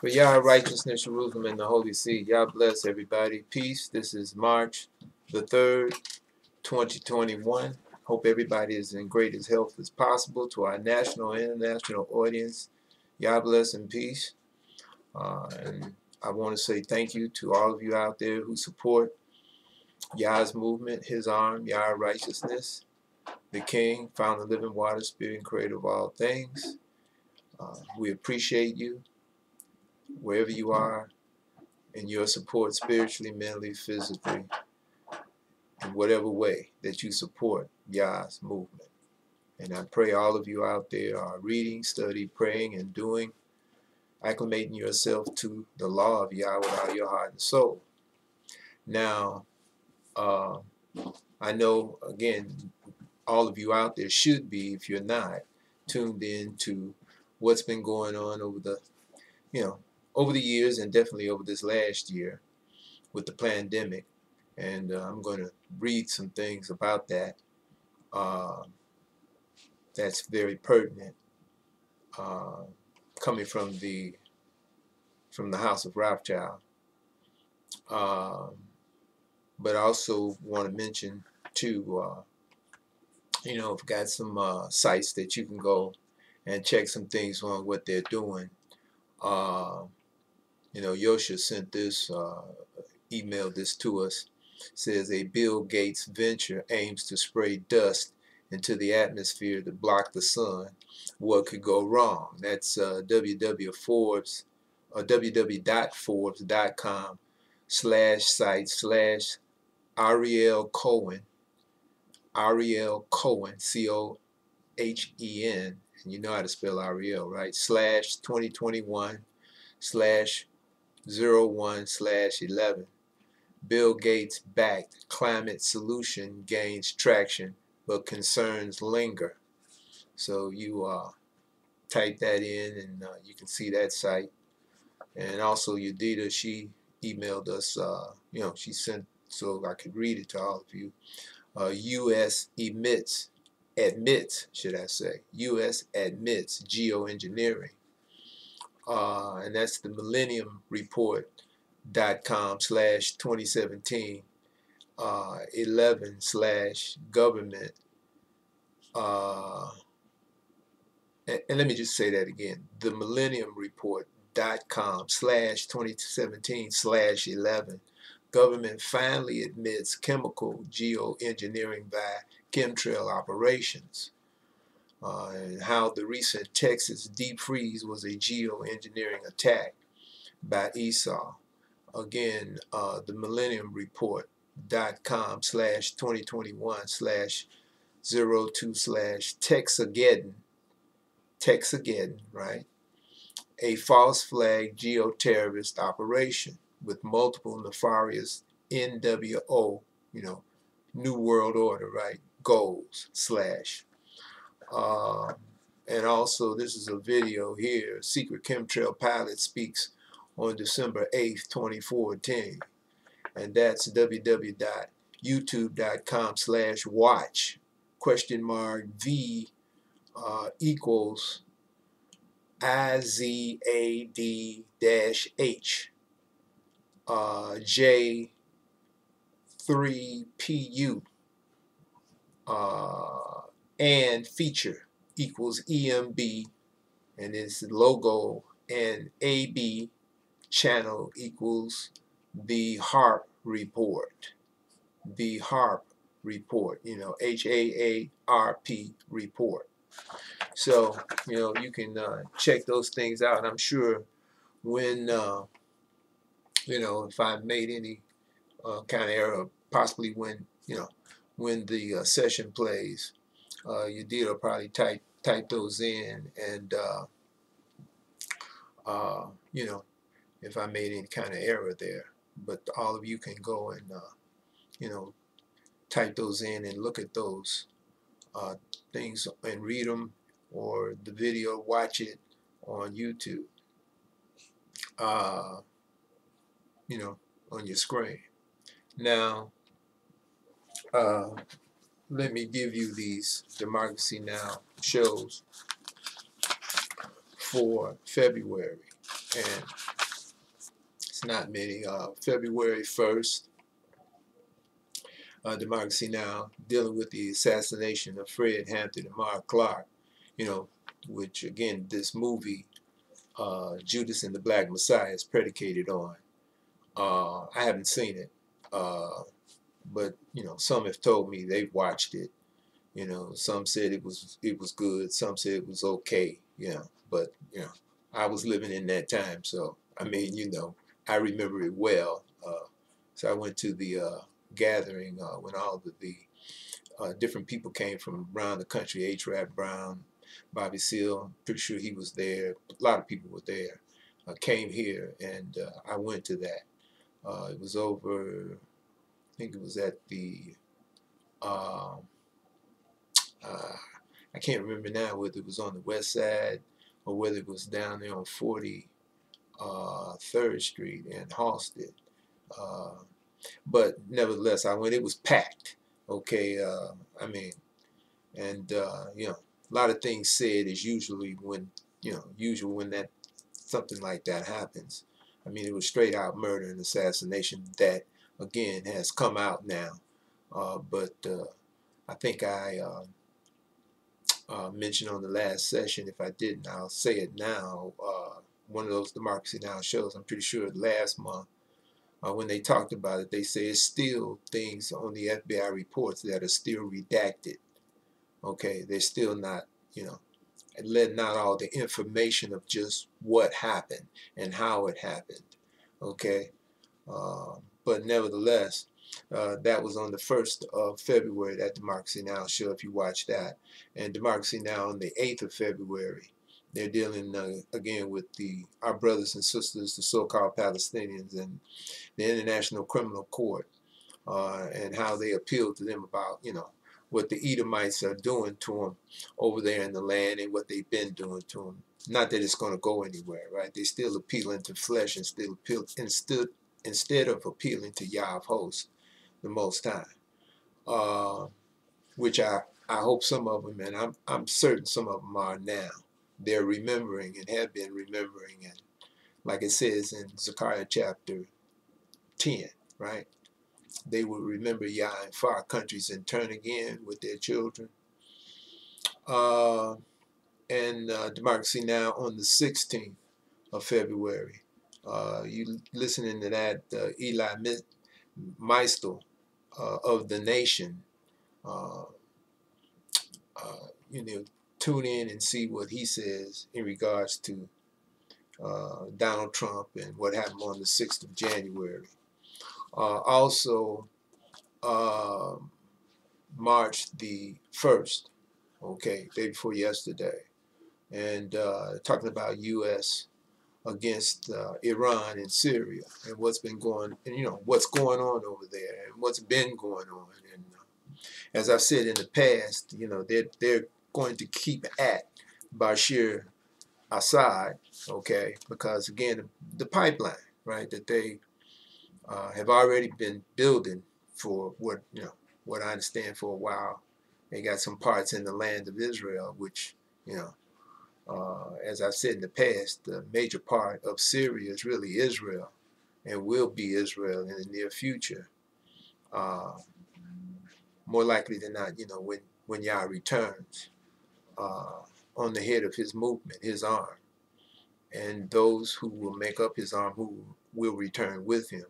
For Yah righteousness, Jerusalem, and the Holy See. Yah bless everybody. Peace. This is March the 3rd, 2021. Hope everybody is in greatest health as possible. To our national and international audience, Yah bless and peace. Uh, and I want to say thank you to all of you out there who support Yah's movement, his arm, Yah righteousness, the King, found the living water, spirit, and creator of all things. Uh, we appreciate you wherever you are in your support spiritually, mentally, physically, in whatever way that you support Yah's movement. And I pray all of you out there are reading, study, praying, and doing, acclimating yourself to the law of Yah with all your heart and soul. Now, uh, I know, again, all of you out there should be, if you're not, tuned in to what's been going on over the, you know, over the years and definitely over this last year with the pandemic. And uh, I'm going to read some things about that uh, that's very pertinent uh, coming from the from the House of Rothschild. Um, but I also want to mention too, uh, you know, I've got some uh, sites that you can go and check some things on what they're doing. You know, Yosha sent this, uh, emailed this to us. says a Bill Gates venture aims to spray dust into the atmosphere to block the sun. What could go wrong? That's uh, www Forbes or uh, www.forbes.com slash site slash Ariel Cohen, Ariel Cohen, C O H E N, and you know how to spell Ariel, right? Slash 2021 slash 01 slash 11. Bill Gates backed climate solution gains traction, but concerns linger. So you uh, type that in and uh, you can see that site. And also Yadida, she emailed us, uh, you know, she sent so I could read it to all of you. Uh, U.S. emits, admits, should I say, U.S. admits geoengineering uh, and that's the Millennium Report.com slash 2017 uh, 11 slash government. Uh, and, and, let me just say that again. The Millennium Report.com slash 2017 slash 11 government finally admits chemical geoengineering by chemtrail operations uh, and how the recent Texas deep freeze was a geoengineering attack by Esau. Again, uh, the Millennium Report.com slash 2021 slash 02 slash Texageddon, Texageddon, right? A false flag geoterrorist operation with multiple nefarious NWO, you know, New World Order, right? Goals slash uh, and also, this is a video here. Secret Chemtrail Pilot speaks on December 8th, 2014. And that's www.youtube.com slash watch question mark V uh, equals IZAD dash H uh, J3PU. Uh, and feature equals EMB and its logo and AB channel equals the HAARP report. The HAARP report, you know, H-A-A-R-P report. So, you know, you can uh, check those things out. I'm sure when, uh, you know, if I made any uh, kind of error, possibly when, you know, when the uh, session plays, uh, will probably type type those in and uh, uh, you know if I made any kind of error there. But all of you can go and uh, you know type those in and look at those uh, things and read them or the video watch it on YouTube uh, you know on your screen. Now uh, let me give you these Democracy Now! shows for February. And it's not many. Uh, February 1st, uh, Democracy Now! dealing with the assassination of Fred Hampton and Mark Clark, you know, which again, this movie, uh, Judas and the Black Messiah, is predicated on. Uh, I haven't seen it, uh, but you know, some have told me they've watched it. You know, some said it was it was good, some said it was okay. You know, but you know, I was living in that time, so I mean, you know, I remember it well. Uh, so I went to the uh, gathering uh, when all of the uh, different people came from around the country. H. Rap Brown, Bobby Seale, pretty sure he was there. A lot of people were there. Uh, came here, and uh, I went to that. It was over. Think it was at the. Um, uh, I can't remember now whether it was on the west side or whether it was down there on 43rd uh, Street in Halsted. Uh, but nevertheless, I went. It was packed. Okay, uh, I mean, and you know, a lot of things said is usually when you know, usual when that something like that happens. I mean, it was straight out murder and assassination that again has come out now. Uh, but uh, I think I uh, uh, mentioned on the last session. If I didn't, I'll say it now. Uh, one of those Democracy Now! shows, I'm pretty sure last month, uh, when they talked about it, they say it's still things on the FBI reports that are still redacted. Okay, they're still not, you know, letting out all the information of just what happened and how it happened. Okay, uh, but nevertheless, uh, that was on the 1st of February, that Democracy Now! show, if you watch that. And Democracy Now! on the 8th of February, they're dealing uh, again with the our brothers and sisters, the so-called Palestinians, and the International Criminal Court, uh, and how they appeal to them about, you know, what the Edomites are doing to them over there in the land and what they've been doing to them. Not that it's going to go anywhere, right? They're still appealing to flesh and still appeal, instead, instead of appealing to Yah of hosts the Most High, uh, which I, I hope some of them, and I'm, I'm certain some of them are now. They're remembering and have been remembering. And like it says in Zechariah chapter 10, right? They will remember Yah in far countries and turn again with their children. Uh, and uh, Democracy Now! on the 16th of February. Uh, you listening to that, uh, Elie Mystal uh, of the nation, uh, uh, you know, tune in and see what he says in regards to Donald Trump and what happened on the 6th of January. Also, um, March the 1st, okay, day before yesterday, and talking about U.S against uh, Iran and Syria and what's been going and you know what's going on over there and what's been going on. And uh, as I've said in the past you know they're they're going to keep at Bashar Assad okay because again the, pipeline right that they uh, have already been building for what you know what I understand for a while. They got some parts in the land of Israel which you know uh, as I've said in the past, the major part of Syria is really Israel and will be Israel in the near future. Uh, more likely than not, you know, when, when Yah returns uh, on the head of his movement, his arm, and those who will make up his arm who will return with him.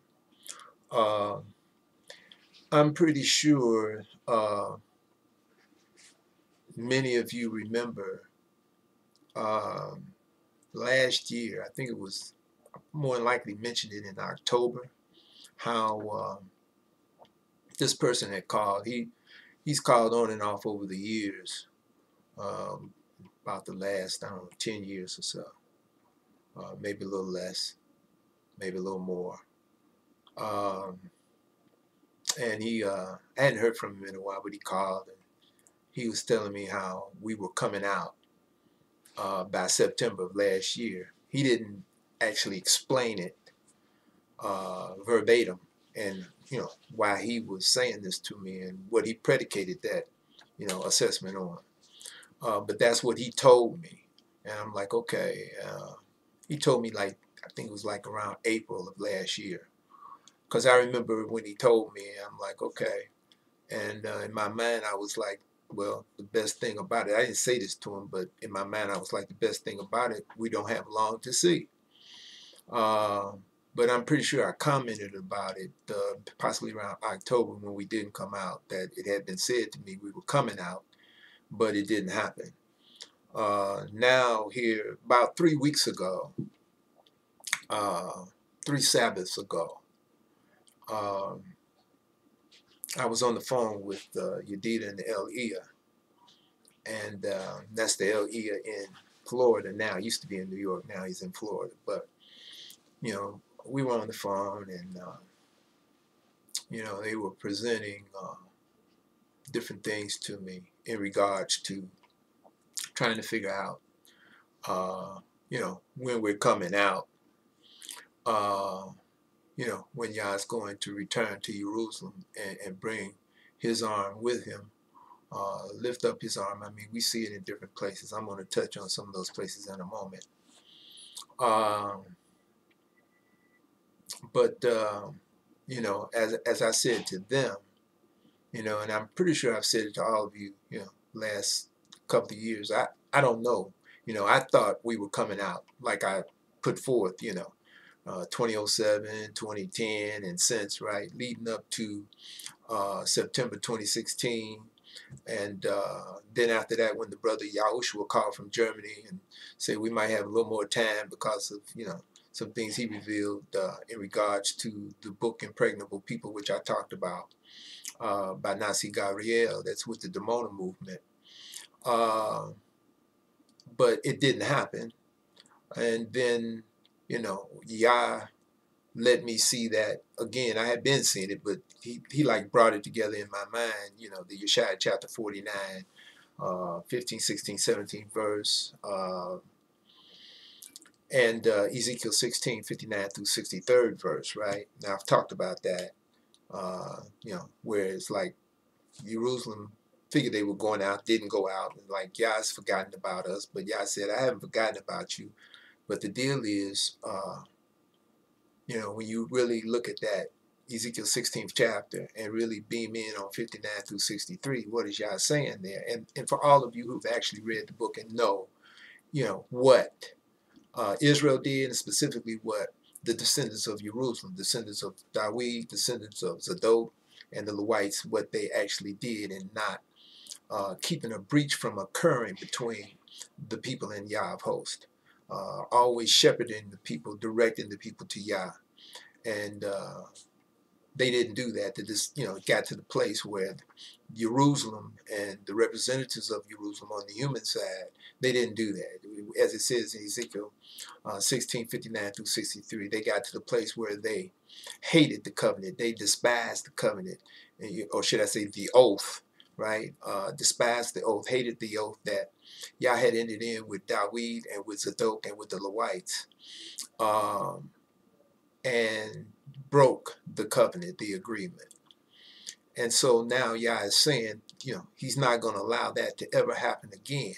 Uh, I'm pretty sure uh, many of you remember um, last year, I think it was more likely mentioned it in October, how um, this person had called. He he's called on and off over the years, um, about the last I don't know ten years or so, uh, maybe a little less, maybe a little more. Um, and he uh, I hadn't heard from him in a while, but he called and he was telling me how we were coming out uh, by September of last year. He didn't actually explain it uh, verbatim and you know why he was saying this to me and what he predicated that you know assessment on. Uh, but that's what he told me, and I'm like, okay. Uh, he told me like I think it was like around April of last year. Because I remember when he told me, I'm like, okay. And uh, in my mind, I was like, well, the best thing about it, I didn't say this to him, but in my mind, I was like, the best thing about it, we don't have long to see. Uh, but I'm pretty sure I commented about it uh, possibly around October when we didn't come out, that it had been said to me we were coming out, but it didn't happen. Uh, now, here, about three weeks ago, uh, three Sabbaths ago, um, I was on the phone with uh, Yadida and the Elia, and uh, that's the Elia in Florida now. He used to be in New York, now he's in Florida. But, you know, we were on the phone and, uh, you know, they were presenting uh, different things to me in regards to trying to figure out, uh, you know, when we're coming out, uh, you know, when Yah's going to return to Jerusalem and, and bring his arm with him, uh, lift up his arm. I mean, we see it in different places. I'm going to touch on some of those places in a moment. Um, but, um, you know, as, as I said to them, you know, and I'm pretty sure I've said it to all of you, you know, last couple of years. I, I don't know. You know, I thought we were coming out like I put forth, you know, uh, 2007, 2010, and since, right, leading up to uh, September 2016. And uh, then after that, when the brother Yahushua called from Germany and said we might have a little more time because of, you know, some things he revealed uh, in regards to the book Impregnable People, which I talked about uh, by Nasi Gabriel, that's with the Dimona movement. But it didn't happen. And then, you know, Yah let me see that again. I had been seeing it, but he, he like brought it together in my mind, you know, the Yeshaya chapter 49, uh, 15, 16, 17 verse, uh, and uh, Ezekiel 16, 59 through 63rd verse, right? Now I've talked about that, uh, you know, where it's like Jerusalem figured they were going out, didn't go out, and like Yah's forgotten about us, but Yah said, I haven't forgotten about you. But the deal is, uh, you know, when you really look at that Ezekiel 16th chapter and really beam in on 59 through 63, what is Yah saying there? And, and for all of you who've actually read the book and know, you know, what uh, Israel did and specifically what the descendants of Jerusalem, descendants of Dawid, descendants of Zadok, and the Lewites, what they actually did and not uh, keeping a breach from occurring between the people and Yah of host. Uh, always shepherding the people, directing the people to Yah. And uh, they didn't do that. They just, you know, got to the place where Jerusalem and the representatives of Jerusalem on the human side, they didn't do that. As it says in Ezekiel uh, 16, 59 through 63, they got to the place where they hated the covenant. They despised the covenant, or should I say the oath right? Uh, despised the oath, hated the oath that Yah had ended in with Dawid and with Zadok and with the Lewites, um, and broke the covenant, the agreement. And so now Yah is saying, you know, he's not going to allow that to ever happen again.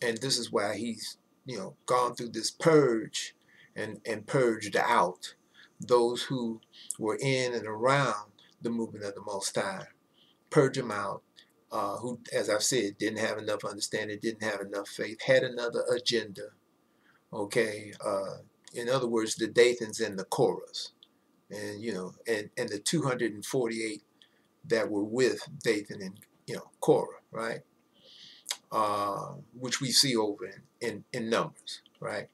And this is why he's, you know, gone through this purge and, and purged out those who were in and around the movement of the Most High. Purge them out uh, who, as I've said, didn't have enough understanding, didn't have enough faith, had another agenda. Okay, uh, in other words, the Dathans and the Korahs, and you know, and and the 248 that were with Dathan and you know Korah, right? Uh, which we see over in, in in Numbers, right?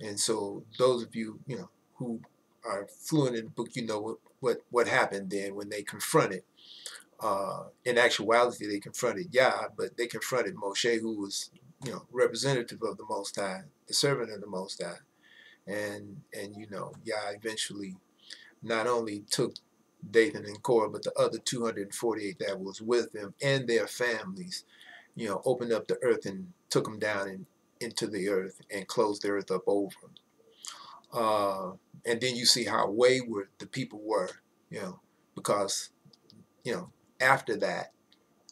And so those of you you know who are fluent in the book, you know what what what happened then when they confronted uh, in actuality, they confronted Yah, but they confronted Moshe, who was, you know, representative of the Most High, the servant of the Most High, and and you know, Yah eventually not only took Dathan and Korah, but the other 248 that was with them and their families, you know, opened up the earth and took them down in, into the earth and closed the earth up over them. Uh, and then you see how wayward the people were, you know, because, you know, after that,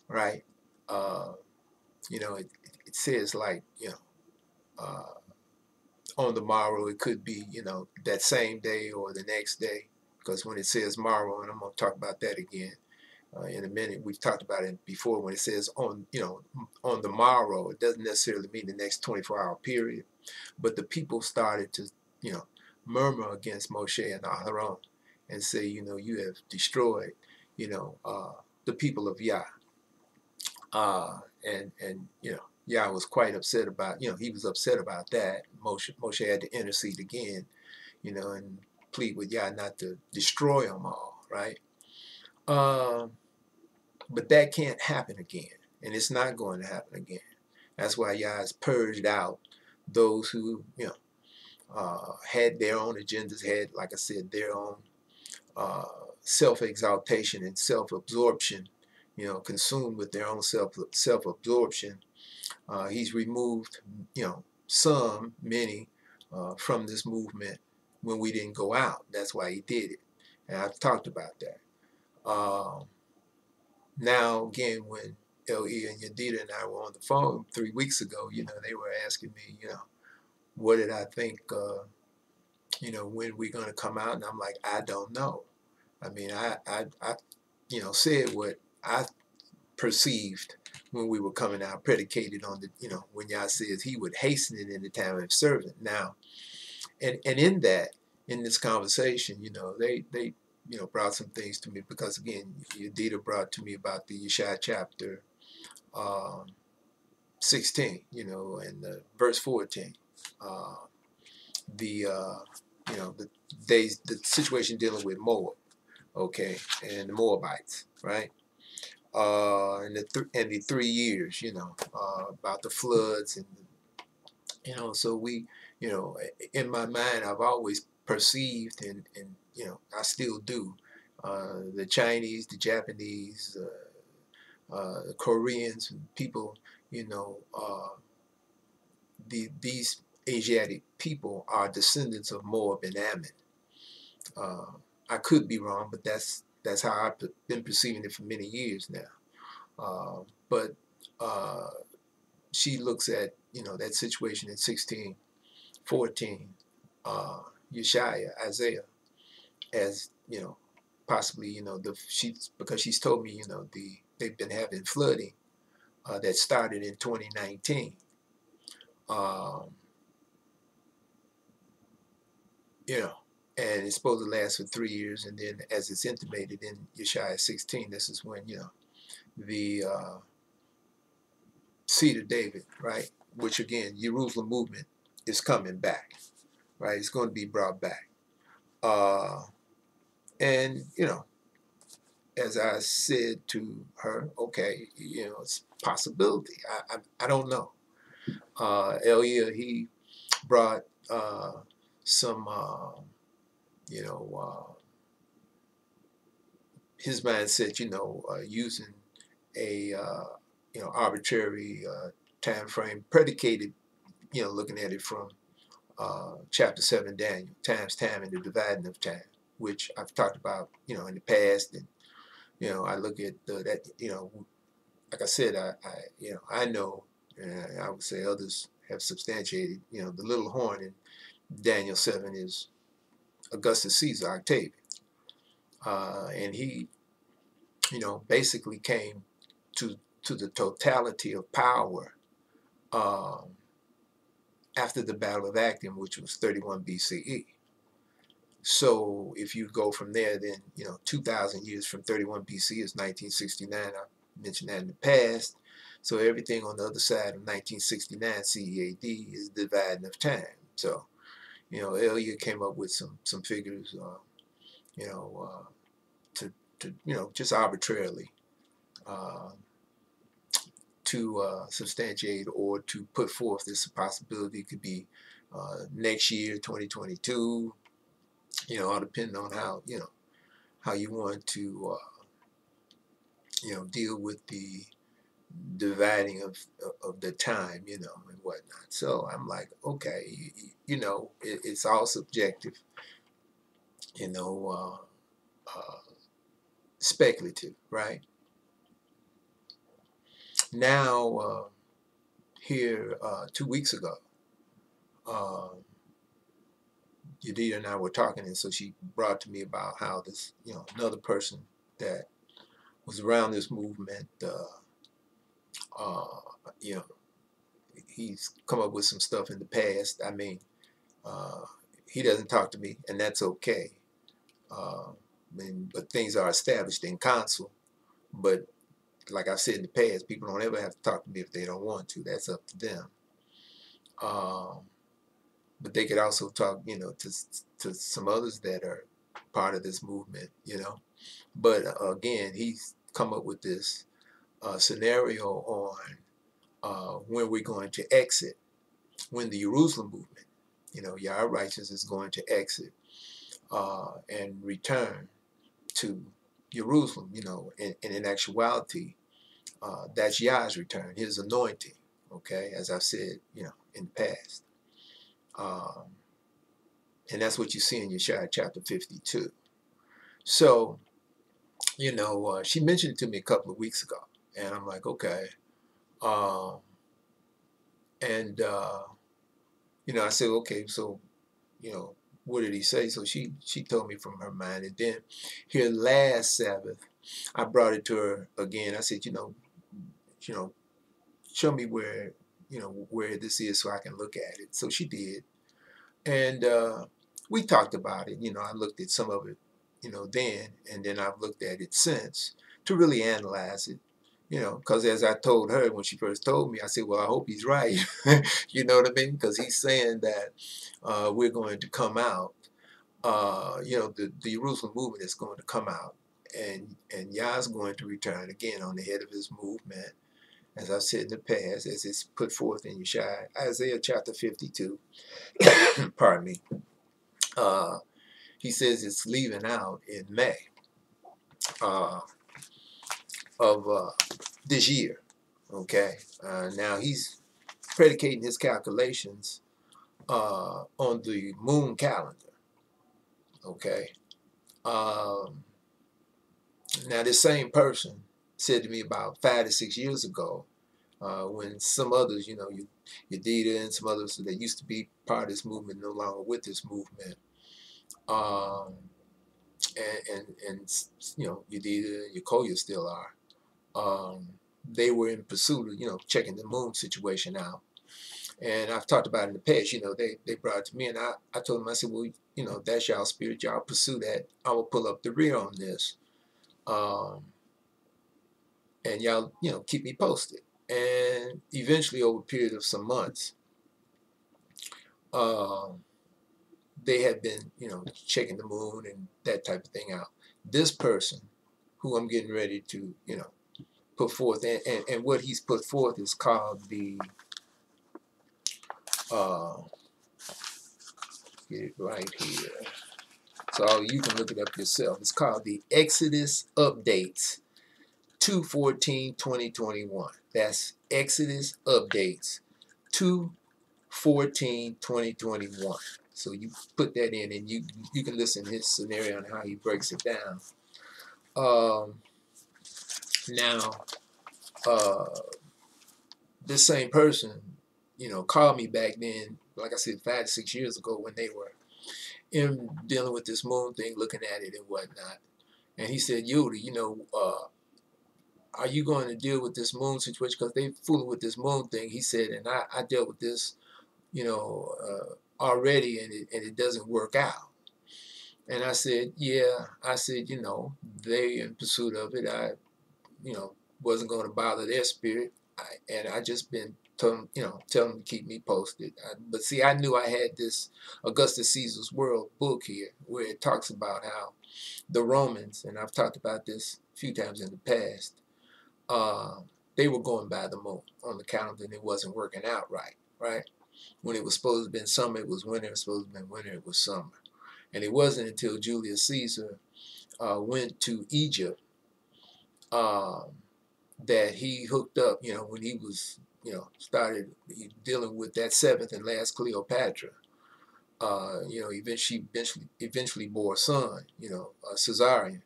right? Uh, you know, it, it says like, you know, uh, on the morrow. It could be, you know, that same day or the next day. Because when it says morrow, and I'm going to talk about that again uh, in a minute. We've talked about it before. When it says on, you know, on the morrow, it doesn't necessarily mean the next 24-hour period. But the people started to, you know, murmur against Moshe and Aharon and say, you know, you have destroyed, you know, uh, the people of Yah. Uh, and, and, you know, Yah was quite upset about, you know, he was upset about that. Moshe, Moshe had to intercede again, you know, and plead with Yah not to destroy them all, right? Um, but that can't happen again, and it's not going to happen again. That's why Yah has purged out those who, you know, uh, had their own agendas, had, like I said, their own uh, self-exaltation and self-absorption, you know, consumed with their own self self-absorption. Uh, he's removed, you know, some, many, uh, from this movement when we didn't go out. That's why he did it, and I've talked about that. Um, now, again, when L.E. and Yadida and I were on the phone three weeks ago, you know, they were asking me, you know, what did I think, uh, you know, when we're going to come out? And I'm like, I don't know. I mean, I, I, I, you know, said what I perceived when we were coming out, predicated on the, you know, when Yah says he would hasten it in the time of servant. Now, and, and in that, in this conversation, you know, they, they, you know, brought some things to me because again, Yadida brought to me about the Yeshaya chapter um, 16, you know, and uh, verse 14. Uh, the, uh, you know, the days, the situation dealing with Moab, okay, and the Moabites, right? Uh, and the th and the three years, you know, uh, about the floods and, you know, so we, you know, in my mind, I've always perceived and, and you know, I still do. Uh, the Chinese, the Japanese, uh, uh, the Koreans, people, you know, uh, the, these Asiatic people are descendants of Moab and Ammon. Uh, I could be wrong, but that's that's how I've been perceiving it for many years now. Uh, but she looks at you know that situation in 16, 14, uh, Yeshaya, Isaiah, as you know possibly you know the she's because she's told me you know the they've been having flooding uh, that started in 2019 um, you know and it's supposed to last for three years and then as it's intimated in Yeshaya 16 this is when you know the uh, seed of David right which again Jerusalem movement is coming back right it's going to be brought back uh, and, you know, as I said to her, okay, you know, it's possibility. I, I, I don't know. Uh, Elia, he brought uh, some, uh, you know, uh, his mindset, you know, uh, using a, uh, you know, arbitrary uh, time frame predicated, you know, looking at it from uh, chapter 7 Daniel, times time and the dividing of time which I've talked about, you know, in the past. And, you know, I look at uh, that, you know, like I said, I, I you know, I know, and I would say others have substantiated, you know, the little horn in Daniel 7 is Augustus Caesar, Octavian. Uh, and he, you know, basically came to, to the totality of power um, after the Battle of Actium, which was 31 BCE. So if you go from there, then, you know, 2,000 years from 31 BC is 1969. I mentioned that in the past. So everything on the other side of 1969 CEAD is dividing of time. So, you know, Elia came up with some some figures, uh, you know, uh, to, to, you know, just arbitrarily uh, to substantiate or to put forth this possibility. Could be uh, next year, 2022, you know, all depending on how, you know, how you want to, uh, you know, deal with the dividing of, of the time, you know, and whatnot. So I'm like, okay, you, you know, it, it's all subjective, you know, uh, uh, speculative, right? Now, uh, here, uh, two weeks ago, um, Yadida and I were talking, and so she brought to me about how this, you know, another person that was around this movement, uh, you know, he's come up with some stuff in the past. I mean, uh, he doesn't talk to me, and that's okay. Uh, I mean, but things are established in council. But like I've said in the past, people don't ever have to talk to me if they don't want to. That's up to them. Um, but they could also talk, you know, to to some others that are part of this movement, you know. But uh, again, he's come up with this uh, scenario on uh, when we're going to exit, when the Jerusalem movement, you know, Yah righteous is going to exit uh, and return to Jerusalem, you know, and, and in actuality, uh, that's Yah's return, his anointing, okay, as I've said, you know, in the past. Um, and that's what you see in Yeshaya chapter 52. So, you know, uh, she mentioned it to me a couple of weeks ago, and I'm like, okay. Um, and, uh, you know, I said, okay, so, you know, what did he say? So she she told me from her mind. And then here last Sabbath, I brought it to her again. I said, you know, you know, show me where, you know, where this is so I can look at it. So she did. And uh, we talked about it. You know, I looked at some of it, you know, then, and then I've looked at it since to really analyze it you know, because as I told her when she first told me, I said, well, I hope he's right. you know what I mean? Because he's saying that uh, we're going to come out. Uh, you know, the, the Jerusalem movement is going to come out, and and Yah's going to return again on the head of his movement, as I've said in the past, as it's put forth in Yeshaya, Isaiah chapter 52. Pardon me. Uh, he says it's leaving out in May. Of uh, this year. Okay, uh, now he's predicating his calculations uh, on the moon calendar. Okay, um, now this same person said to me about five to six years ago uh, when some others, you know, you Yadida and some others that used to be part of this movement, no longer with this movement. Um, and, and, and, you know, Yadida and Yakoya still are um, they were in pursuit of, you know, checking the moon situation out. And I've talked about in the past, you know, they, they brought it to me and I, I told them, I said, well, you know, that's y'all spirit, y'all pursue that. I will pull up the rear on this. Um, and y'all, you know, keep me posted. And eventually, over a period of some months, um, they had been, you know, checking the moon and that type of thing out. This person, who I'm getting ready to, you know, put forth, and, and, and what he's put forth is called the, uh, get it right here. So you can look it up yourself. It's called the Exodus Updates 214 2021. That's Exodus Updates 214 2021. So you put that in and you you can listen to his scenario and how he breaks it down. Um, now, uh, this same person, you know, called me back then, like I said, five six years ago when they were in dealing with this moon thing, looking at it and whatnot. And he said, Yoda, you know, uh, are you going to deal with this moon situation? Because they fooling with this moon thing. He said, and I, I dealt with this, you know, uh, already, and it, and it doesn't work out. And I said, yeah. I said, you know, they in pursuit of it. I you know, wasn't going to bother their spirit. I, and I just been telling, you know, telling them to keep me posted. I, but see, I knew I had this Augustus Caesar's World book here where it talks about how the Romans, and I've talked about this a few times in the past, uh, they were going by the moon on the calendar and it wasn't working out right, right? When it was supposed to have been summer, it was winter. It was supposed to have been winter, it was summer. And it wasn't until Julius Caesar uh, went to Egypt um, that he hooked up, you know, when he was, you know, started dealing with that seventh and last Cleopatra. Uh, you know, eventually, eventually, eventually bore a son, you know, a Caesarion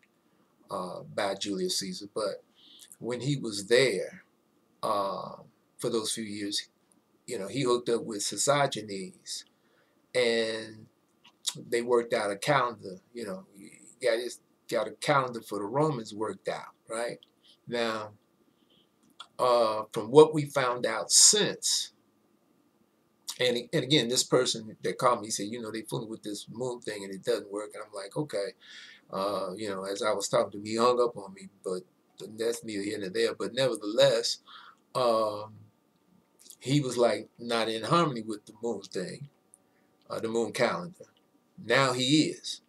uh, by Julius Caesar. But when he was there uh, for those few years, you know, he hooked up with Sosigenes, and they worked out a calendar. You know, got this got a calendar for the Romans worked out, right? Now, uh, from what we found out since, and, and again, this person that called me said, you know, they fooling with this moon thing and it doesn't work. And I'm like, okay. Uh, you know, as I was talking to me, hung up on me, but that's neither here nor there. But nevertheless, um, he was like not in harmony with the moon thing, uh, the moon calendar. Now he is,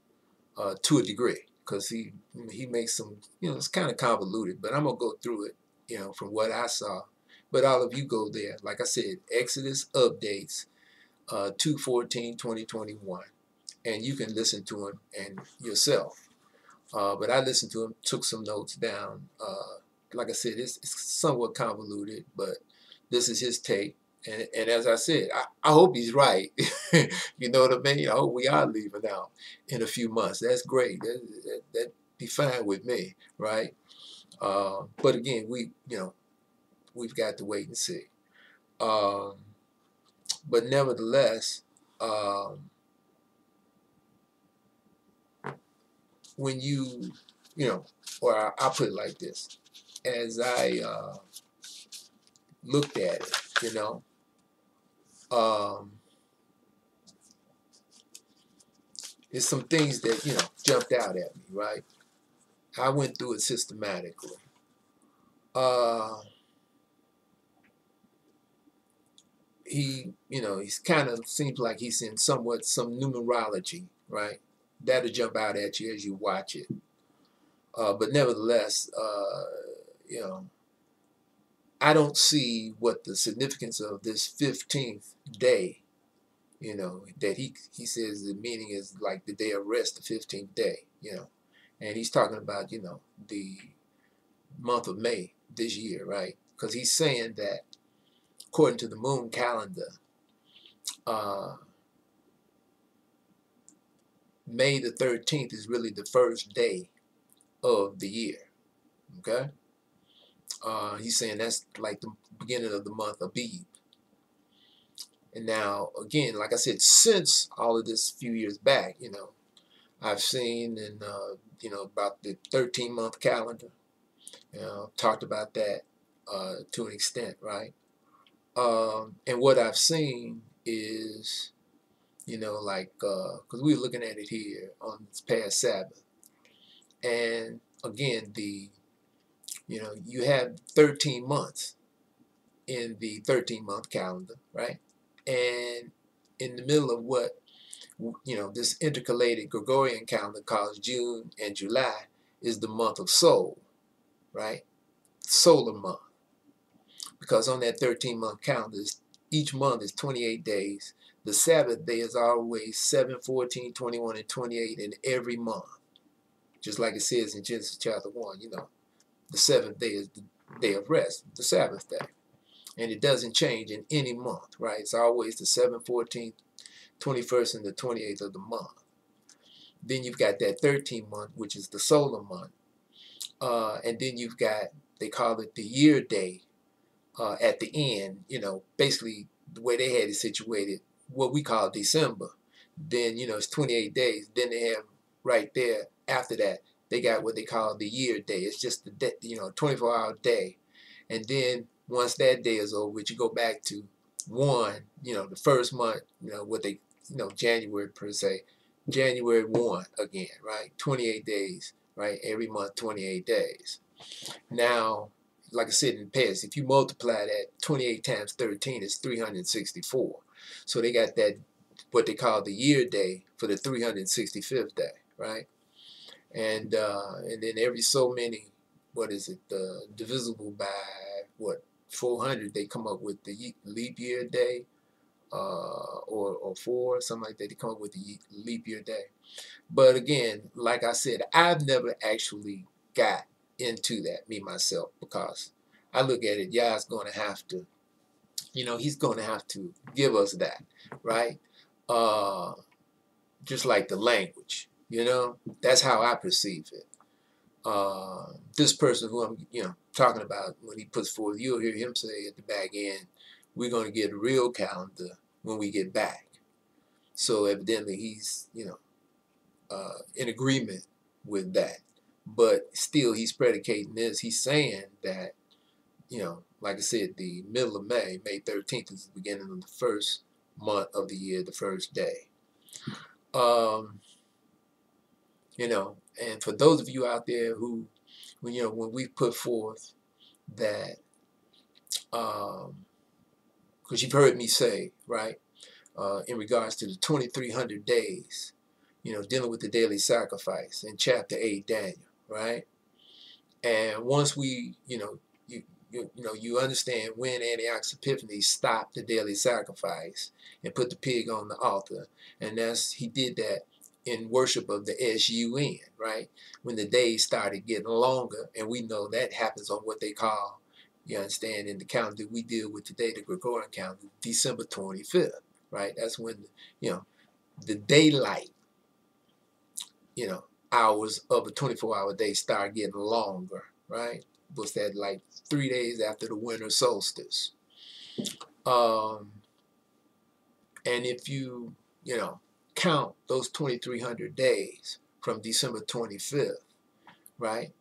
uh, to a degree, because he he makes some, you know, it's kind of convoluted. But I'm gonna go through it, you know, from what I saw. But all of you go there. Like I said, Exodus updates, uh, 214 2021, and you can listen to him and yourself. Uh, but I listened to him, took some notes down. Uh, like I said, it's, it's somewhat convoluted, but this is his take. And, and as I said, I, I hope he's right. you know what I mean? I hope we are leaving out in a few months. That's great. That, that, that'd be fine with me, right? Uh, but again, we, you know, we've got to wait and see. Um, but nevertheless, um, when you, you know, or I, will put it like this, as I uh, looked at it, you know, um, there's some things that, you know, jumped out at me, right? I went through it systematically. Uh, he, you know, he's kind of seems like he's in somewhat some numerology, right? That'll jump out at you as you watch it. Uh, but nevertheless, uh, you know, I don't see what the significance of this 15th day, you know, that he he says the meaning is like the day of rest, the 15th day, you know. And he's talking about, you know, the month of May this year, right? Because he's saying that according to the moon calendar, uh, May the 13th is really the first day of the year. Okay? Uh, he's saying that's like the beginning of the month of Abib. And now, again, like I said, since all of this few years back, you know, I've seen in, uh, you know, about the 13 month calendar. You know, talked about that uh, to an extent, right? Um, and what I've seen is, you know, like, because uh, we were looking at it here on this past Sabbath. And again, the, you know, you have 13 months in the 13 month calendar, right? And in the middle of what, you know, this intercalated Gregorian calendar calls June and July is the month of Sol, right? Solar month because on that 13 month calendar, each month is 28 days. The Sabbath day is always 7, 14, 21, and 28 in every month. Just like it says in Genesis chapter 1, you know, the seventh day is the day of rest, the Sabbath day. And it doesn't change in any month, right? It's always the 7th, 14th, 21st, and the 28th of the month. Then you've got that 13th month, which is the solar month. Uh, and then you've got, they call it the year day, uh, at the end, you know, basically the way they had it situated, what we call December. Then, you know, it's 28 days. Then they have right there after that, they got what they call the year day. It's just the, you know, 24 hour day. And then once that day is over, which you go back to one, you know, the first month, you know, what they, you know, January per se, January 1 again, right? 28 days, right? Every month, 28 days. Now, like I said in the past, if you multiply that 28 times 13 is 364. So they got that, what they call the year day for the 365th day, right? And uh, and then every so many, what is it, uh, divisible by what, 400, they come up with the leap year day, uh, or, or four, something like that. They come up with the leap year day. But again, like I said, I've never actually got into that, me myself, because I look at it, Yah's going to have to, you know, he's going to have to give us that, right? Uh, just like the language, you know, that's how I perceive it. Uh, this person who I'm, you know, talking about, when he puts forth, you'll hear him say at the back end, we're going to get a real calendar when we get back. So evidently he's, you know, uh, in agreement with that. But still, he's predicating this. He's saying that, you know, like I said, the middle of May, May 13th is the beginning of the first month of the year, the first day. Um, you know, and for those of you out there who, when, you know, when we put forth that, um, because you've heard me say, right, uh, in regards to the 2300 days, you know, dealing with the daily sacrifice in chapter 8, Daniel, right? And once we, you know, you, you, you know, you understand when Antiochus Epiphanes stopped the daily sacrifice and put the pig on the altar, and that's he did that in worship of the S-U-N, right? When the days started getting longer, and we know that happens on what they call, you understand, in the calendar we deal with today, the Gregorian calendar, December 25th, right? That's when, you know, the daylight, you know, hours of a 24-hour day start getting longer, right? Was that like three days after the winter solstice? Um, and if you, you know, count those 2,300 days from December 25th, right?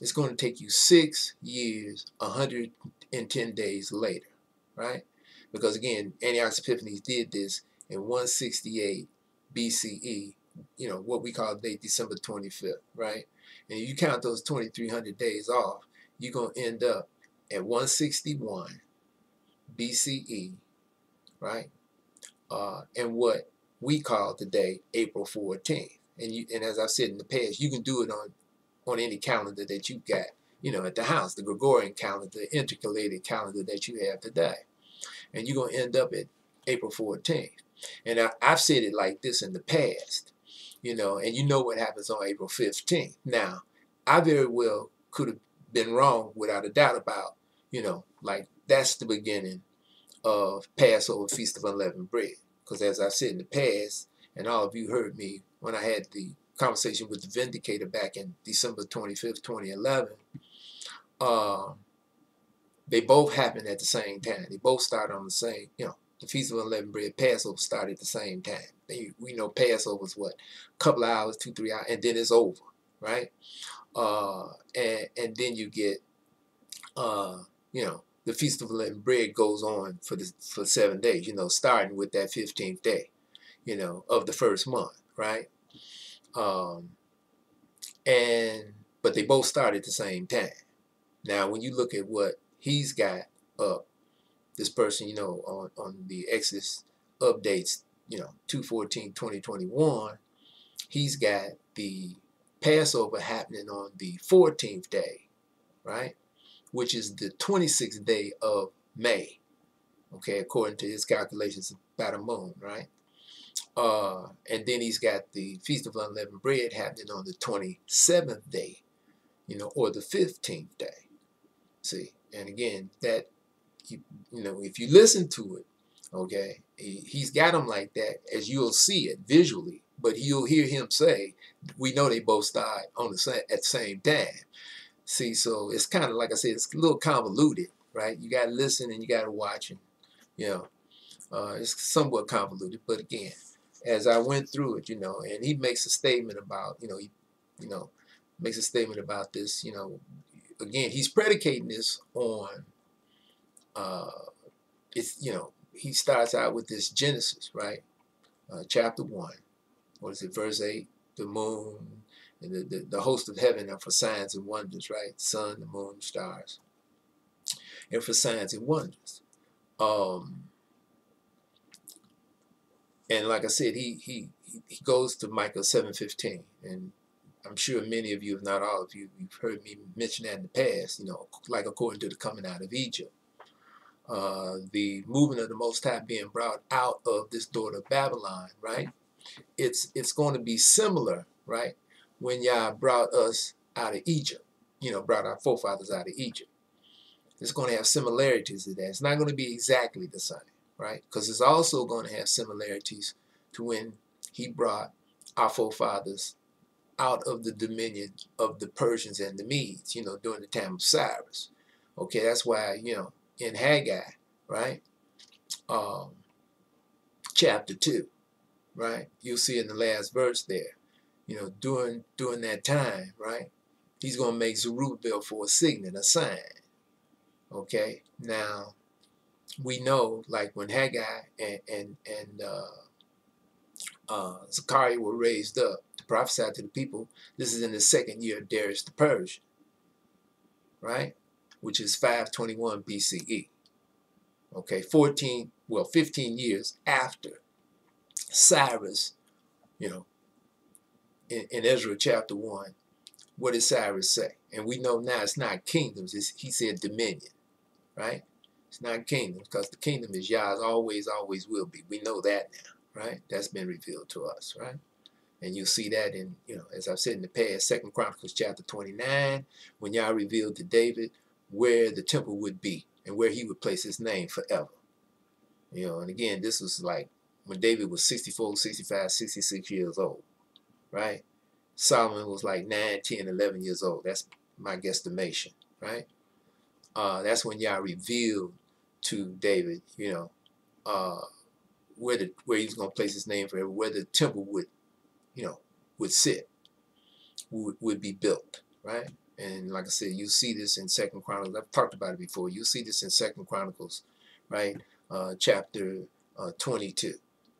It's going to take you six years, 110 days later, right? Because again, Antiochus Epiphanes did this in 168 BCE, you know, what we call the December 25th, right? And you count those 2,300 days off, you're going to end up at 161 BCE, right? Uh, and what we call today April 14th. And you and as I've said in the past, you can do it on on any calendar that you've got, you know, at the house, the Gregorian calendar, the intercalated calendar that you have today. And you're going to end up at April 14th. And I, I've said it like this in the past, you know, and you know what happens on April 15th. Now, I very well could have been wrong without a doubt about, you know, like that's the beginning of Passover Feast of Unleavened Bread. Because as I've said in the past, and all of you heard me when I had the conversation with the Vindicator back in December 25th, 2011, uh, they both happened at the same time. They both started on the same, you know, the Feast of Unleavened Bread, Passover started at the same time. They, we know Passover was what, a couple of hours, two, three hours, and then it's over, right? Uh, and, and then you get, uh, you know, the Feast of Unleavened Bread goes on for the for seven days, you know, starting with that 15th day, you know, of the first month, right? Um, and but they both start at the same time. Now, when you look at what he's got up, this person, you know, on, on the Exodus updates, you know, 214, 2021, he's got the Passover happening on the 14th day, right? Which is the 26th day of May. Okay, according to his calculations, about a moon, right? Uh, and then he's got the Feast of Unleavened Bread happening on the 27th day, you know, or the 15th day. See, and again, that, you, you know, if you listen to it, okay, he, he's got them like that, as you'll see it visually, but you'll hear him say, we know they both start on the same, at the same time. See, so it's kind of like I said, it's a little convoluted, right? You got to listen and you got to watch, and you know, uh, it's somewhat convoluted. But again, as I went through it, you know, and he makes a statement about, you know, he, you know, makes a statement about this, you know, again, he's predicating this on, uh, it's, you know, he starts out with this Genesis, right? Uh, chapter 1, what is it, verse 8, the moon, and the, the, the host of heaven are for signs and wonders, right? Sun, the moon, stars. And for signs and wonders. Um, and like I said, he he he goes to Micah 7:15, and I'm sure many of you, if not all of you, you've heard me mention that in the past. You know, like according to the coming out of Egypt, uh, the movement of the Most High being brought out of this daughter of Babylon, right? It's it's going to be similar, right? When Yah brought us out of Egypt, you know, brought our forefathers out of Egypt. It's going to have similarities to that. It's not going to be exactly the same, right? Because it's also going to have similarities to when he brought our forefathers out of the dominion of the Persians and the Medes, you know, during the time of Cyrus. Okay, that's why, you know, in Haggai, right, um, chapter 2, right? You'll see in the last verse there, you know, during during that time, right? He's going to make Zerubbabel for a signet, a sign. Okay, now we know, like when Haggai and and and uh, uh, Zechariah were raised up to prophesy to the people. This is in the second year of Darius the Persian, right? Which is 521 BCE. Okay, 14, well, 15 years after Cyrus, you know, in, in Ezra chapter 1, what did Cyrus say? And we know now it's not kingdoms, it's, he said dominion, right? It's not kingdoms because the kingdom is Yah's, always, always will be. We know that now, right? That's been revealed to us, right? And you'll see that in, you know, as I've said in the past, Second Chronicles chapter 29, when Yah revealed to David where the temple would be and where he would place his name forever. You know, and again, this was like when David was 64, 65, 66 years old, right? Solomon was like 9, 10, 11 years old. That's my guesstimation, right? Uh, that's when Yah revealed to David, you know, uh, where the where he's going to place his name forever, where the temple would, you know, would sit, would, would be built, right? And like I said, you see this in Second Chronicles. I've talked about it before. You see this in Second Chronicles, right? Uh, chapter uh, 22,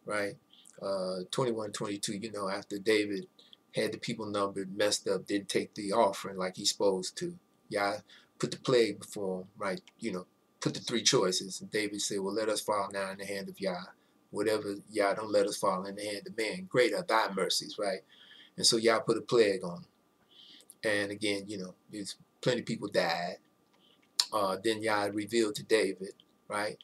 right? Uh, 21, 22, you know, after David had the people numbered, messed up, didn't take the offering like he's supposed to. Yah put the plague before him, right? You know, put the three choices. And David said, well, let us fall now in the hand of Yah. Whatever, Yah, don't let us fall in the hand of man. Great are thy mercies, right? And so Yah put a plague on him. And again, you know, there's plenty of people died. Uh, then Yah revealed to David, right?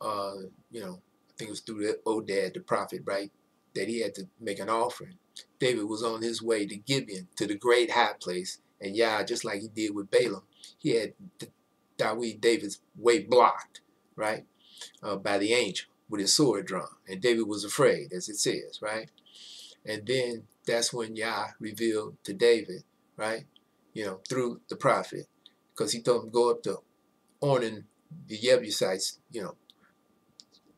Uh, you know, think it was through the Oded, the prophet, right? That he had to make an offering. David was on his way to Gibeon, to the great high place. And Yah, just like he did with Balaam, he had David, David's way blocked, right? Uh, by the angel with his sword drawn. And David was afraid, as it says, right? And then that's when Yah revealed to David right? You know, through the prophet, because he told him go up to Ornan the Jebusites, you know,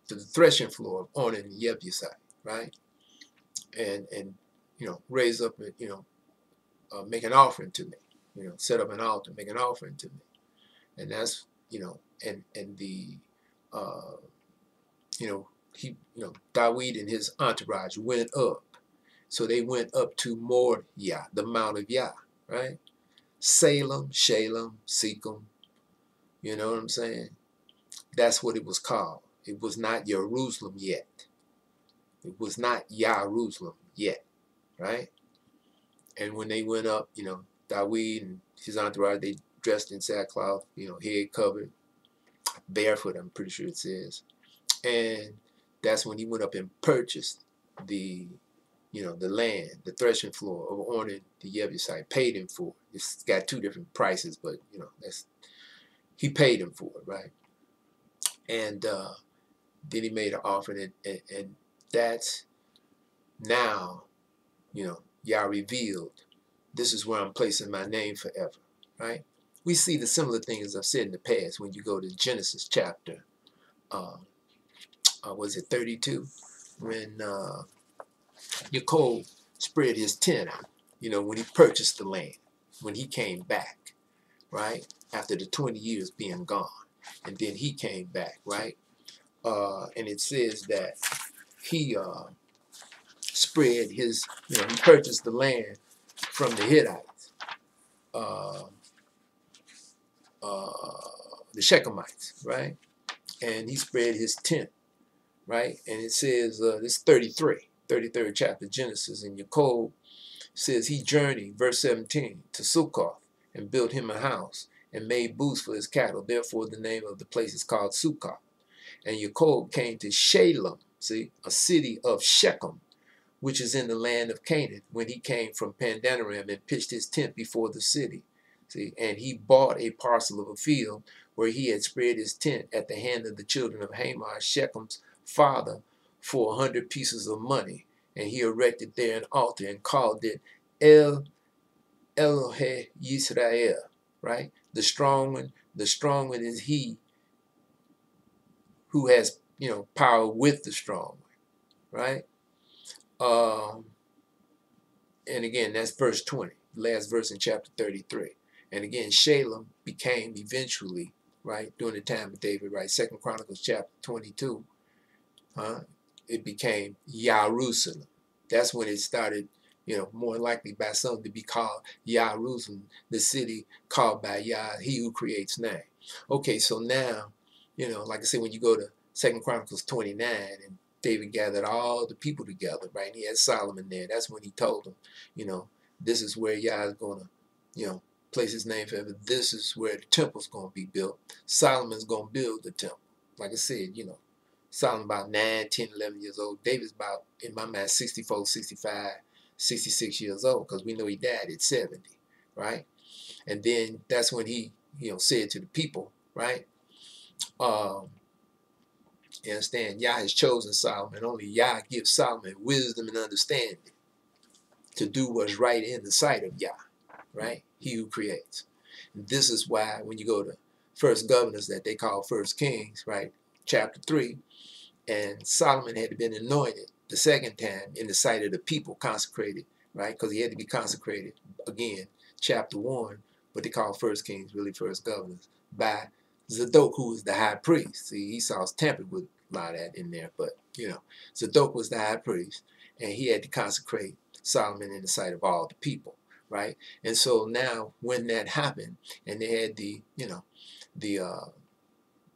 to the threshing floor of Ornan the Jebusite, right? And and you know, raise up, and you know, uh, make an offering to me, you know, set up an altar, make an offering to me, and that's you know, and and the, uh, you know, he, you know, David and his entourage went up, so they went up to Moriah, the Mount of Yah, right? Salem, Shalem, Shechem. You know what I'm saying? That's what it was called. It was not Jerusalem yet. It was not Jerusalem yet, right? And when they went up, you know, David and his entourage, they dressed in sackcloth, you know, head covered, barefoot, I'm pretty sure it says. And that's when he went up and purchased the you know, the land, the threshing floor of Ornan the Jebusite, paid him for it. It's got two different prices, but you know, that's he paid him for it, right? And uh, then he made an offering, and, and, and that's now, you know, Yah revealed, this is where I'm placing my name forever, right? We see the similar things I've said in the past when you go to Genesis chapter, uh, uh, was it 32? When uh, Yaakov spread his tent out, you know, when he purchased the land, when he came back, right? After the 20 years being gone. And then he came back, right? Uh, and it says that he uh, spread his, you know, he purchased the land from the Hittites, uh, uh, the Shechemites, right? And he spread his tent, right? And it says, uh, this 33, 33rd chapter Genesis, and Yaakov says he journeyed, verse 17, to Sukkoth and built him a house and made booths for his cattle. Therefore, the name of the place is called Sukkoth. And Yaakov came to Shalem, see, a city of Shechem, which is in the land of Canaan, when he came from Padanaram and pitched his tent before the city. See, and he bought a parcel of a field where he had spread his tent at the hand of the children of Hamor, Shechem's father, for a hundred pieces of money, and he erected there an altar and called it El Elohe Yisrael, right? The strong one, the strong one is he who has, you know, power with the strong right? Um, and again, that's verse 20, last verse in chapter 33. And again, Shalem became eventually, right, during the time of David, right, Second Chronicles chapter 22, huh, it became Jerusalem. That's when it started, you know, more likely by some to be called Jerusalem, the city called by Yah, he who creates name. Okay, so now, you know, like I said, when you go to Second Chronicles 29 and David gathered all the people together, right? And he had Solomon there. That's when he told them, you know, this is where Yah is going to, you know, place his name forever. This is where the temple's going to be built. Solomon's going to build the temple. Like I said, you know, Solomon about 9, 10, 11 years old. David's about, in my mind, 64, 65, 66 years old because we know he died at 70, right? And then that's when he, you know, said to the people, right? Um, you understand? Yah has chosen Solomon. Only Yah gives Solomon wisdom and understanding to do what's right in the sight of Yah, right? He who creates. And this is why when you go to First Governors that they call First Kings, right? Chapter 3, and Solomon had been anointed the second time in the sight of the people, consecrated, right? Because he had to be consecrated again, chapter 1, but they call First Kings really First Governors, by Zadok, who was the high priest. See, Esau's tampered with a lot of that in there, but you know, Zadok was the high priest, and he had to consecrate Solomon in the sight of all the people, right? And so now, when that happened, and they had the, you know, the uh,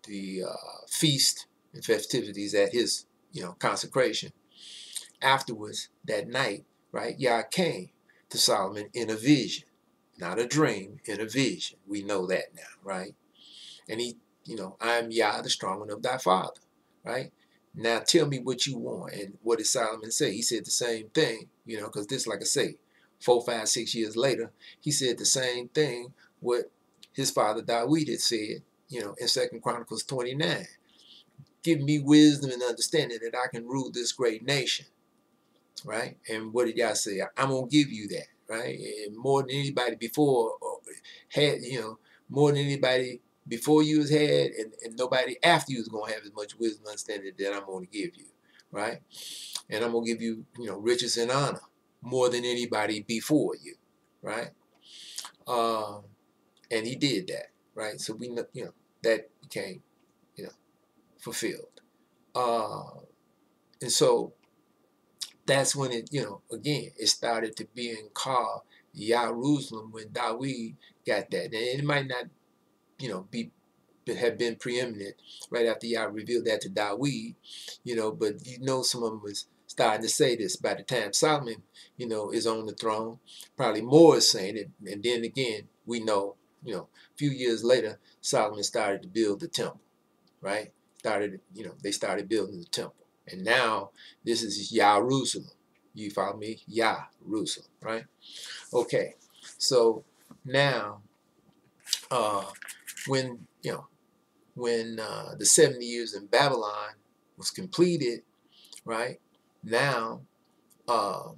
the uh, feast and festivities at his, you know, consecration. Afterwards, that night, right, Yah came to Solomon in a vision, not a dream, in a vision. We know that now, right? And he, you know, I am Yah, the strong one of thy father, right? Now tell me what you want. And what did Solomon say? He said the same thing, you know, because this, like I say, four, five, six years later, he said the same thing what his father Dawid had said, you know, in Second Chronicles 29. Give me wisdom and understanding that I can rule this great nation. Right? And what did y'all say? I'm gonna give you that, right? And more than anybody before uh, had, you know, more than anybody before you has had and, and nobody after you is going to have as much wisdom and understanding that I'm going to give you, right? And I'm going to give you, you know, riches and honor more than anybody before you, right? Um, and he did that, right? So we, you know, that became, you know, fulfilled. Uh, and so that's when it, you know, again, it started to being called Jerusalem when Dawid got that. And it might not you know, be have been preeminent right after Yah revealed that to Dawid, you know, but you know some of them was starting to say this by the time Solomon, you know, is on the throne. Probably more is saying it. And then again, we know, you know, a few years later, Solomon started to build the temple, right? Started, you know, they started building the temple. And now this is Jerusalem. You follow me? Jerusalem, right? Okay. So now uh when you know when uh, the 70 years in Babylon was completed, right? Now, um,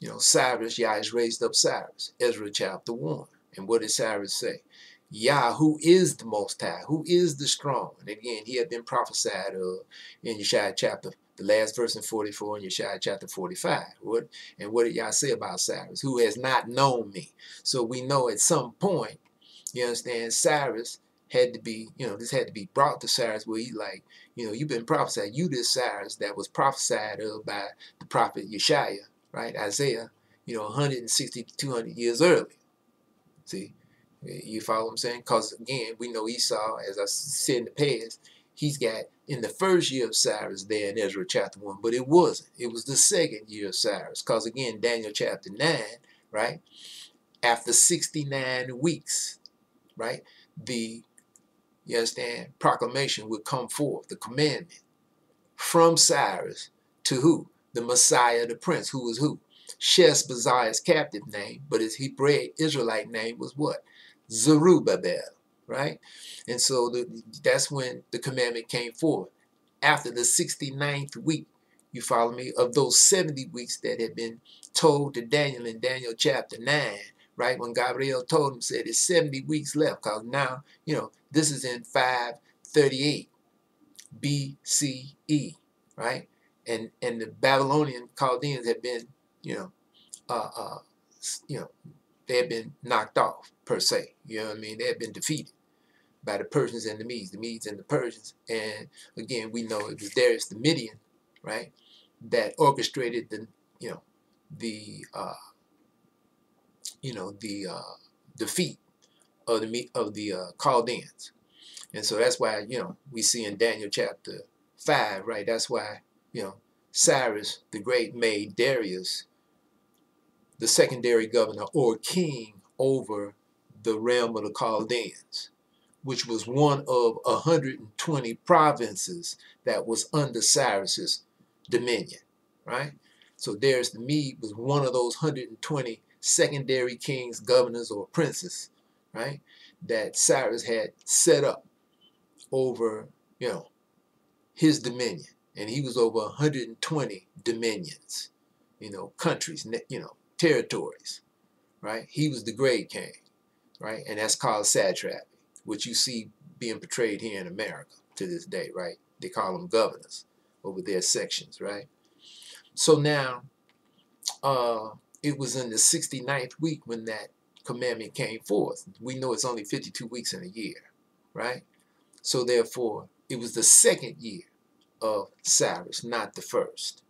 you know, Cyrus, Yah has raised up Cyrus, Ezra chapter 1. And what did Cyrus say? Yah, who is the Most High, who is the strong. And again, he had been prophesied of in Yeshaya chapter, the last verse in 44 in Yeshaya chapter 45. What, and what did Yah say about Cyrus? Who has not known me. So we know at some point you understand? Cyrus had to be, you know, this had to be brought to Cyrus where he like, you know, you've been prophesied. You this Cyrus that was prophesied of by the prophet Yeshaya, right? Isaiah, you know, 160 to 200 years earlier. See, you follow what I'm saying? Because again, we know Esau, as I said in the past, he's got in the first year of Cyrus there in Ezra chapter 1, but it wasn't. It was the second year of Cyrus. Because again, Daniel chapter 9, right? After 69 weeks, right? The, you understand, proclamation would come forth, the commandment from Cyrus to who? The Messiah, the Prince, who was who? Sheshbazzar's captive name, but his Hebraic Israelite name was what? Zerubbabel, right? And so the, that's when the commandment came forth. After the 69th week, you follow me, of those 70 weeks that had been told to Daniel in Daniel chapter 9, right? When Gabriel told him, said it's 70 weeks left, because now, you know, this is in 538 BCE, right? and and the Babylonian Chaldeans had been, you know, uh, uh, you know, they had been knocked off per se. You know what I mean? They had been defeated by the Persians and the Medes, the Medes and the Persians. And again, we know it was Darius the Median, right, that orchestrated the, you know, the, uh, you know, the uh, defeat of the of the uh, Chaldeans. And so that's why, you know, we see in Daniel chapter 5, right? That's why, you know, Cyrus the Great made Darius the secondary governor or king over the realm of the Chaldeans, which was one of 120 provinces that was under Cyrus's dominion, right? So Darius the Mede was one of those 120 secondary kings, governors, or princes, right? That Cyrus had set up over, you know, his dominion. And he was over 120 dominions, you know, countries, you know, territories, right? He was the great king, right? And that's called satrapy, which you see being portrayed here in America to this day, right? They call them governors over their sections, right? So now, uh, it was in the 69th week when that commandment came forth. We know it's only 52 weeks in a year, right? So therefore, it was the second year of Cyrus, not the first,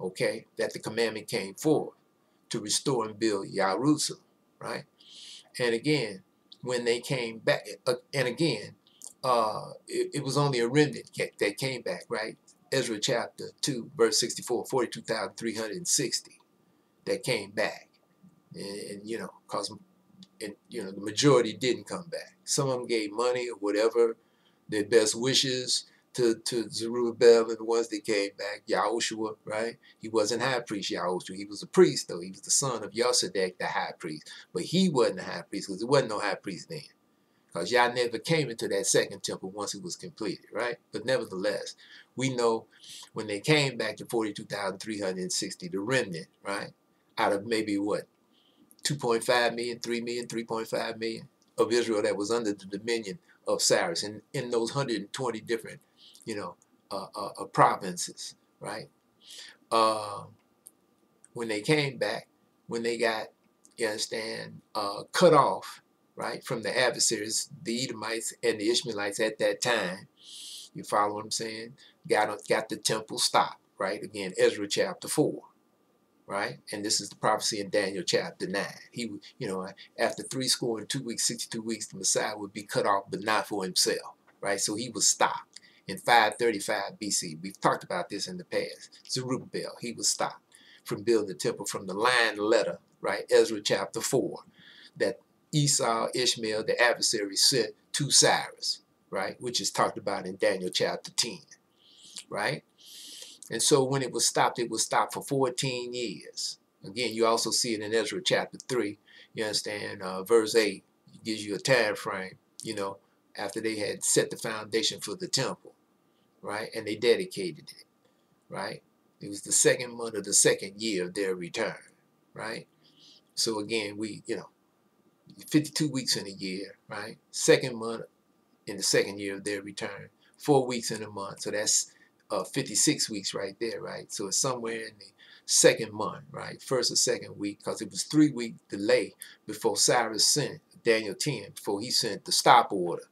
okay, that the commandment came forth to restore and build Jerusalem, right? And again, when they came back, uh, and again, uh, it, it, was only a remnant that came back, right? Ezra chapter 2, verse 64, 42,360 that came back. And, and you know, because and you know the majority didn't come back. Some of them gave money or whatever, their best wishes, to, to Zerubbabel and the ones that came back, Yahushua, right? He wasn't high priest Yahushua. He was a priest, though. He was the son of Yosadek, the high priest. But he wasn't a high priest because there wasn't no high priest then. Because Yah never came into that second temple once it was completed, right? But nevertheless, we know when they came back to 42,360, the remnant, right? Out of maybe what? 2.5 million, 3 million, 3.5 million of Israel that was under the dominion of Cyrus and in those 120 different you know, uh, uh, uh, provinces, right? Uh, when they came back, when they got, you understand, uh, cut off, right, from the adversaries, the Edomites and the Ishmaelites at that time, you follow what I'm saying? Got, got the temple stopped, right? Again, Ezra chapter 4, right? And this is the prophecy in Daniel chapter 9. He, you know, after three score and two weeks, 62 weeks, the Messiah would be cut off, but not for himself, right? So he was stopped in 535 BC. We've talked about this in the past. Zerubbabel, he was stopped from building the temple from the line letter, right? Ezra chapter 4, that Esau, Ishmael, the adversary, sent to Cyrus, right? Which is talked about in Daniel chapter 10, right? And so when it was stopped, it was stopped for 14 years. Again, you also see it in Ezra chapter 3. You understand? Uh, verse 8 gives you a time frame, you know, after they had set the foundation for the temple right? And they dedicated it, right? It was the second month of the second year of their return, right? So again, we, you know, 52 weeks in a year, right? Second month in the second year of their return, four weeks in a month. So that's uh, 56 weeks right there, right? So it's somewhere in the second month, right? First or second week, because it was three week delay before Cyrus sent Daniel 10, before he sent the stop order,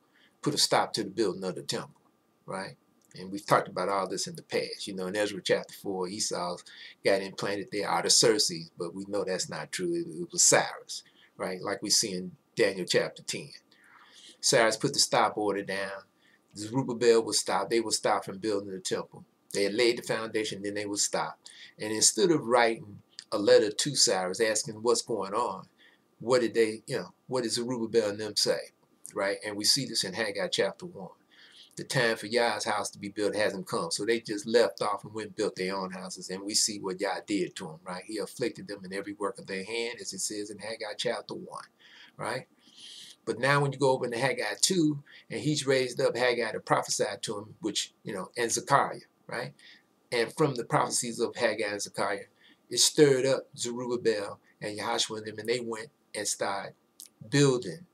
put a stop to the building of the temple, right? And we've talked about all this in the past. You know, in Ezra chapter 4, Esau got implanted there out of Xerxes, but we know that's not true. It, it was Cyrus, right? Like we see in Daniel chapter 10. Cyrus put the stop order down. Zerubbabel was stop. They were stop from building the temple. They had laid the foundation, then they were stop. And instead of writing a letter to Cyrus asking what's going on, what did they, you know, what did Zerubbabel and them say, right? And we see this in Haggai chapter 1 the time for Yah's house to be built hasn't come. So they just left off and went and built their own houses. And we see what Yah did to them, right? He afflicted them in every work of their hand, as it says in Haggai chapter 1, right? But now when you go over into Haggai 2, and he's raised up Haggai to prophesy to him, which, you know, and Zechariah, right? And from the prophecies of Haggai and Zechariah, it stirred up Zerubbabel and Yahushua and them, and they went and started building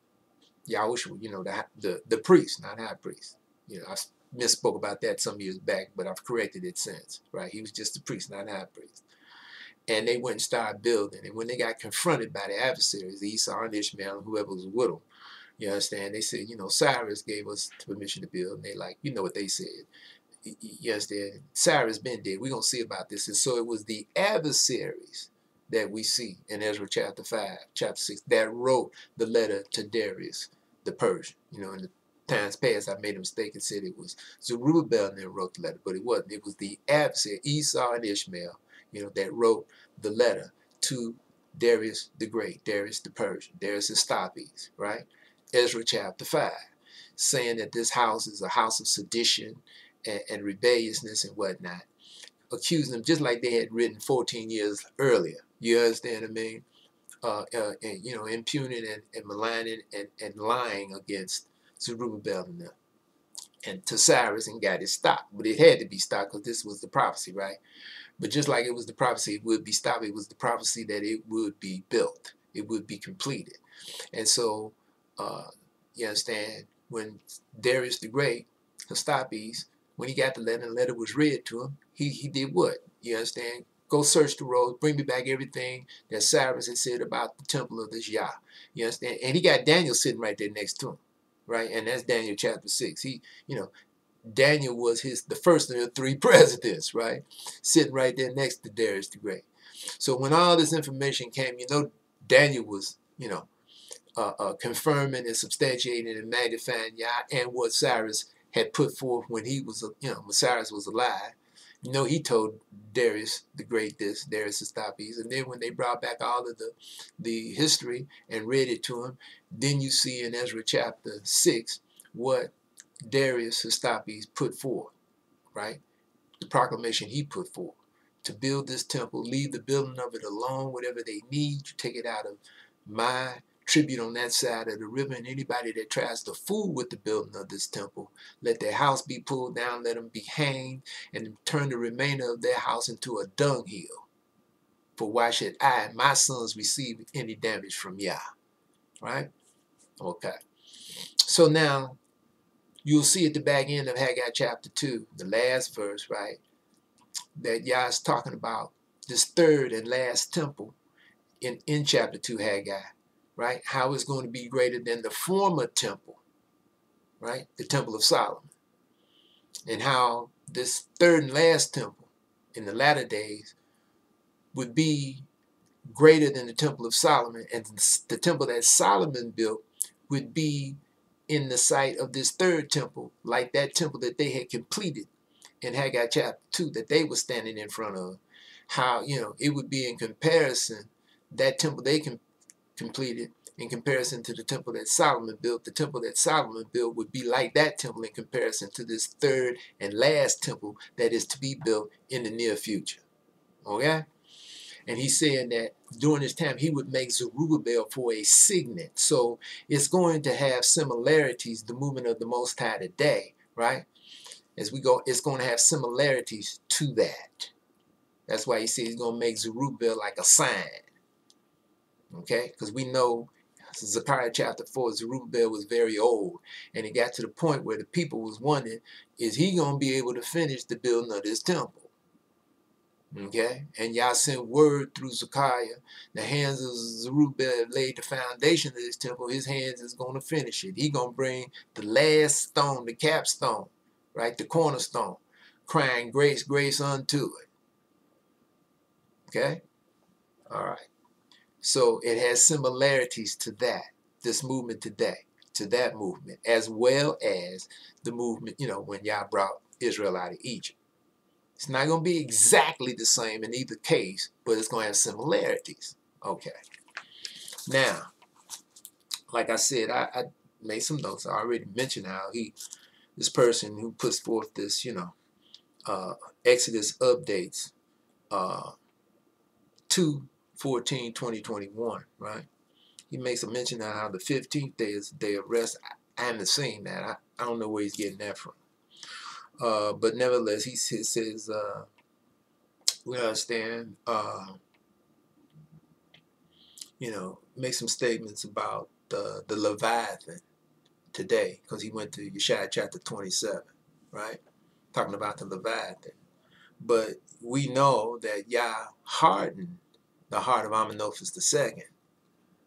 Yahushua, you know, the, the, the priest, not high priest you know, I misspoke about that some years back, but I've corrected it since, right? He was just a priest, not high priest. And they went and started building. And when they got confronted by the adversaries, Esau and Ishmael and whoever was with them, you understand? They said, you know, Cyrus gave us permission to build. And they like, you know what they said. You understand? Cyrus been dead. We're going to see about this. And so it was the adversaries that we see in Ezra chapter 5, chapter 6, that wrote the letter to Darius, the Persian. You know, in the times past, I made a mistake and said it was Zerubbabel that wrote the letter, but it wasn't. It was the adversary, Esau and Ishmael, you know, that wrote the letter to Darius the Great, Darius the Persian, Darius Astapes, right? Ezra chapter 5, saying that this house is a house of sedition and, and rebelliousness and whatnot, accusing them just like they had written 14 years earlier. You understand what I mean? Uh, uh, and, you know, impugning and, and maligning and, and lying against Zerubbabel and them. And to Cyrus and got it stopped. But it had to be stopped because this was the prophecy, right? But just like it was the prophecy, it would be stopped. It was the prophecy that it would be built. It would be completed. And so, uh, you understand, when Darius the Great, Hastapes, when he got the letter and the letter was read to him, he, he did what? You understand? Go search the roads, bring me back everything that Cyrus had said about the temple of this Yah. You understand? And he got Daniel sitting right there next to him right? And that's Daniel chapter six. He, you know, Daniel was his the first of the three presidents, right? Sitting right there next to Darius the Great. So when all this information came, you know, Daniel was, you know, uh, uh, confirming and substantiating and magnifying Yah and what Cyrus had put forth when he was, you know, when Cyrus was alive. You know, he told Darius the Great this, Darius Astapes, and then when they brought back all of the the history and read it to him, then you see in Ezra chapter six what Darius Astapes put forth, right? The proclamation he put forth to build this temple, leave the building of it alone, whatever they need, you take it out of my tribute on that side of the river, and anybody that tries to fool with the building of this temple, let their house be pulled down, let them be hanged, and turn the remainder of their house into a dunghill. For why should I and my sons receive any damage from Yah? Right? Okay. So now, you'll see at the back end of Haggai chapter 2, the last verse, right, that Yah is talking about this third and last temple in, in chapter 2 Haggai right? How it's going to be greater than the former temple, right? The temple of Solomon. And how this third and last temple in the latter days would be greater than the temple of Solomon. And the temple that Solomon built would be in the site of this third temple, like that temple that they had completed in Haggai chapter 2 that they were standing in front of. How, you know, it would be in comparison, that temple they can completed in comparison to the temple that Solomon built. The temple that Solomon built would be like that temple in comparison to this third and last temple that is to be built in the near future. Okay? And he's saying that during this time he would make Zerubbabel for a signet. So it's going to have similarities, the movement of the Most High today, right? As we go, it's going to have similarities to that. That's why he says he's going to make Zerubbabel like a sign. Okay? Because we know Zechariah chapter 4, Zerubbabel was very old. And it got to the point where the people was wondering, is he going to be able to finish the building of this temple? Okay? And Yah sent word through Zechariah. The hands of Zerubbabel laid the foundation of this temple. His hands is going to finish it. He going to bring the last stone, the capstone, right? The cornerstone, crying grace, grace unto it. Okay? All right. So it has similarities to that, this movement today, to that movement, as well as the movement, you know, when Yah brought Israel out of Egypt. It's not going to be exactly the same in either case, but it's going to have similarities. Okay. Now, like I said, I, I made some notes. I already mentioned how he, this person who puts forth this, you know, uh, Exodus updates uh, to 14, 2021, right? He makes a mention of how the 15th day is the day of rest. I haven't seen that. I, I don't know where he's getting that from. Uh, but nevertheless, he, says, uh, we understand, uh, you know, make some statements about the, the Leviathan today because he went to Yeshaya chapter 27. right? Talking about the Leviathan. But we know that Yah hardened the heart of Amenophis II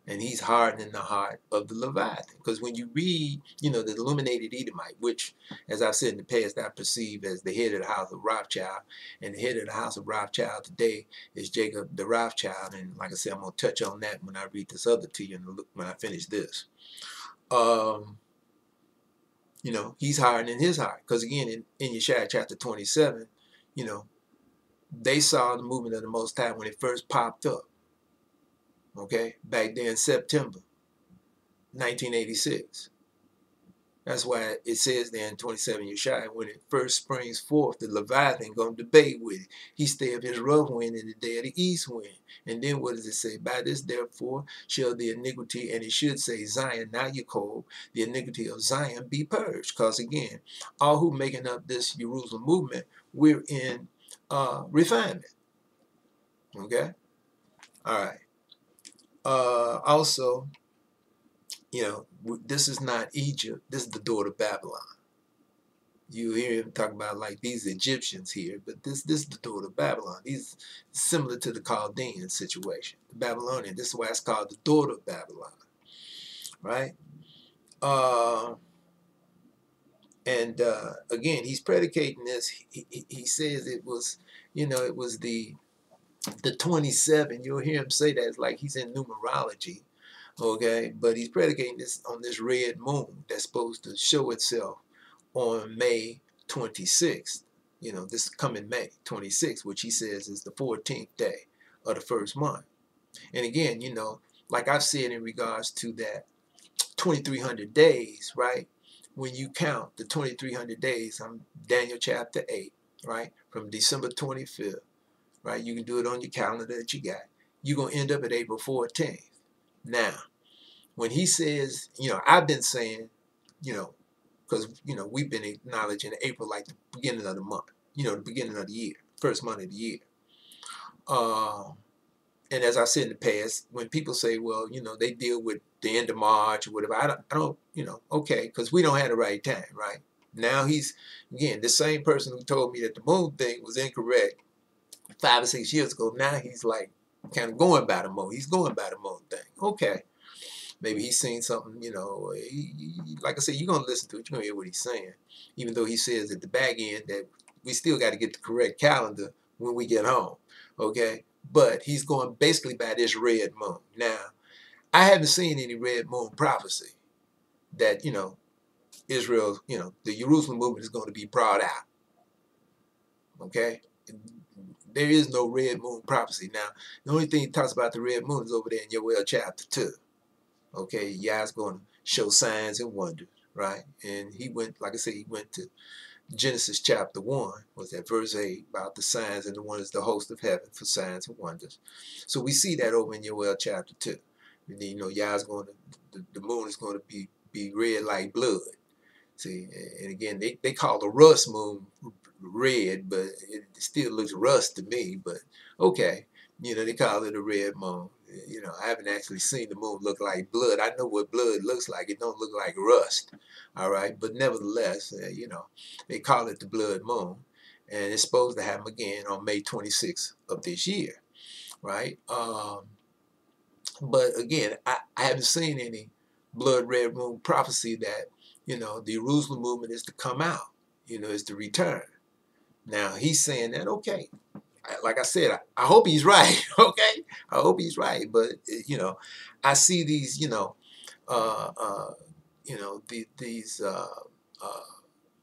and he's hardening the heart of the Leviathan. Because when you read, you know, the illuminated Edomite, which, as I've said in the past, I perceive as the head of the house of Rothschild, and the head of the house of Rothschild today is Jacob the Rothschild. And like I said, I'm going to touch on that when I read this other to you and when I finish this. Um, you know, he's hardening his heart. Because again, in, in Yeshaya chapter 27, you know, they saw the movement of the Most High when it first popped up okay, back then September 1986. That's why it says there in 27 Yeshaya, when it first springs forth, the Leviathan going to debate with it. He stay of his rough wind in the day of the east wind. And then what does it say? By this, therefore, shall the iniquity, and it should say Zion, now Jacob, the iniquity of Zion be purged. Because again, all who making up this YHWHrusalem movement, we're in uh, refinement. Okay? All right uh, also, you know, this is not Egypt. This is the daughter of Babylon. You hear him talk about like these Egyptians here, but this this is the daughter of Babylon. These similar to the Chaldean situation, the Babylonian. This is why it's called the daughter of Babylon, right? Uh, and uh, again, he's predicating this. He, he, he says it was, you know, it was the the 27, you'll hear him say that it's like he's in numerology, okay? But he's predicating this on this red moon that's supposed to show itself on May 26th, you know, this coming May 26th, which he says is the 14th day of the first month. And again, you know, like I've said in regards to that 2300 days, right? When you count the 2300 days, I'm Daniel chapter 8, right? From December 25th right? You can do it on your calendar that you got. You're going to end up at April 14th. Now, when he says, you know, I've been saying, you know, because, you know, we've been acknowledging April like the beginning of the month, you know, the beginning of the year, first month of the year. Uh, and as I said in the past, when people say, well, you know, they deal with the end of March or whatever, I don't, I don't you know, okay, because we don't have the right time, right? Now he's, again, the same person who told me that the moon thing was incorrect five or six years ago. Now he's like kind of going by the moon. He's going by the moon thing. Okay. Maybe he's seen something, you know. He, he, like I said, you're gonna listen to it. You're gonna hear what he's saying, even though he says at the back end that we still got to get the correct calendar when we get home. Okay, but he's going basically by this red moon. Now, I haven't seen any red moon prophecy that you know Israel, you know, the YHWHrusalem movement is going to be brought out. Okay, there is no red moon prophecy. Now, the only thing he talks about the red moon is over there in Yoel chapter 2. Okay, Yah's going to show signs and wonders, right? And he went, like I said, he went to Genesis chapter 1, was that verse 8, about the signs and the wonders, the host of heaven for signs and wonders. So we see that over in Yoel chapter 2. You know, Yah's going to, the, the moon is going to be, be red like blood. See, and again, they, they call the rust moon red, but it still looks rust to me. But okay, you know, they call it a red moon. You know, I haven't actually seen the moon look like blood. I know what blood looks like. It don't look like rust. All right, but nevertheless, uh, you know, they call it the blood moon, and it's supposed to happen again on May 26th of this year, right? Um, but again, I, I haven't seen any blood red moon prophecy that you know the YHWHrusalem movement is to come out. You know, is to return. Now he's saying that, okay, like I said, I, I, hope he's right, okay? I hope he's right, but eh, you know, I see these, you know, uh, uh, you know, the, these uh, uh,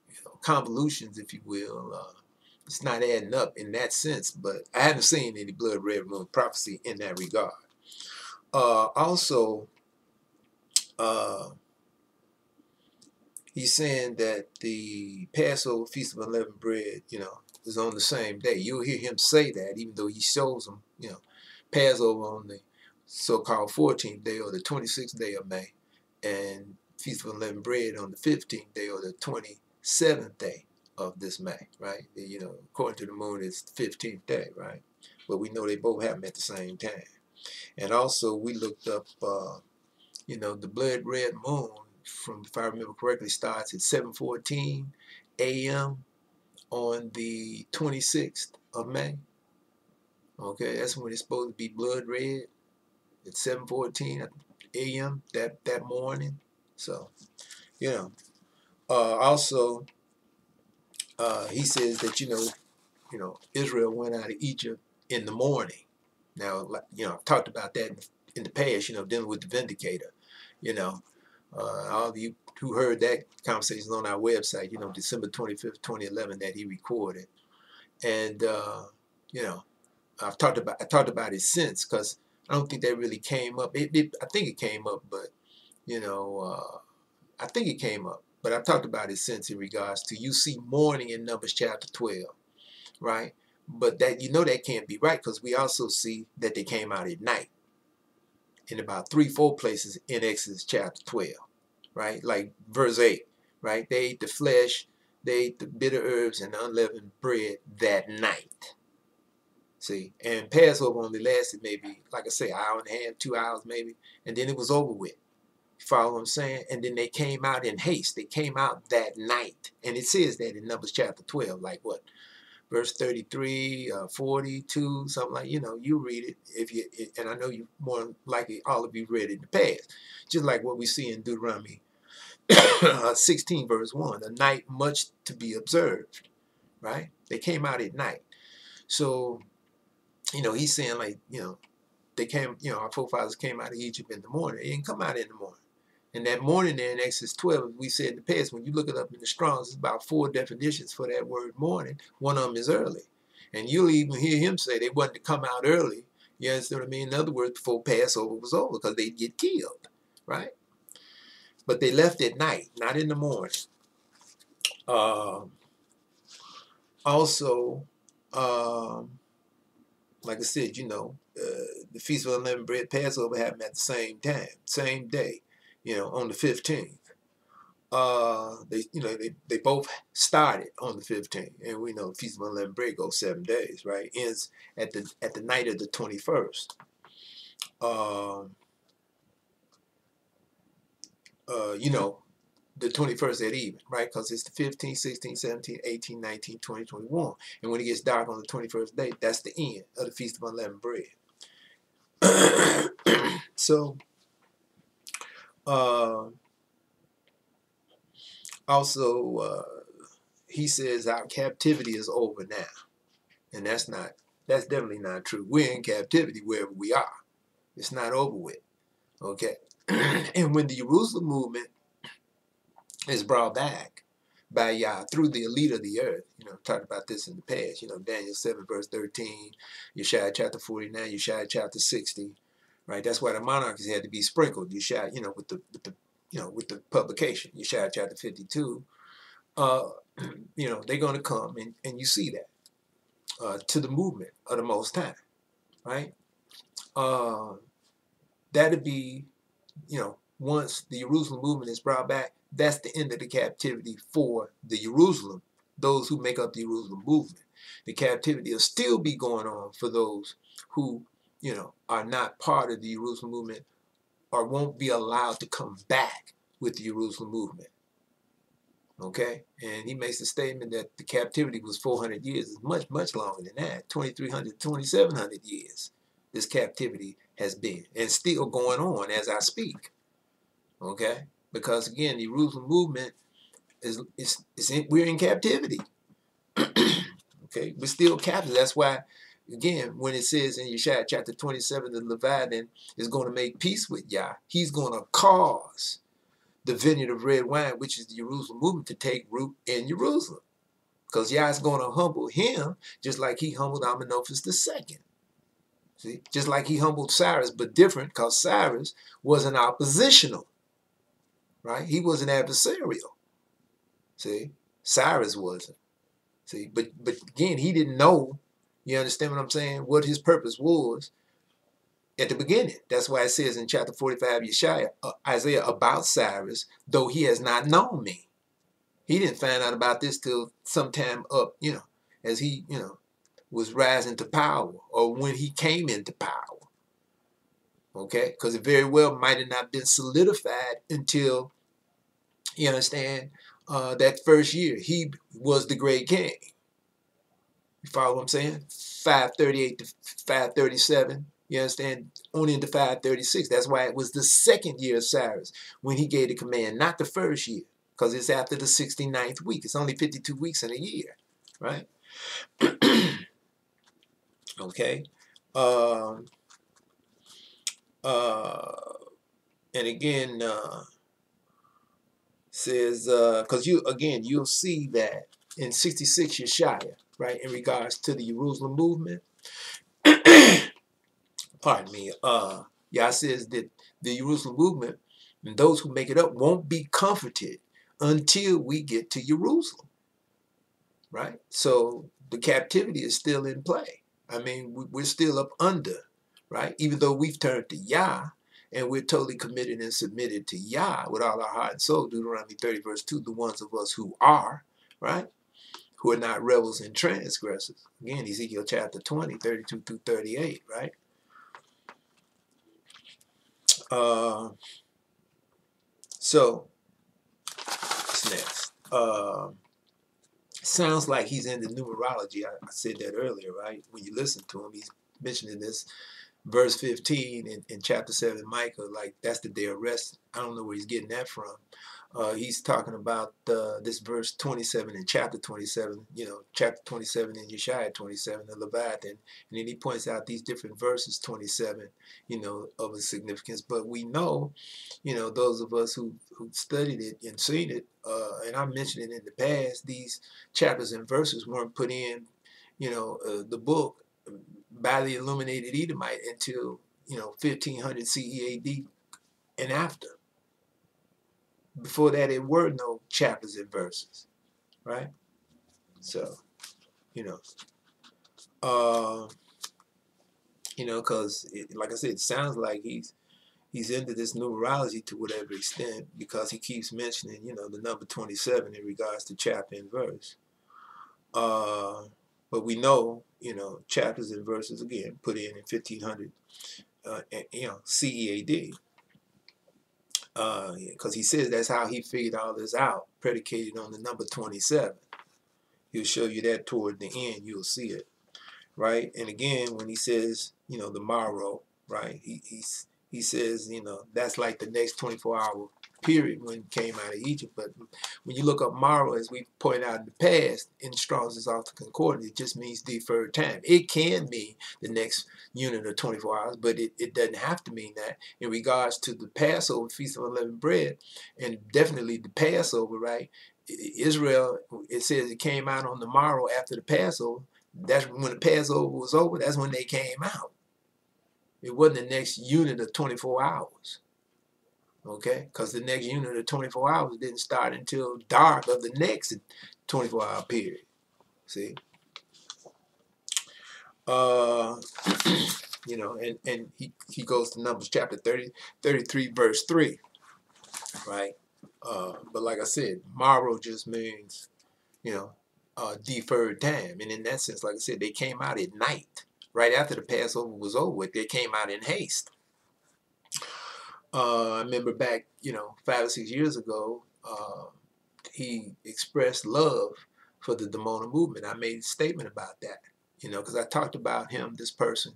you know, convolutions, if you will. Uh, it's not adding up in that sense, but I haven't seen any blood red moon prophecy in that regard. Uh, also, he's saying that the Passover Feast of Unleavened Bread, you know, is on the same day. You'll hear him say that, even though he shows them, you know, Passover on the so-called 14th day or the 26th day of May, and Feast of Unleavened Bread on the 15th day or the 27th day of this May, right? You know, according to the moon, it's the 15th day, right? But we know they both happen at the same time. And also, we looked up, uh, you know, the blood red moon from, if I remember correctly, starts at 714 a.m. on the 26th of May. Okay, that's when it's supposed to be blood red at 7:14 a.m. that that morning. So, you know, uh, also uh, he says that you know, you know, Israel went out of Egypt in the morning. Now, you know, I've talked about that in the past. You know, dealing with the Vindicator. You know, uh, all of you who heard that conversation on our website. You know, December 25th, 2011, that he recorded, and uh, you know, I've talked about I talked about it since because I don't think that really came up. It, it, I think it came up, but you know, uh, I think it came up, but I've talked about it since in regards to you see mourning in Numbers chapter 12, right? But that you know that can't be right because we also see that they came out at night in about three, four places in Exodus chapter 12, right? Like verse 8, right? They ate the flesh, they ate the bitter herbs and the unleavened bread that night. See, and Passover only lasted maybe, like I say, hour and a half, two hours maybe, and then it was over with. Follow what I'm saying? And then they came out in haste. They came out that night. And it says that in Numbers chapter 12, like what? Verse 33, uh, 42, something like, you know, you read it if you, and I know you more likely all of you read it in the past. Just like what we see in Deuteronomy uh, 16, verse 1, a night much to be observed, right? They came out at night. So you know, he's saying like, you know, they came, you know, our forefathers came out of Egypt in the morning. They didn't come out in the morning. And that morning there in Exodus 12, we said in the past, when you look it up in the Strong's, it's about four definitions for that word morning. One of them is early. And you'll even hear him say they wasn't to come out early. You understand what I mean? In other words, before Passover was over, because they'd get killed, right? But they left at night, not in the morning. Um, also, um, like I said, you know, uh, the Feast of Unleavened Bread Passover happened at the same time, same day, you know, on the 15th. Uh, they, you know, they, they both started on the 15th, and we know the Feast of Unleavened Bread goes seven days, right? Ends at the at the night of the 21st. Um, uh, you know, the 21st at even, right? Because it's the 15, 16, 17, 18, 19, 20, 21. And when it gets dark on the 21st day, that's the end of the Feast of Unleavened Bread. so, uh, also, uh, he says our captivity is over now. And that's not, that's definitely not true. We're in captivity wherever we are. It's not over with. Okay. and when the YHWHrusalem movement is brought back by Yah through the elite of the earth. You know, talked about this in the past. You know, Daniel 7 verse 13, Yeshaya chapter 49, Yeshaya chapter 60. Right? That's why the monarchies had to be sprinkled. Yeshaya, you know, with the with the you know, with the publication, Yeshaya chapter 52. Uh, you know, they're gonna come and, and you see that. Uh, to the movement of the most time. Right? Uh, that'd be, you know, once the YHWHrusalem movement is brought back, that's the end of the captivity for the YHWHrusalem, those who make up the YHWHrusalem movement. The captivity will still be going on for those who, you know, are not part of the YHWHrusalem movement or won't be allowed to come back with the YHWHrusalem movement. Okay? And he makes the statement that the captivity was 400 years. It's much, much longer than that. 2,300, 2,700 years this captivity has been and still going on as I speak. Okay? because again, the YHWHrusalem movement is is, is in, we're in captivity. okay, we're still captive. That's why, again, when it says in Yeshaya chapter 27, the Leviathan is going to make peace with Yah, he's going to cause the vineyard of red wine, which is the YHWHrusalem movement, to take root in Jerusalem. Because Yah is going to humble him just like he humbled Amenophis II. See, just like he humbled Cyrus, but different because Cyrus was an oppositional right? He wasn't adversarial. See, Cyrus wasn't. See, but but again, he didn't know. You understand what I'm saying? What his purpose was at the beginning. That's why it says in chapter 45, Yeshaya, uh, Isaiah about Cyrus, though he has not known me. He didn't find out about this till sometime up, you know, as he, you know, was rising to power or when he came into power. Okay? Because it very well might have not been solidified until, you understand, uh, that first year, he was the great king. You follow what I'm saying? 538 to 537. You understand? Only into 536. That's why it was the second year of Cyrus when he gave the command, not the first year, because it's after the 69th week. It's only 52 weeks in a year, right? okay. Um, uh, and again, uh, says, because uh, you, again, you'll see that in 66 Yeshaya, right, in regards to the YHWHrusalem movement, pardon me, uh, Yah says that the YHWHrusalem movement and those who make it up won't be comforted until we get to Jerusalem, right? So the captivity is still in play. I mean, we're still up under, right? Even though we've turned to Yah and we're totally committed and submitted to Yah with all our heart and soul, Deuteronomy 30, verse 2, the ones of us who are, right? Who are not rebels and transgressors. Again, Ezekiel chapter 20, 32 through 38, right? Uh, so, what's next? Uh, sounds like he's into numerology. I, I, said that earlier, right? When you listen to him, he's mentioning this verse 15 in, in chapter 7 Micah, like that's the day of rest. I don't know where he's getting that from uh, he's talking about uh, this verse 27 in chapter 27, you know, chapter 27 in Yeshaya 27, in Leviathan. And then he points out these different verses 27, you know, of significance. But we know, you know, those of us who, who studied it and seen it, uh, and I mentioned it in the past, these chapters and verses weren't put in, you know, uh, the book by the illuminated Edomite until, you know, 1500 CEAD and after before that there were no chapters and verses right? So you know uh you know because like i said it sounds like he's he's into this numerology to whatever extent because he keeps mentioning you know the number 27 in regards to chapter and verse. Uh but we know you know chapters and verses again put in in 1500 uh, you know CEAD because uh, he says that's how he figured all this out, predicated on the number 27. He'll show you that toward the end, you'll see it, right? And again, when he says, you know, the morrow, right? He he's, he says, you know, that's like the next 24 hour period when came out of Egypt. But when you look up Mara, as we pointed out in the past, in Strong's is off the concordance, it just means deferred time. It can mean the next unit of 24 hours, but it, it doesn't have to mean that. In regards to the Passover, Feast of Unleavened Bread, and definitely the Passover, right? Israel, it says it came out on the morrow after the Passover. That's when the Passover was over, that's when they came out. It wasn't the next unit of 24 hours okay? Because the next unit of 24 hours didn't start until dark of the next 24 hour period. See? Uh, you know, and, and he, he goes to Numbers chapter 30, 33, verse 3, right? Uh, but like I said, morrow just means, you know, uh, deferred time. And in that sense, like I said, they came out at night. Right after the Passover was over, they came out in haste. Uh, I remember back, you know, five or six years ago, uh, he expressed love for the Dimona movement. I made a statement about that, you know, because I talked about him, this person,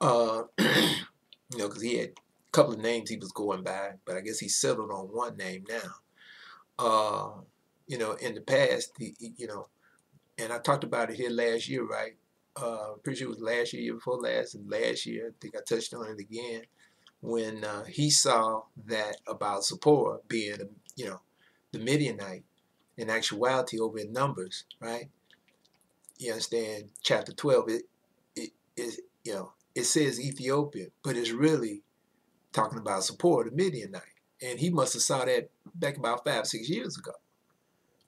uh, you know, because he had a couple of names he was going by, but I guess he settled on one name now. Uh, you know, in the past, he, he, you know, and I talked about it here last year, right? Uh, pretty sure it was last year, year before last, and last year, I think I touched on it again when uh, he saw that about Zipporah being, you know, the Midianite in actuality over in Numbers, right? You understand? Chapter 12, it, it, it you know, it says Ethiopian, but it's really talking about Zipporah, the Midianite. And he must have saw that back about five, six years ago,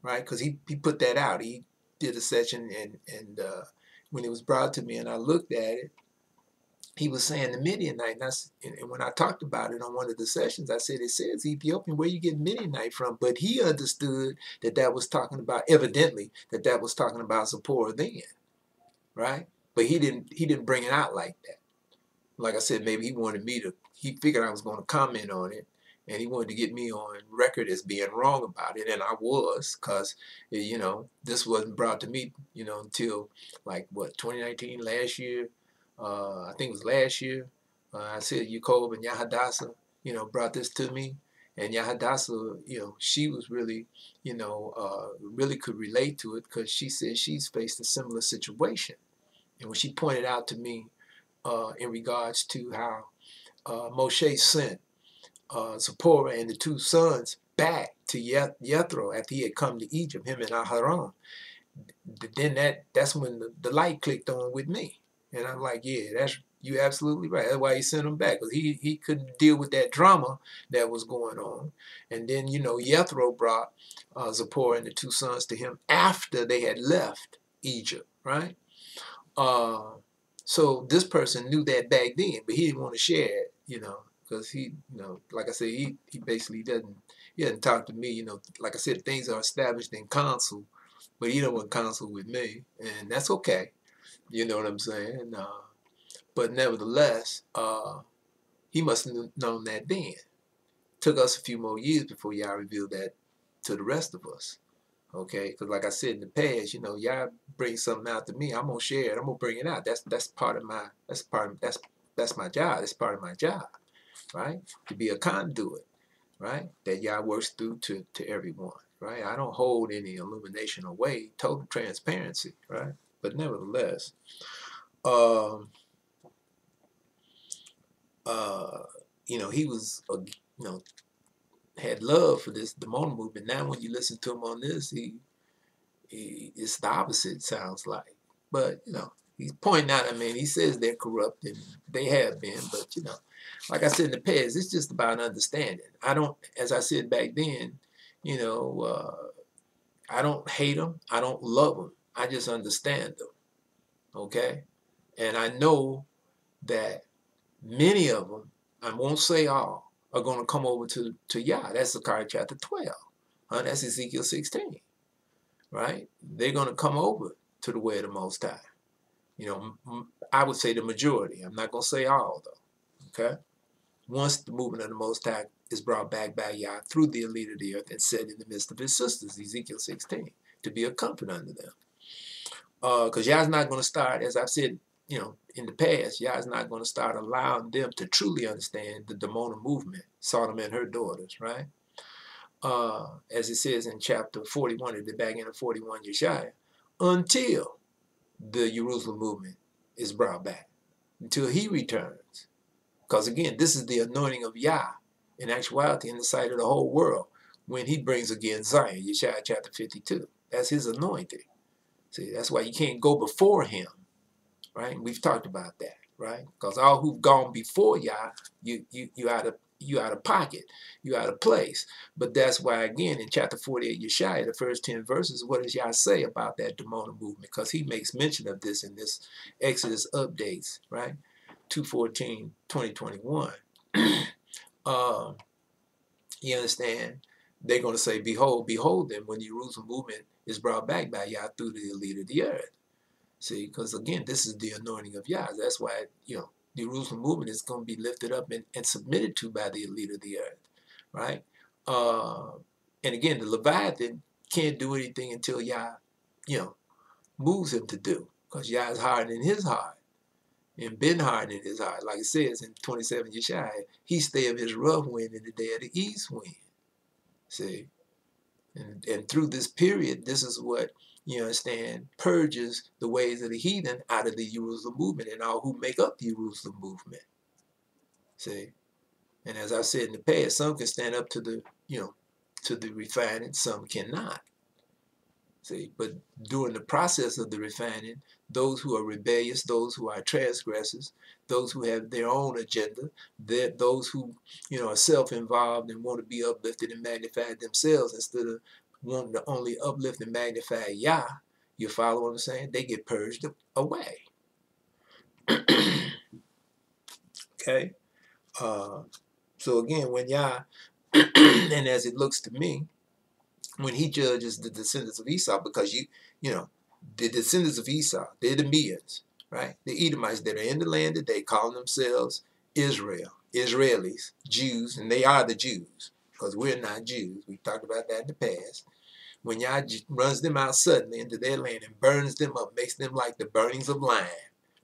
right? Because he, he put that out. He did a session, and, and uh, when it was brought to me and I looked at it, he was saying the Midianite, and, I, and when I talked about it on one of the sessions, I said it says Ethiopian. Where you get Midianite from? But he understood that that was talking about evidently that that was talking about Zipporah then, right? But he didn't he didn't bring it out like that. Like I said, maybe he wanted me to. He figured I was going to comment on it, and he wanted to get me on record as being wrong about it, and I was, cause eh, you know this wasn't brought to me, you know, until like what 2019, last year, uh, I think it was last year. Uh, I said Yacob and Yahadasa, you know, brought this to me, and Yahadasa, you know, she was really, you know, uh, really could relate to it because she said she's faced a similar situation, and when she pointed out to me uh, in regards to how uh, Moshe sent uh, Zipporah and the two sons back to Yethro after he had come to Egypt, him and Aharon. Then that that's when the, the light clicked on with me. And I'm like, yeah, that's you absolutely right. That's why he sent him back because he he couldn't deal with that drama that was going on. And then you know Yethro brought uh, Zipporah and the two sons to him after they had left Egypt, right? Uh, so this person knew that back then, but he didn't want to share it, you know, because he, you know, like I said, he, he basically doesn't, he doesn't talk to me, you know, like I said, things are established in council, but he don't want counsel with me, and that's okay, you know what I'm saying? Uh, but nevertheless, uh, he must have known that then. Took us a few more years before y'all revealed that to the rest of us. Okay, because like I said in the past, you know, y'all bring something out to me, I'm gonna share it. I'm gonna bring it out. That's that's part of my that's part of, that's that's my job. That's part of my job right? To be a conduit, right? That Yah works through to, to everyone, right? I don't hold any illumination away, total transparency, right? But nevertheless, um, uh, you know, he was, a, you know, had love for this Dimona movement. Now, when you listen to him on this, he, he it's the opposite. Sounds like, but you know, he's pointing out. I mean, he says they're corrupt, and they have been, but you know, like I said in the past, it's just about understanding. I don't, as I said back then, you know, uh, I don't hate them. I don't love them. I just understand them. Okay? And I know that many of them, I won't say all, are going to come over to, to Yah. That's Zechariah chapter 12. Huh? That's Ezekiel 16. Right? They're going to come over to the way of the Most High. You know, I would say the majority. I'm not going to say all, though. Okay? once the movement of the Most High is brought back by Yah through the elite of the earth and set in the midst of his sisters, Ezekiel 16, to be a comfort unto them. Because uh, Yah's not going to start, as I've said, you know, in the past, Yah's not going to start allowing them to truly understand the Dimona movement, Sodom and her daughters, right? Uh, as it says in chapter 41, at the back end of 41, Yeshaya, until the YHWHrusalem movement is brought back, until he returns. Because again, this is the anointing of Yah in actuality in the sight of the whole world when he brings again Zion, Yeshaya chapter 52. That's his anointing. See, that's why you can't go before him, right? We've talked about that, right? Because all who've gone before Yah, you you you out of you out of pocket, you out of place. But that's why again in chapter 48 Yeshaya, the first 10 verses, what does Yah say about that Dimona movement? Because he makes mention of this in this Exodus updates, right? 214 2021 um, you understand they're going to say behold behold them when the YHWHrusalem movement is brought back by yah through the elite of the earth see because again this is the anointing of yah that's why you know the YHWHrusalem movement is going to be lifted up and, and submitted to by the elite of the earth right uh, and again the leviathan can't do anything until yah you know moves him to do because yah is hardening his heart and been hardening his heart. Like it says in 27 Yeshaya, he stay of his rough wind in the day of the east wind. See? And, and through this period, this is what, you understand, purges the ways of the heathen out of the YHWHrusalem movement and all who make up the YHWHrusalem movement. See? And as I said in the past, some can stand up to the, you know, to the refining, some cannot. See, but during the process of the refining, those who are rebellious, those who are transgressors, those who have their own agenda, those who you know are self-involved and want to be uplifted and magnified themselves instead of wanting to only uplift and magnify Yah. You follow what I'm saying? They get purged away. okay. Uh, so again, when Yah, and as it looks to me, when he judges the descendants of Esau, because you, you know, the descendants of Esau, they're the Medes, right? The Edomites that are in the land today calling themselves Israel, Israelis, Jews, and they are the Jews, because we're not Jews. We talked about that in the past. When Yah runs them out suddenly into their land and burns them up, makes them like the burnings of lime,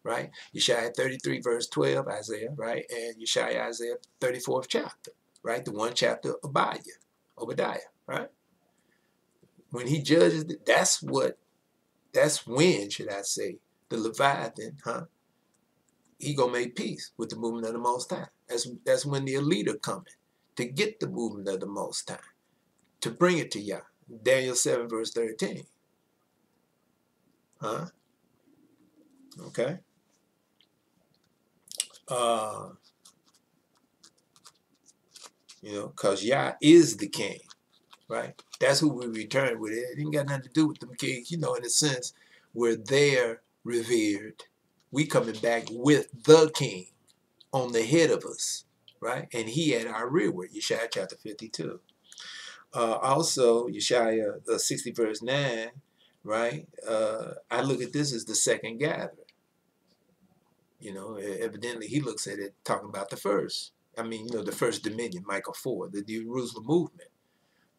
right? Yeshaya 33, verse 12, Isaiah, right? And Yeshaya, Isaiah 34th chapter, right? The one chapter of Obadiah, Obadiah, right? When he judges, that's what, that's when, should I say, the Leviathan, huh? He gonna make peace with the movement of the Most High. That's that's when the elite are coming to get the movement of the Most High, to bring it to Yah. Daniel 7 verse 13. Huh? Okay. Uh, you know, because Yah is the king, right? That's who we return with. It ain't got nothing to do with them kings, you know, in a sense, where they're revered. We coming back with the king on the head of us, right? And he at our rearward, Yeshaya chapter 52. Uh, also, Yeshaya uh, 60 verse 9, right? Uh, I look at this as the second gathering. You know, evidently he looks at it talking about the first. I mean, you know, the first dominion, Micah 4, the YHWHrusalem movement.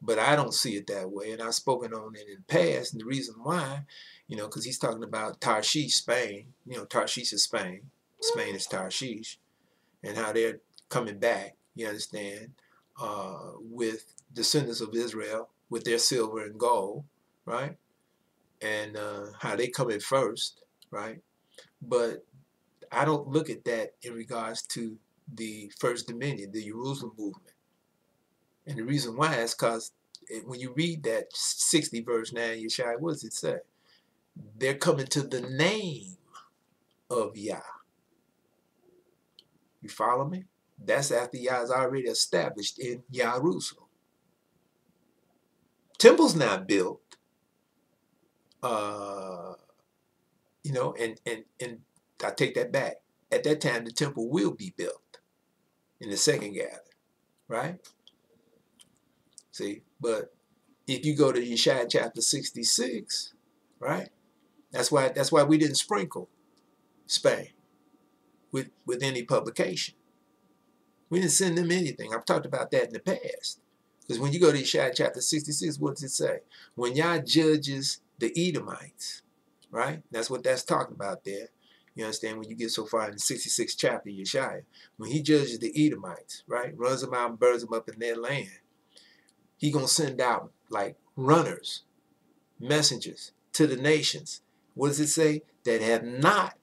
But I don't see it that way, and I've spoken on it in the past, and the reason why, you know, because he's talking about Tarshish, Spain. You know, Tarshish is Spain. Spain is Tarshish. And how they're coming back, you understand, uh, with descendants of Israel, with their silver and gold, right? And uh, how they come in first, right? But I don't look at that in regards to the First Dominion, the YHWHrusalem movement. And the reason why is because when you read that 60 verse 9, Yeshaya, what does it say? They're coming to the name of Yah. You follow me? That's after Yah is already established in Jerusalem. Temple's not built. Uh, you know, and, and, and I take that back. At that time, the temple will be built in the second gathering, right? See, but if you go to Yeshaya chapter 66, right? That's why that's why we didn't sprinkle Spain with, with any publication. We didn't send them anything. I've talked about that in the past. Because when you go to Yeshaya chapter 66, what does it say? When Yah judges the Edomites, right? That's what that's talking about there. You understand when you get so far in the 66th chapter, Yeshaya, when he judges the Edomites, right, runs them out and burns them up in their land, he gonna send out like runners, messengers to the nations. What does it say? That have not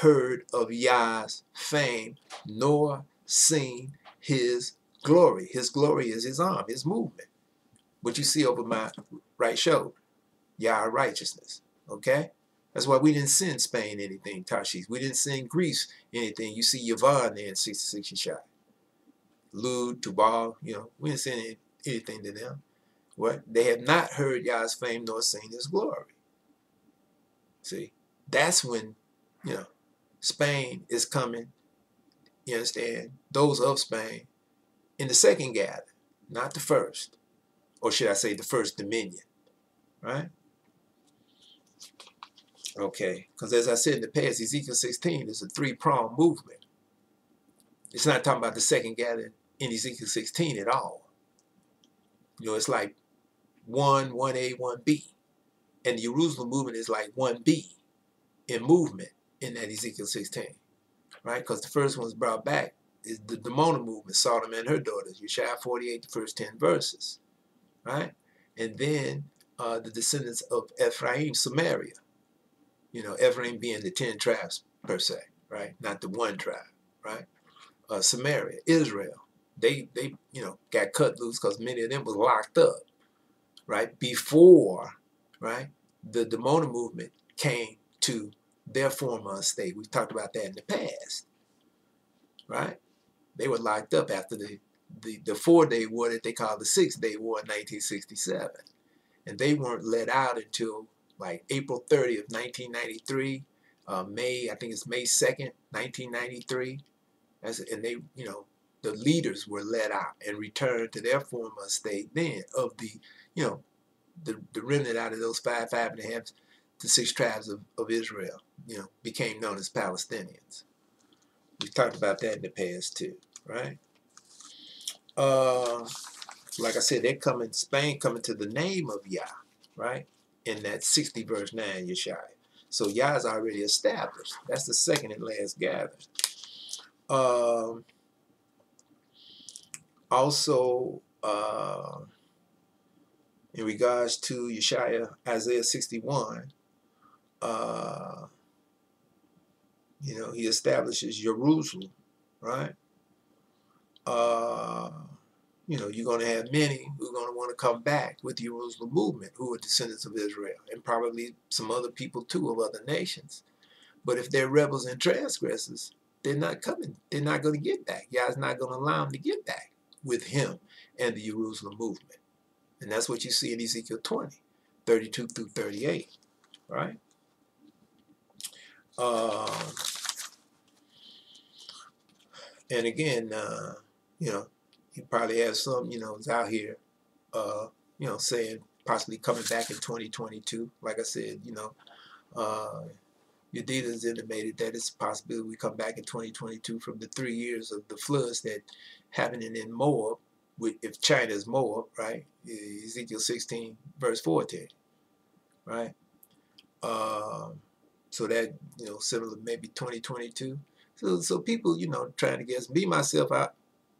heard of Yah's fame, nor seen his glory. His glory is his arm, his movement. What you see over my right shoulder, Yah righteousness. Okay? That's why we didn't send Spain anything, Tarshish. We didn't send Greece anything. You see Yavon there in 66 shot. Lud, Tubal, you know, we didn't send anything to them. What? They have not heard Yah's fame nor seen his glory. See? That's when, you know, Spain is coming, you understand, those of Spain, in the second gathering, not the first. Or should I say the first dominion, right? Okay, because as I said in the past, Ezekiel 16 is a three-pronged movement. It's not talking about the second gathering in Ezekiel 16 at all. You know, it's like 1, 1A, 1B. And the YHWHrusalem movement is like 1B in movement in that Ezekiel 16. Right? Because the first one's brought back is the Dimona movement, Sodom and her daughters, Yeshaya 48, the first 10 verses. Right? And then uh, the descendants of Ephraim, Samaria. You know, Ephraim being the 10 tribes per se, right? Not the one tribe, right? Uh, Samaria, Israel, they, they, you know, got cut loose because many of them was locked up, right? Before, right, the Dimona movement came to their former state. We've talked about that in the past, right? They were locked up after the, the, the four-day war that they called the Six-Day War in 1967. And they weren't let out until like April 30th, 1993, uh, May, I think it's May 2nd, 1993. As, and they, you know, the leaders were let out and returned to their former state then of the, you know, the, the remnant out of those five, five and a half to six tribes of, of Israel, you know, became known as Palestinians. We've talked about that in the past too. right? Uh, like I said, they're coming, Spain coming to the name of Yah, right? In that 60 verse 9 Yeshaya. So Yah is already established. That's the second and last gathering. Um, also, uh, in regards to Yeshaya, Isaiah 61, uh, you know, he establishes Jerusalem, right? Uh, you know, you're going to have many who are going to want to come back with the YHWHrusalem movement who are descendants of Israel and probably some other people too of other nations. But if they're rebels and transgressors, they're not coming. They're not going to get back. God's not going to allow them to get back with him and the YHWHrusalem movement. And that's what you see in Ezekiel 20, 32 through 38, right? Uh, and again, uh, you know, he probably has some, you know, is out here, uh, you know, saying possibly coming back in 2022. Like I said, you know, uh, Yadida's intimated that it's possible we come back in 2022 from the three years of the floods that happening in Moab, if China is Moab, right? Ezekiel 16, verse 14, right? Um, so that, you know, similar maybe 2022. So, so people, you know, trying to guess. Me, myself, I,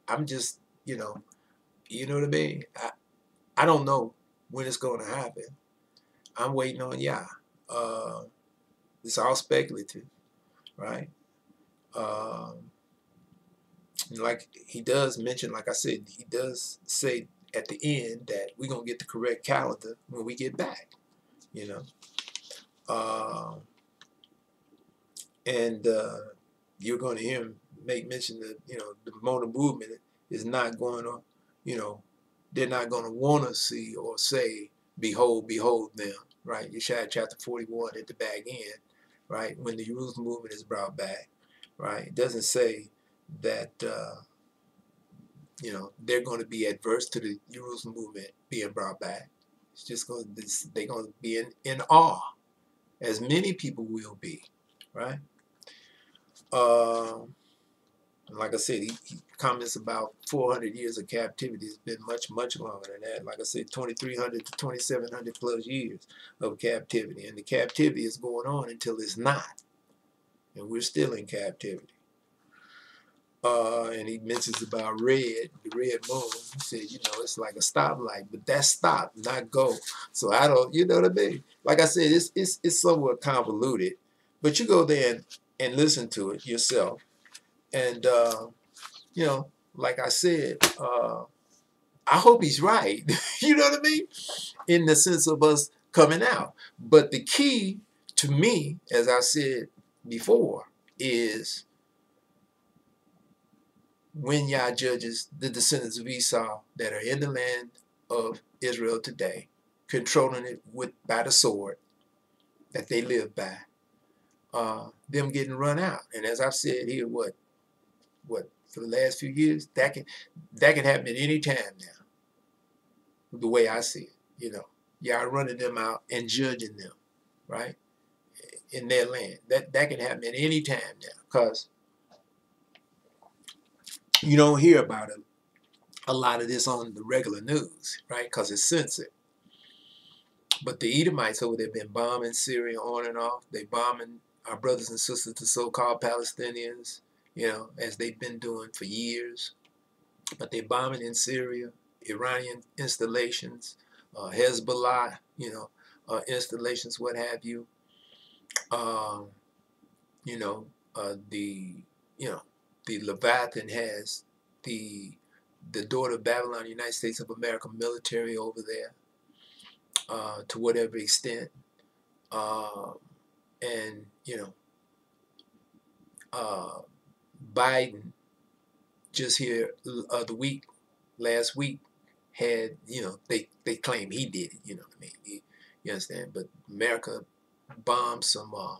I'm just, you know, you know what I mean? I, I don't know when it's going to happen. I'm waiting on Yah. Uh, it's all speculative, right? Um, like he does mention, like I said, he does say at the end that we're gonna get the correct calendar when we get back, you know. Um, and uh, you're going to hear him make mention that you know the Mona movement is not going to, you know, they're not going to want to see or say, "Behold, behold them." Right, Yeshaya chapter 41 at the back end, right, when the YHWHrusalem movement is brought back, right. It doesn't say that uh, you know they're going to be adverse to the YHWHrusalem movement being brought back. It's just going to they're going to be in, in awe, as many people will be, right? Um, like I said, he, he, comments about 400 years of captivity. It's been much, much longer than that. Like I said, 2,300 to 2,700 plus years of captivity. And the captivity is going on until it's not. And we're still in captivity. Uh, and he mentions about red, the red moon. He said, you know, it's like a stoplight, but that's stop, not go. So I don't, you know what I mean? Like I said, it's it's it's somewhat convoluted, but you go there and, and listen to it yourself, and uh, you know, like I said, uh, I hope he's right. you know what I mean? In the sense of us coming out. But the key to me, as I said before, is when Yah judges the descendants of Esau that are in the land of Israel today, controlling it with by the sword that they live by, uh, them getting run out. And as I've said here, what, what for the last few years, that can that can happen at any time now. The way I see it, you know, y'all running them out and judging them, right, in their land. That that can happen at any time now, cause you don't hear about it, a lot of this on the regular news, right? Because it's censored. But the Edomites over there been bombing Syria on and off. They bombing our brothers and sisters, the so-called Palestinians, you know, as they've been doing for years. But they're bombing in Syria, Iranian installations, uh, Hezbollah, you know, uh, installations, what have you. Um, you know, uh, the, you know, the Leviathan has the the daughter of Babylon, United States of America military over there uh, to whatever extent. Uh, and, you know, uh, Biden just here uh, the week, last week, had, you know, they, they claim he did it, you know what I mean? He, you understand? But America bombed some uh,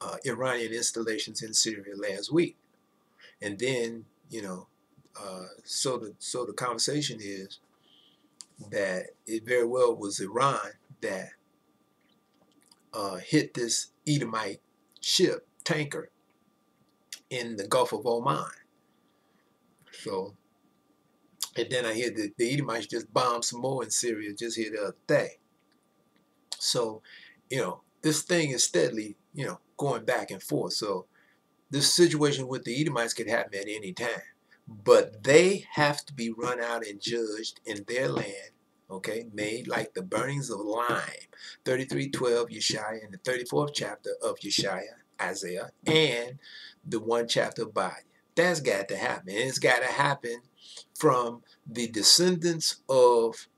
uh, Iranian installations in Syria last week. And then, you know, uh, so the so the conversation is that it very well was Iran that uh, hit this Edomite ship tanker in the Gulf of Oman, So, and then I hear the, the Edomites just bomb some more in Syria just here the other day. So, you know, this thing is steadily, you know, going back and forth. So, this situation with the Edomites could happen at any time. But they have to be run out and judged in their land, okay, made like the burnings of lime. 3312 Yeshaya in the 34th chapter of Yeshaya, Isaiah, and the one chapter of Obadiah. That's got to happen. And it's got to happen from the descendants of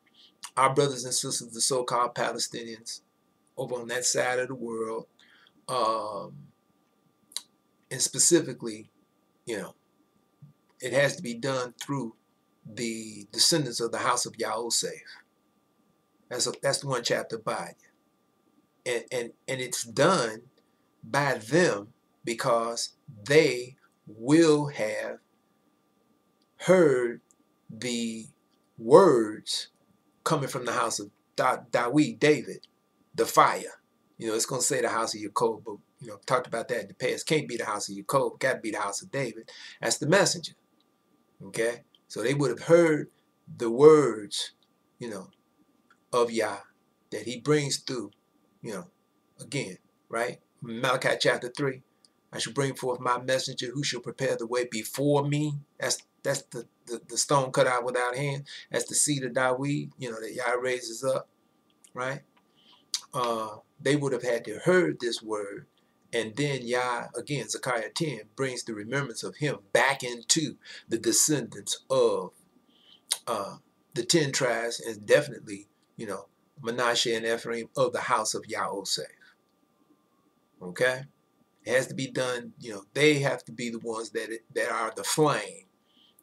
our brothers and sisters, the so-called Palestinians, over on that side of the world, um, and specifically, you know, it has to be done through the descendants of the house of Yahoseph. That's a, that's one chapter by you. And, and, and it's done by them because they will have heard the words coming from the house of da- Dawid, David, the fire. You know, it's going to say the house of Jacob, but, you know, talked about that in the past. Can't be the house of Jacob, got to be the house of David. That's the messenger. Okay? So they would have heard the words, you know, of Yah that he brings through, you know, again, right? Malachi chapter 3. I shall bring forth my messenger who shall prepare the way before me. That's that's the, the, the stone cut out without hand. That's the seed of Dawid, you know, that Yah raises up, right? Uh, they would have had to heard this word and then Yah, again, Zechariah 10, brings the remembrance of him back into the descendants of uh, the 10 tribes and definitely, you know, Manasseh and Ephraim of the house of Yahoseph. Okay? It has to be done, you know, they have to be the ones that, it, that are the flame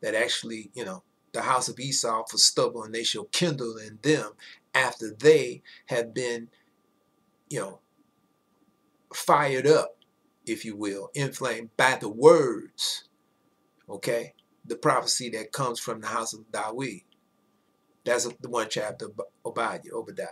that actually, you know, the house of Esau for stubble and they shall kindle in them after they have been, you know, fired up, if you will, inflamed by the words, okay? The prophecy that comes from the house of Dawid. That's the one chapter of Obadiah, Obadiah.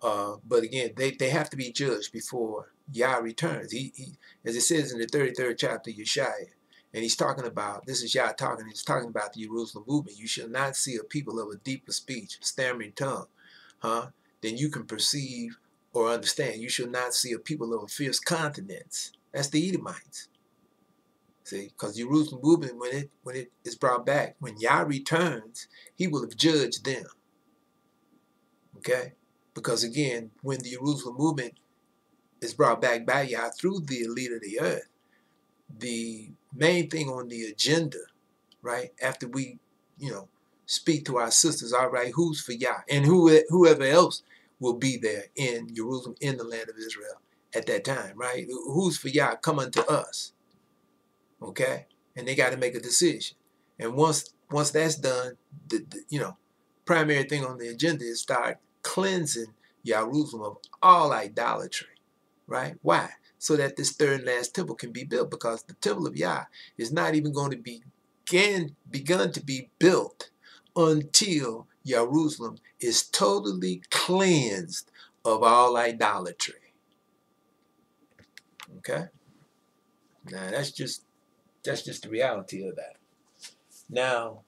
Uh, but again, they, they have to be judged before Yah returns. He, he, as it says in the 33rd chapter of Yeshaya, and he's talking about, this is Yah talking, he's talking about the YHWHrusalem movement. You shall not see a people of a deeper speech, stammering tongue, huh? Then you can perceive or understand. You shall not see a people of a fierce continence. That's the Edomites. See, because YHWHrusalem movement, when it when it is brought back, when Yah returns, he will have judged them. Okay? Because again, when the YHWHrusalem movement is brought back by Yah through the elite of the earth, the main thing on the agenda, right, after we, you know, speak to our sisters, all right, who's for Yah? And who whoever else will be there in Jerusalem, in the land of Israel at that time, right? Who's for Yah? coming to us. Okay? And they got to make a decision. And once once that's done, the, the, you know, primary thing on the agenda is start cleansing Jerusalem of all idolatry, right? Why? So that this third and last temple can be built because the temple of Yah is not even going to be begin, begun to be built until Jerusalem is totally cleansed of all idolatry. Okay? Now that's just that's just the reality of that. Now,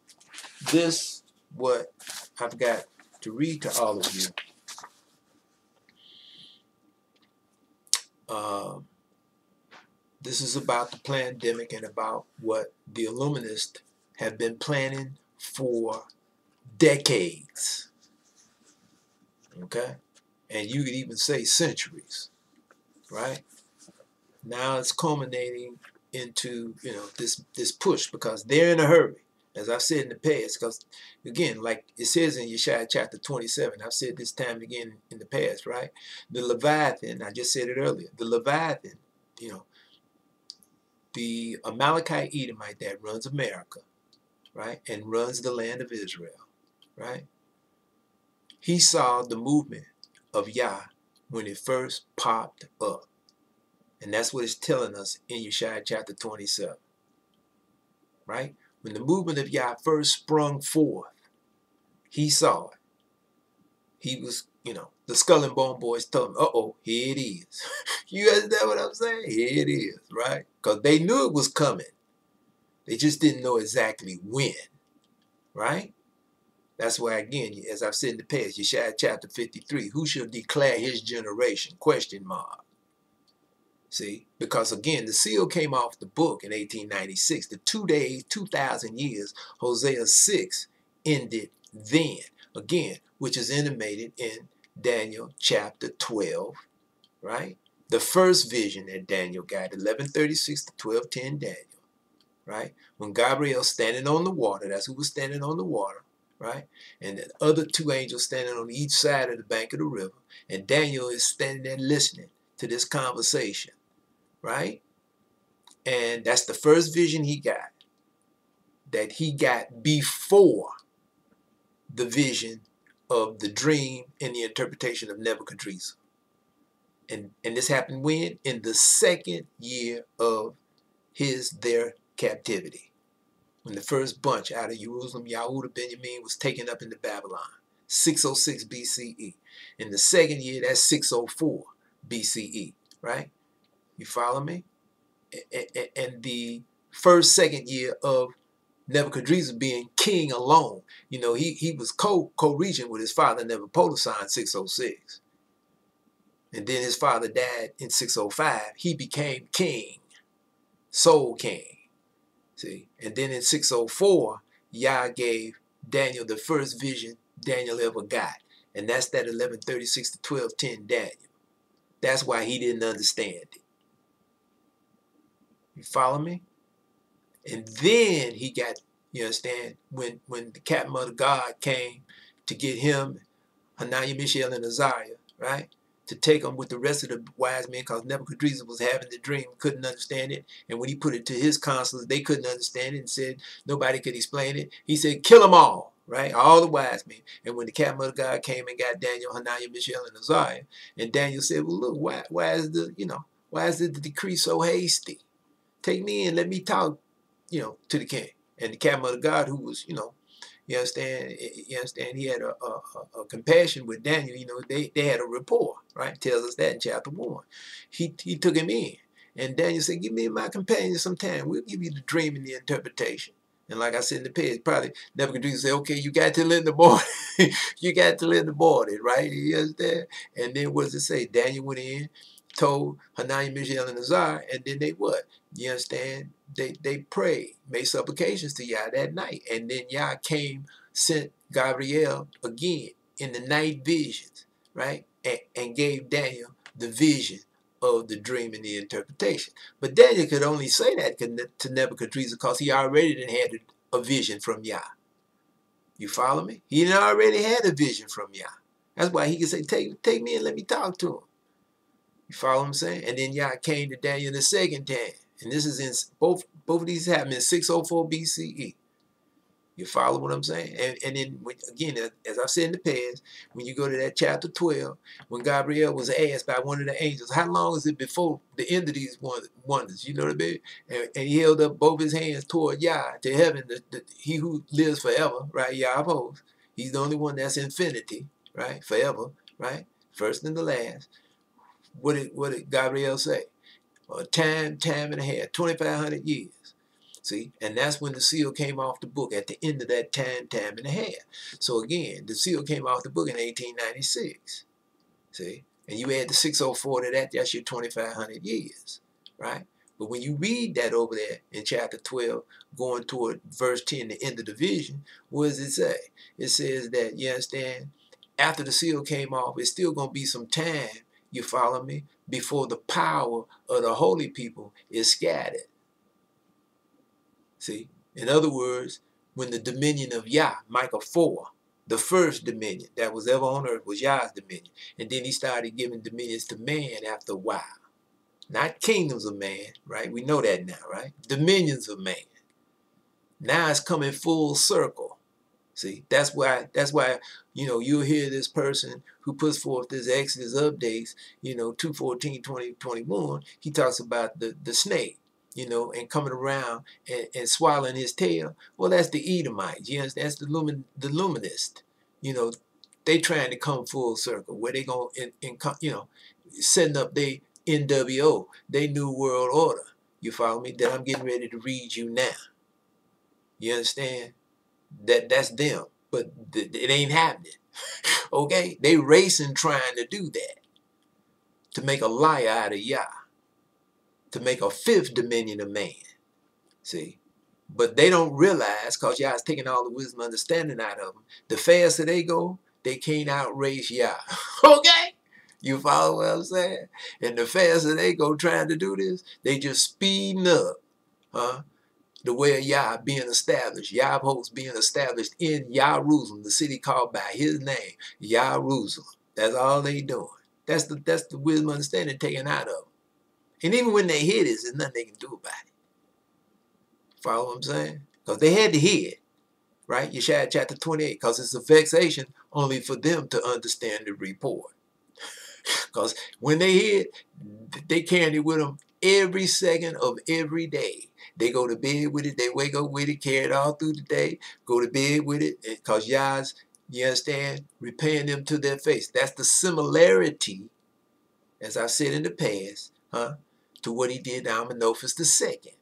this what I've got to read to all of you. Um, this is about the pandemic and about what the Illuminists have been planning for decades. Okay? And you could even say centuries. Right? Now it's culminating into, you know, this this push because they're in a hurry. As I've said in the past, because again, like it says in Yeshaya chapter 27, I've said this time again in the past, right? The Leviathan, I just said it earlier, the Leviathan, you know, the Amalekite Edomite that runs America, right, and runs the land of Israel, right? He saw the movement of Yah when it first popped up. And that's what it's telling us in Yeshaya chapter 27. Right? When the movement of Yah first sprung forth, he saw it. He was, you know, the Skull and Bone boys told him, uh-oh, here it is. you know what I'm saying? Here it is, right? Because they knew it was coming. They just didn't know exactly when, right? That's why, again, as I've said in the past, Yeshaya chapter 53, who shall declare his generation? Question mark. See, because again, the seal came off the book in 1896. The two days, 2,000 years, Hosea 6 ended then. Again, which is intimated in Daniel chapter 12, right? The first vision that Daniel got, 1136 to 1210 Daniel, right? When Gabriel standing on the water, that's who was standing on the water, right? And the other two angels standing on each side of the bank of the river. And Daniel is standing there listening to this conversation, right? And that's the first vision he got that he got before the vision of the dream and the interpretation of Nebuchadnezzar. And, and this happened when? In the second year of his their captivity. When the first bunch out of Jerusalem, Yahuda Benjamin, was taken up into Babylon. 606 BCE. In the second year, that's 604 BCE, right? You follow me? And the first, second year of Nebuchadnezzar being king alone. You know, he, he was co co-regent with his father Nebuchadnezzar in 606. And then his father died in 605. He became king, sole king. See? And then in 604, Yah gave Daniel the first vision Daniel ever got. And that's that 1136 to 1210 Daniel. That's why he didn't understand it. You follow me? And then he got, you understand, when when the cat mother God came to get him, Hananiah, Mishael, and Azariah, right? To take them with the rest of the wise men because Nebuchadnezzar was having the dream, couldn't understand it. And when he put it to his counselors, they couldn't understand it and said nobody could explain it. He said, kill them all, right? All the wise men. And when the cat mother God came and got Daniel, Hananiah, Mishael, and Azariah, and Daniel said, well, look, why, why is the, you know, why is the decree so hasty? Take me in, let me talk you know, to the king. And the captain of guard, who was, you know, you understand, you understand, he had a, a, a, compassion with Daniel, you know, they, they had a rapport, right? Tells us that in chapter one. He, he took him in. And Daniel said, give me my companion some time. We'll give you the dream and the interpretation. And like I said in the past, probably Nebuchadnezzar said, okay, you got to let the board. you got to let the it, right? You understand? And then what does it say? Daniel went in, told Hananiah, Mishael, and Azar, and then they what? You understand? They they prayed, made supplications to Yah that night. And then Yah came, sent Gabriel again in the night visions, right? And, and gave Daniel the vision of the dream and the interpretation. But Daniel could only say that to Nebuchadnezzar because he already had a vision from Yah. You follow me? He already had a vision from Yah. That's why he could say, take, take me and let me talk to him. You follow what I'm saying? And then Yah came to Daniel the second time. And this is in both both of these happened in 604 BCE. You follow what I'm saying? And, and then, when, again, as I've said in the past, when you go to that chapter 12, when Gabriel was asked by one of the angels, how long is it before the end of these wonders? You know what I mean? And, and he held up both his hands toward Yah, to heaven, the, the, he who lives forever, right? Yah of He's the only one that's infinity, right? Forever, right? First and the last. What did, what did Gabriel say? A time, time and a half, 2,500 years. See, and that's when the seal came off the book at the end of that time, time and a half. So again, the seal came off the book in 1896. See, and you add the 604 to that, that's your 2,500 years, right? But when you read that over there in chapter 12, going toward verse 10, the end of the vision, what does it say? It says that, you understand, after the seal came off, it's still going to be some time, you follow me, before the power of the holy people is scattered. See, in other words, when the dominion of Yah, Micah 4, the first dominion that was ever on earth was Yah's dominion. And then he started giving dominions to man after a while. Not kingdoms of man, right? We know that now, right? Dominions of man. Now it's coming full circle. See, that's why that's why you know you'll hear this person who puts forth this Exodus updates, you know, 214, 20, 21, he talks about the, the snake, you know, and coming around and, and swallowing his tail. Well, that's the Edomites, yes, that's the lumin the luminist. You know, they trying to come full circle where they gonna in, in you know, setting up they NWO, they new world order. You follow me? That I'm getting ready to read you now. You understand? That that's them, but th- it ain't happening. okay, they racing trying to do that to make a liar out of Yah, to make a fifth dominion of man. See, but they don't realize because Yah's taking all the wisdom, understanding out of them. The faster they go, they can't outrace Yah. okay. You follow what I'm saying? And the faster they go trying to do this, they just speeding up. Huh? The way of Yah being established, Yah hosts being established in Jerusalem, the city called by his name, Jerusalem. That's all they doing. That's the that's the wisdom understanding taken out of them. And even when they hear this, there's nothing they can do about it. Follow what I'm saying? Because they had to hear it, right? Yeshaya chapter 28, because it's a vexation only for them to understand the report. Because when they hear it, they carry it with them every second of every day. They go to bed with it, they wake up with it, carry it all through the day, go to bed with it, because Yah's, you understand, repaying them to their face. That's the similarity, as I said in the past, huh, to what he did to Amenophis the second.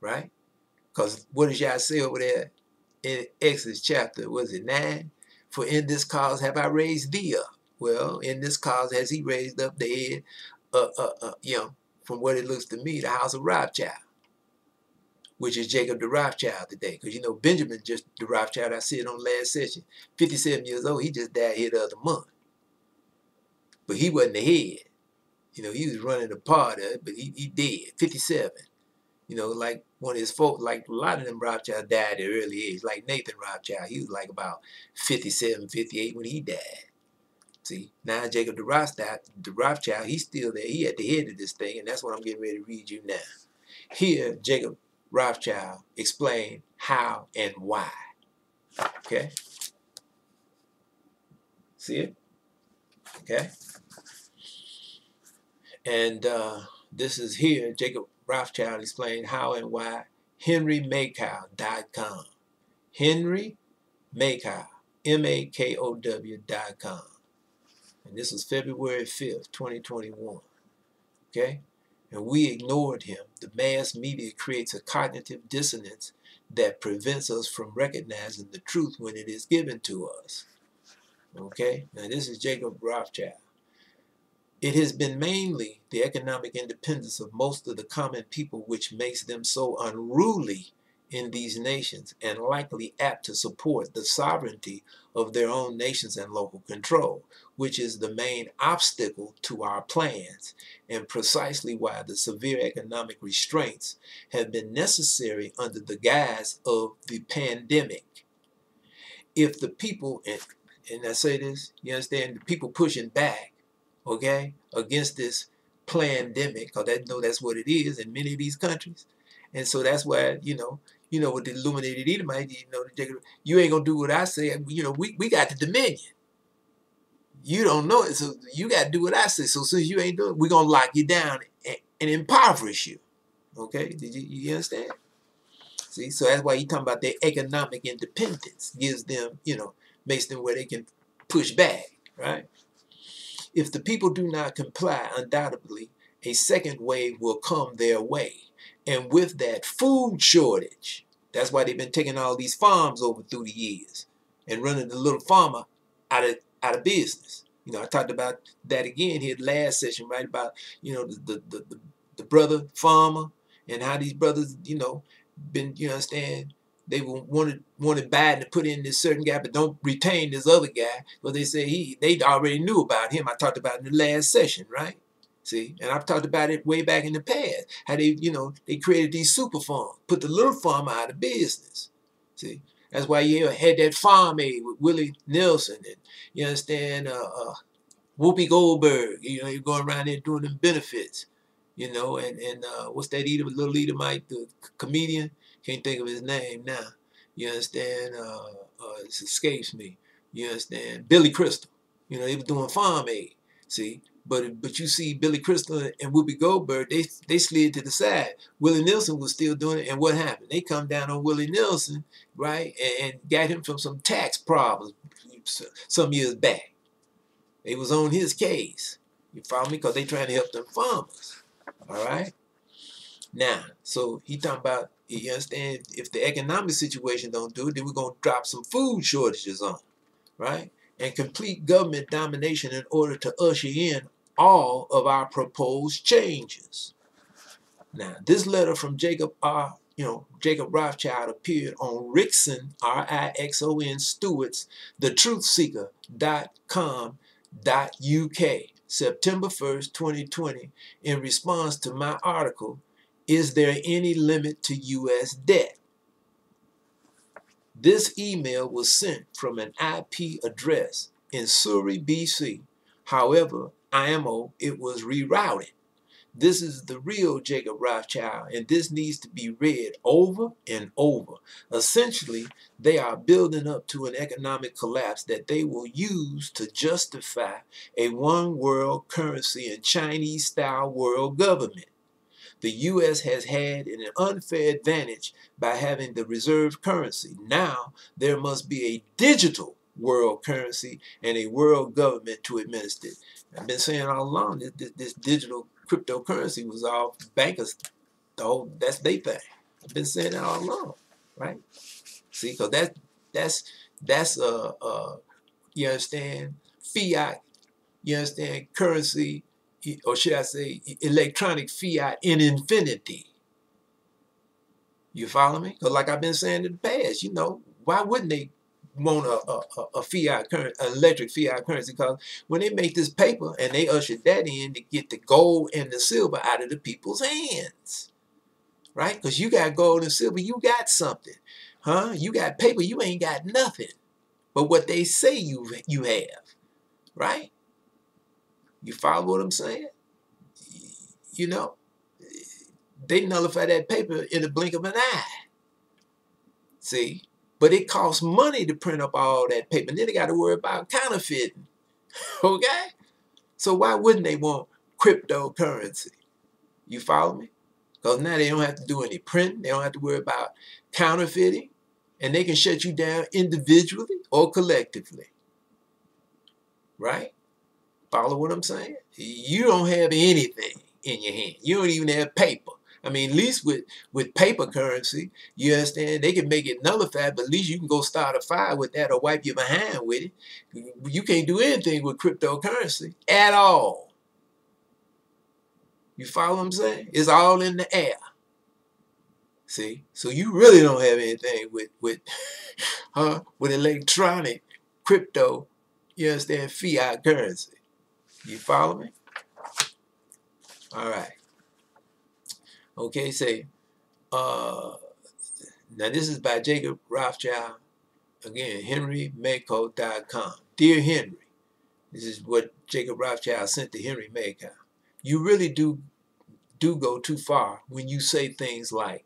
Right? Because what does Yah say over there in Exodus chapter, was it 9? For in this cause have I raised thee up. Well, in this cause has he raised up the head, uh, uh, uh, you know, from what it looks to me, the house of Rothschild, which is Jacob the Rothschild today. Because, you know, Benjamin just de Rothschild I said on last session, 57 years old, he just died here the other month. But he wasn't the head. You know, he was running the part of it, but he, he dead, 57. You know, like one of his folks, like a lot of them Rothschild died at early age. Like Nathan Rothschild, he was like about 57, 58 when he died. See, now Jacob the Rothschild, the Rothschild, he's still there. He at the head of this thing, and that's what I'm getting ready to read you now. Here, Jacob Rothschild explained how and why. Okay? See it? Okay? And uh, this is here, Jacob Rothschild explained how and why HenryMakow.com. Henry Makow, M-A-K-O-W.com. And this was February 5th, 2021. Okay? And we ignored him. The mass media creates a cognitive dissonance that prevents us from recognizing the truth when it is given to us. Okay? Now, this is Jacob Rothschild. It has been mainly the economic independence of most of the common people which makes them so unruly in these nations and likely apt to support the sovereignty of their own nations and local control, which is the main obstacle to our plans and precisely why the severe economic restraints have been necessary under the guise of the pandemic. If the people, and, and I say this, you understand, the people pushing back okay, against this pandemic, because that know that's what it is in many of these countries. And so that's why, you know, you know, with the illuminated Edomite, you know, you ain't gonna do what I say. You know, we, we got the dominion. You don't know it, so you got to do what I say. So since you ain't doing it, we're gonna lock you down and, and impoverish you. Okay, did you, you understand? See, so that's why he talking about their economic independence gives them, you know, makes them where they can push back, right? If the people do not comply, undoubtedly, a second wave will come their way. And with that, food shortage. That's why they've been taking all these farms over through the years and running the little farmer out of out of business. You know, I talked about that again here last session, right? About you know the the the, the, the brother farmer and how these brothers, you know, been you understand they wanted wanted Biden to put in this certain guy, but don't retain this other guy. Well, they say he they already knew about him. I talked about in the last session, right? See, and I've talked about it way back in the past. How they, you know, they created these super farms, put the little farmer out of business. See, that's why you had that farm aid with Willie Nelson and you understand, uh, uh, Whoopi Goldberg. You know, you're going around there doing them benefits. You know, and and uh, what's that Edom, little Edomite, the comedian? Can't think of his name now. You understand? Uh, uh, it escapes me. You understand? Billy Crystal. You know, he was doing farm aid. See, but but you see Billy Crystal and Whoopi Goldberg, they they slid to the side. Willie Nelson was still doing it, and what happened? They come down on Willie Nelson, right, and, and got him from some tax problems some years back. They was on his case. You follow me? Because they trying to help them farmers. All right. Now, so he talking about, you understand, if the economic situation don't do it, then we're going to drop some food shortages on, right? And complete government domination in order to usher in all of our proposed changes. Now, this letter from Jacob R. You know, Jacob Rothschild appeared on Rixon, R-I-X-O-N, Stewart's thetruthseeker.com.uk, September 1st, 2020, in response to my article, Is There Any Limit to U.S. Debt? This email was sent from an IP address in Surrey, BC. However, IMO, it was rerouted. This is the real Jacob Rothschild, and this needs to be read over and over. Essentially, they are building up to an economic collapse that they will use to justify a one world currency and Chinese style world government. The U.S. has had an unfair advantage by having the reserve currency. Now, there must be a digital world currency and a world government to administer it. I've been saying all along this, this, this digital cryptocurrency was all bankers. Whole that's their thing. I've been saying that all along, right? See, because that that's that's uh uh you understand fiat, you understand currency, or should I say electronic fiat in infinity. You follow me? Because like I've been saying in the past, you know, why wouldn't they want a, a, a fiat currency, electric fiat currency, because when they make this paper and they usher that in to get the gold and the silver out of the people's hands, right? Because you got gold and silver, you got something, huh? You got paper, you ain't got nothing, but what they say you you have, right? You follow what I'm saying? You know, they nullify that paper in the blink of an eye. See, but it costs money to print up all that paper. And then they got to worry about counterfeiting. okay? So why wouldn't they want cryptocurrency? You follow me? Because now they don't have to do any printing. They don't have to worry about counterfeiting. And they can shut you down individually or collectively. Right? Follow what I'm saying? You don't have anything in your hand. You don't even have paper. I mean, at least with, with paper currency, you understand, they can make it nullified, but at least you can go start a fire with that or wipe your behind with it. You can't do anything with cryptocurrency at all. You follow what I'm saying? It's all in the air. See? So you really don't have anything with with huh? With electronic crypto, you understand, fiat currency. You follow me? All right. Okay, say, uh, now this is by Jacob Rothschild. Again, henrymakow.com. Dear Henry, this is what Jacob Rothschild sent to Henry Makow. You really do do go too far when you say things like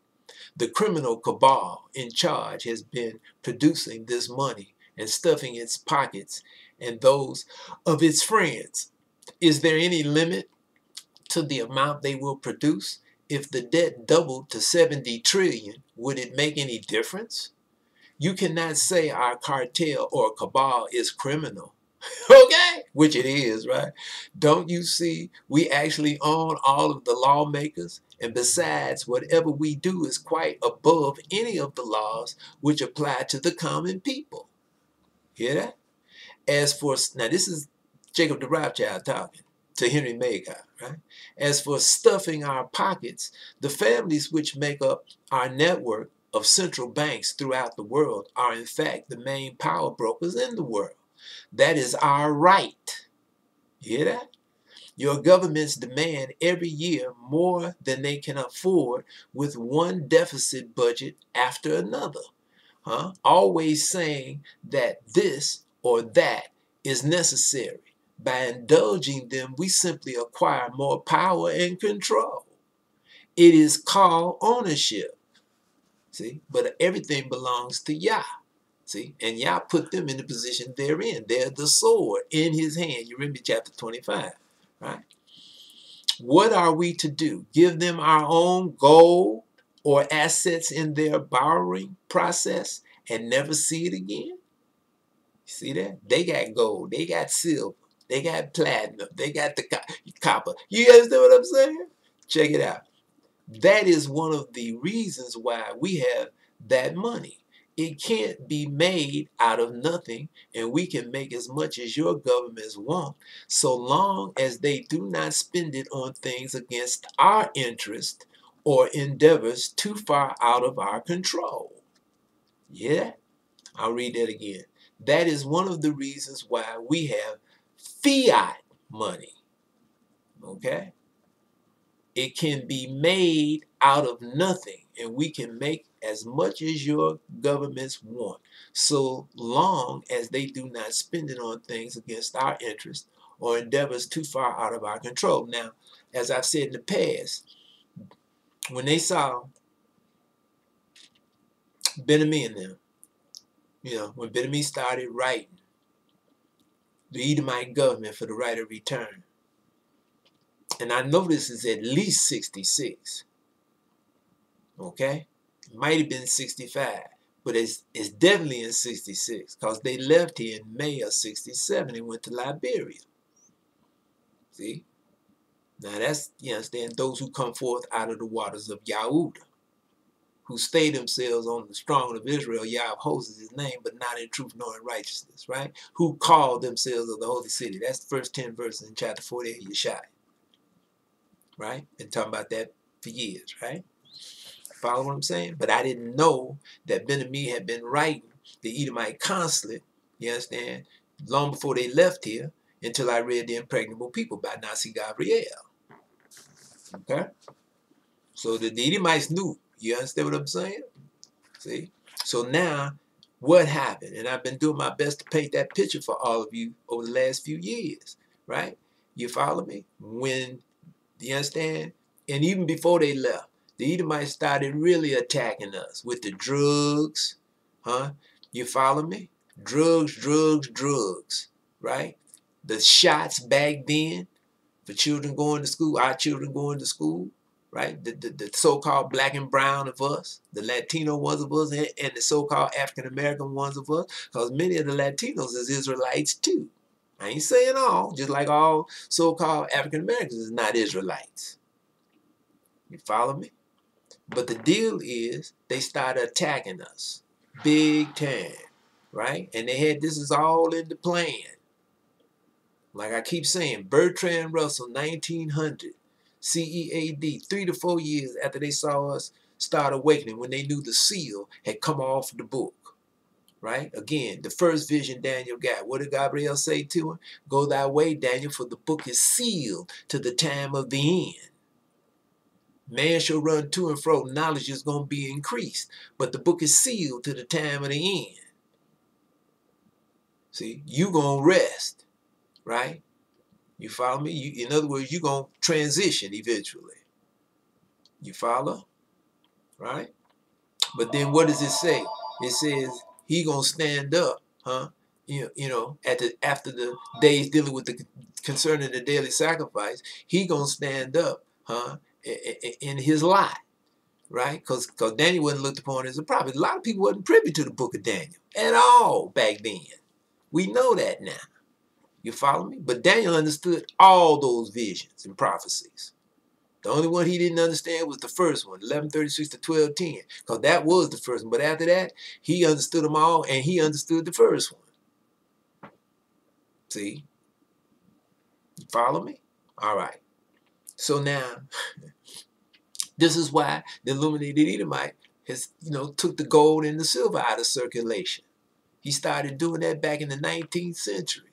the criminal cabal in charge has been producing this money and stuffing its pockets and those of its friends. Is there any limit to the amount they will produce? If the debt doubled to 70 trillion, would it make any difference? You cannot say our cartel or cabal is criminal. okay? Which it is, right? Don't you see we actually own all of the lawmakers? And besides, whatever we do is quite above any of the laws which apply to the common people. Hear that? As for, now this is Jacob the Rothschild talking to Henry Makow, right? As for stuffing our pockets, the families which make up our network of central banks throughout the world are in fact the main power brokers in the world. That is our right. You hear that? Your governments demand every year more than they can afford with one deficit budget after another. Huh? Always saying that this or that is necessary. By indulging them, we simply acquire more power and control. It is called ownership. See, but everything belongs to Yah. See, and Yah put them in the position they're in. They're the sword in his hand. You remember chapter 25, right? What are we to do? Give them our own gold or assets in their borrowing process and never see it again? See that? They got gold, they got silver, they got platinum. They got the copper. You understand what I'm saying? Check it out. That is one of the reasons why we have that money. It can't be made out of nothing, and we can make as much as your governments want, so long as they do not spend it on things against our interest or endeavors too far out of our control. Yeah? I'll read that again. That is one of the reasons why we have fiat money. Okay? It can be made out of nothing, and we can make as much as your governments want, so long as they do not spend it on things against our interest or endeavors too far out of our control. Now, as I've said in the past, when they saw Ben-Ami and them, you know, when Ben-Ami started writing the Edomite government for the right of return, and I know this is at least 66, okay? It might have been 65, but it's, it's definitely in 66 because they left here in May of 67 and went to Liberia. See? Now that's, you understand, those who come forth out of the waters of Yahuda, who stay themselves on the strong of Israel, Yah hosts his name, but not in truth nor in righteousness, right? Who called themselves of the holy city. That's the first 10 verses in chapter 48 of Yeshai. Right? Been talking about that for years, right? Follow what I'm saying? But I didn't know that Ben-Ami had been writing the Edomite consulate, you understand, long before they left here, until I read The Impregnable People by Nasi Gabriel. Okay? So the Edomites knew. You understand what I'm saying? See? So now, what happened? And I've been doing my best to paint that picture for all of you over the last few years, right? You follow me? When, you understand? And even before they left, the Edomites started really attacking us with the drugs, huh? You follow me? Drugs, drugs, drugs, right? The shots back then, for children going to school, our children going to school, right? The, the, the so-called black and brown of us, the Latino ones of us, and, and the so-called African-American ones of us, because many of the Latinos is Israelites too. I ain't saying all, just like all so-called African-Americans is not Israelites. You follow me? But the deal is they started attacking us big time, right? And they had this is all in the plan. Like I keep saying, Bertrand Russell, 1900, CEAD, three to four years after they saw us start awakening, when they knew the seal had come off the book. Right? Again, the first vision Daniel got. What did Gabriel say to him? Go thy way, Daniel, for the book is sealed to the time of the end. Man shall run to and fro, knowledge is going to be increased. But the book is sealed to the time of the end. See, you going to rest right? You follow me? You, in other words, you're going to transition eventually. You follow? Right? But then what does it say? It says he going to stand up, huh? You, you know, at the after the days dealing with the concerning the daily sacrifice, he going to stand up, huh? In his lot, right? Because because Daniel wasn't looked upon as a prophet. A lot of people wasn't privy to the book of Daniel at all back then. We know that now. You follow me? But Daniel understood all those visions and prophecies. The only one he didn't understand was the first one, 1136 to 1210, because that was the first one. But after that, he understood them all, and he understood the first one. See? You follow me? All right. So now, this is why the illuminated Edomite has, you know, took the gold and the silver out of circulation. He started doing that back in the 19th century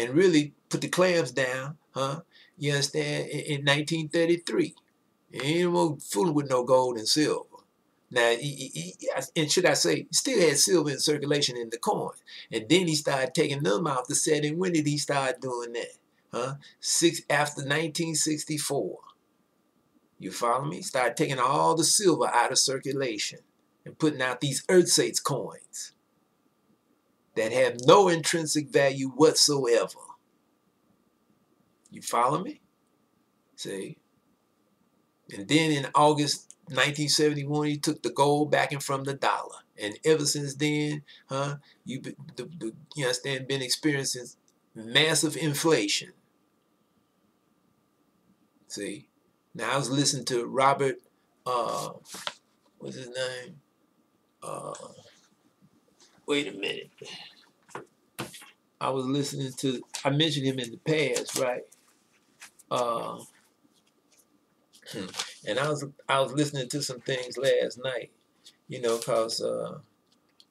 and really put the clams down, huh? You understand? In, in 1933. ain't no fooling with no gold and silver. Now, he, he, and should I say, still had silver in circulation in the coin. And then he started taking them out the set. And when did he start doing that? Huh? Six after 1964. You follow me? Started taking all the silver out of circulation and putting out these Earthsates coins that have no intrinsic value whatsoever. You follow me? See? And then in August 1971, he took the gold backing from the dollar. And ever since then, huh, you, the, the, you understand, been experiencing massive inflation. See? Now I was listening to Robert, uh, what's his name? Uh, wait a minute. I was listening to, I mentioned him in the past, right? Uh, hmm, and I was I was listening to some things last night, you know, cause uh,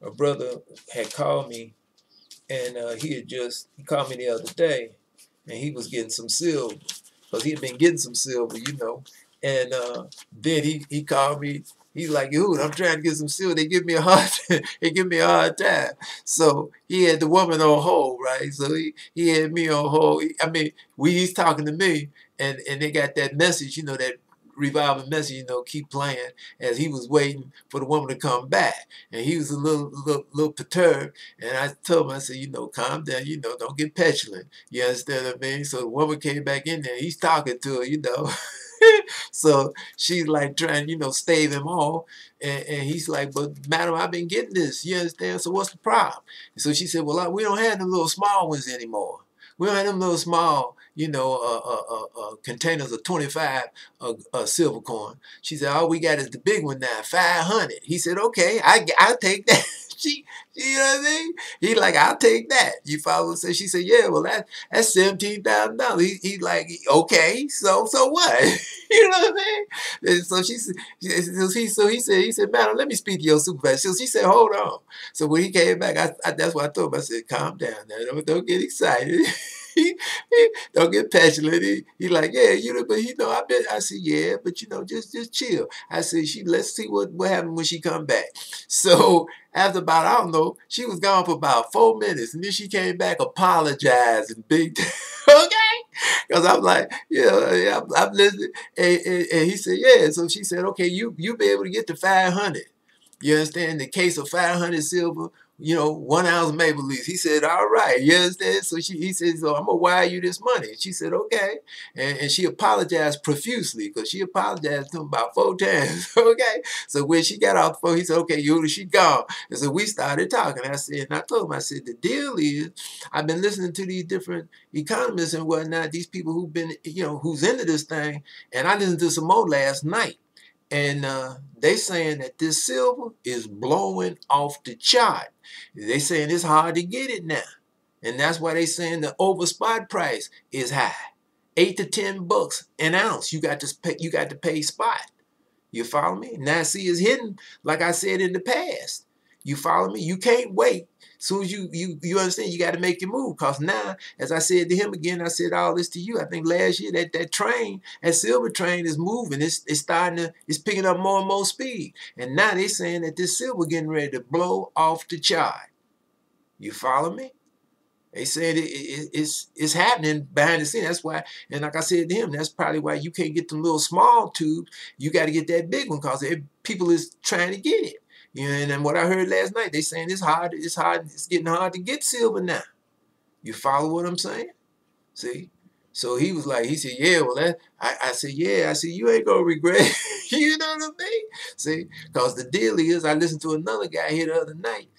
a brother had called me, and uh, he had just he called me the other day, and he was getting some silver, cause he had been getting some silver, you know, and uh, then he he called me. He's like, dude, I'm trying to get some silver. They give me a hard, they give me a hard time. So he had the woman on hold, right? So he, he had me on hold. I mean, we he's talking to me, and and they got that message, you know, that revival message, you know, keep playing as he was waiting for the woman to come back. And he was a little, little, little perturbed. And I told him, I said, you know, calm down, you know, don't get petulant. You understand what I mean? So the woman came back in there. He's talking to her, you know. so she's like trying, you know, stave him off. And, and, he's like, but madam, I've been getting this. You understand? So what's the problem? And so she said, well, we don't have the little small ones anymore. We don't have them little small, you know, uh, uh, containers of 25 uh, silver coin. She said, all we got is the big one now, 500. He said, okay, I, I'll take that. she, you know what I mean? He like, I'll take that. You follow? So she said, yeah, well, that that's seventeen thousand dollars. He, he like, okay, so so what? you know what I mean? And so she, so he, so he said, he said, madam, let me speak to your supervisor. So she said, hold on. So when he came back, I, I that's what I told him. I said, calm down now, don't, don't get excited. he, he, don't get petulant. He, he like, yeah, you know, but you know, I bet I said, yeah, but you know, just just chill. I said, she let's see what, what happened when she come back. So after about, I don't know, she was gone for about four minutes, and then she came back apologizing big okay? Because I'm like, yeah, I'm, I'm listening. And, and, and, he said, yeah. So she said, okay, you you be able to get to 500. You understand? The case of 500 silver you know, one ounce leaf. He said, all right, you understand? So she, he said, so I'm going to wire you this money. she said, okay. And, and she apologized profusely because she apologized to him about four times, okay? So when she got off the phone, he said, okay, you she gone. And so we started talking. I said, and I told him, I said, the deal is, I've been listening to these different economists and whatnot, these people who've been, you know, who's into this thing. And I listened to some more last night. And uh, they saying that this silver is blowing off the chart. They saying it's hard to get it now. And that's why they saying the over spot price is high. Eight to ten bucks an ounce. You got to pay, you got to pay spot. You follow me? Now see is hidden, like I said in the past. You follow me? You can't wait soon as you you you understand, you got to make your move. Cause now, as I said to him again, I said all this to you. I think last year that that train, that silver train, is moving. It's it's starting to it's picking up more and more speed. And now they're saying that this silver getting ready to blow off the chart. You follow me? They said it, it, it's it's happening behind the scene. That's why, and like I said to him, that's probably why you can't get the little small tube. You got to get that big one because people is trying to get it. And then what I heard last night, they saying it's hard, it's hard, it's getting hard to get silver now. You follow what I'm saying? See? So he was like, he said, yeah, well, that, I, I said, yeah, I said, you ain't gonna regret you know what I mean? See? Because the deal is, I listened to another guy here the other night,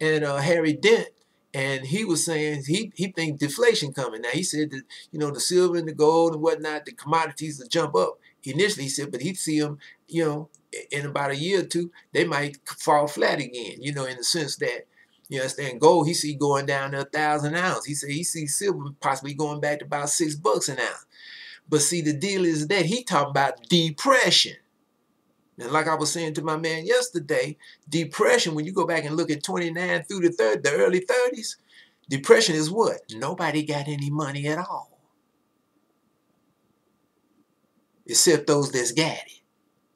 and uh, Harry Dent, and he was saying he he think deflation coming. Now he said that you know the silver and the gold and whatnot, the commodities will jump up initially. He said, but he'd see them, you know, in about a year or two, they might fall flat again, you know, in the sense that, you understand, gold, he see going down to a thousand ounces. He said he sees silver possibly going back to about six bucks an ounce. But see, the deal is that he talking about depression. And like I was saying to my man yesterday, depression, when you go back and look at 29 through the third, the early 30s, depression is what? Nobody got any money at all. Except those that's got it.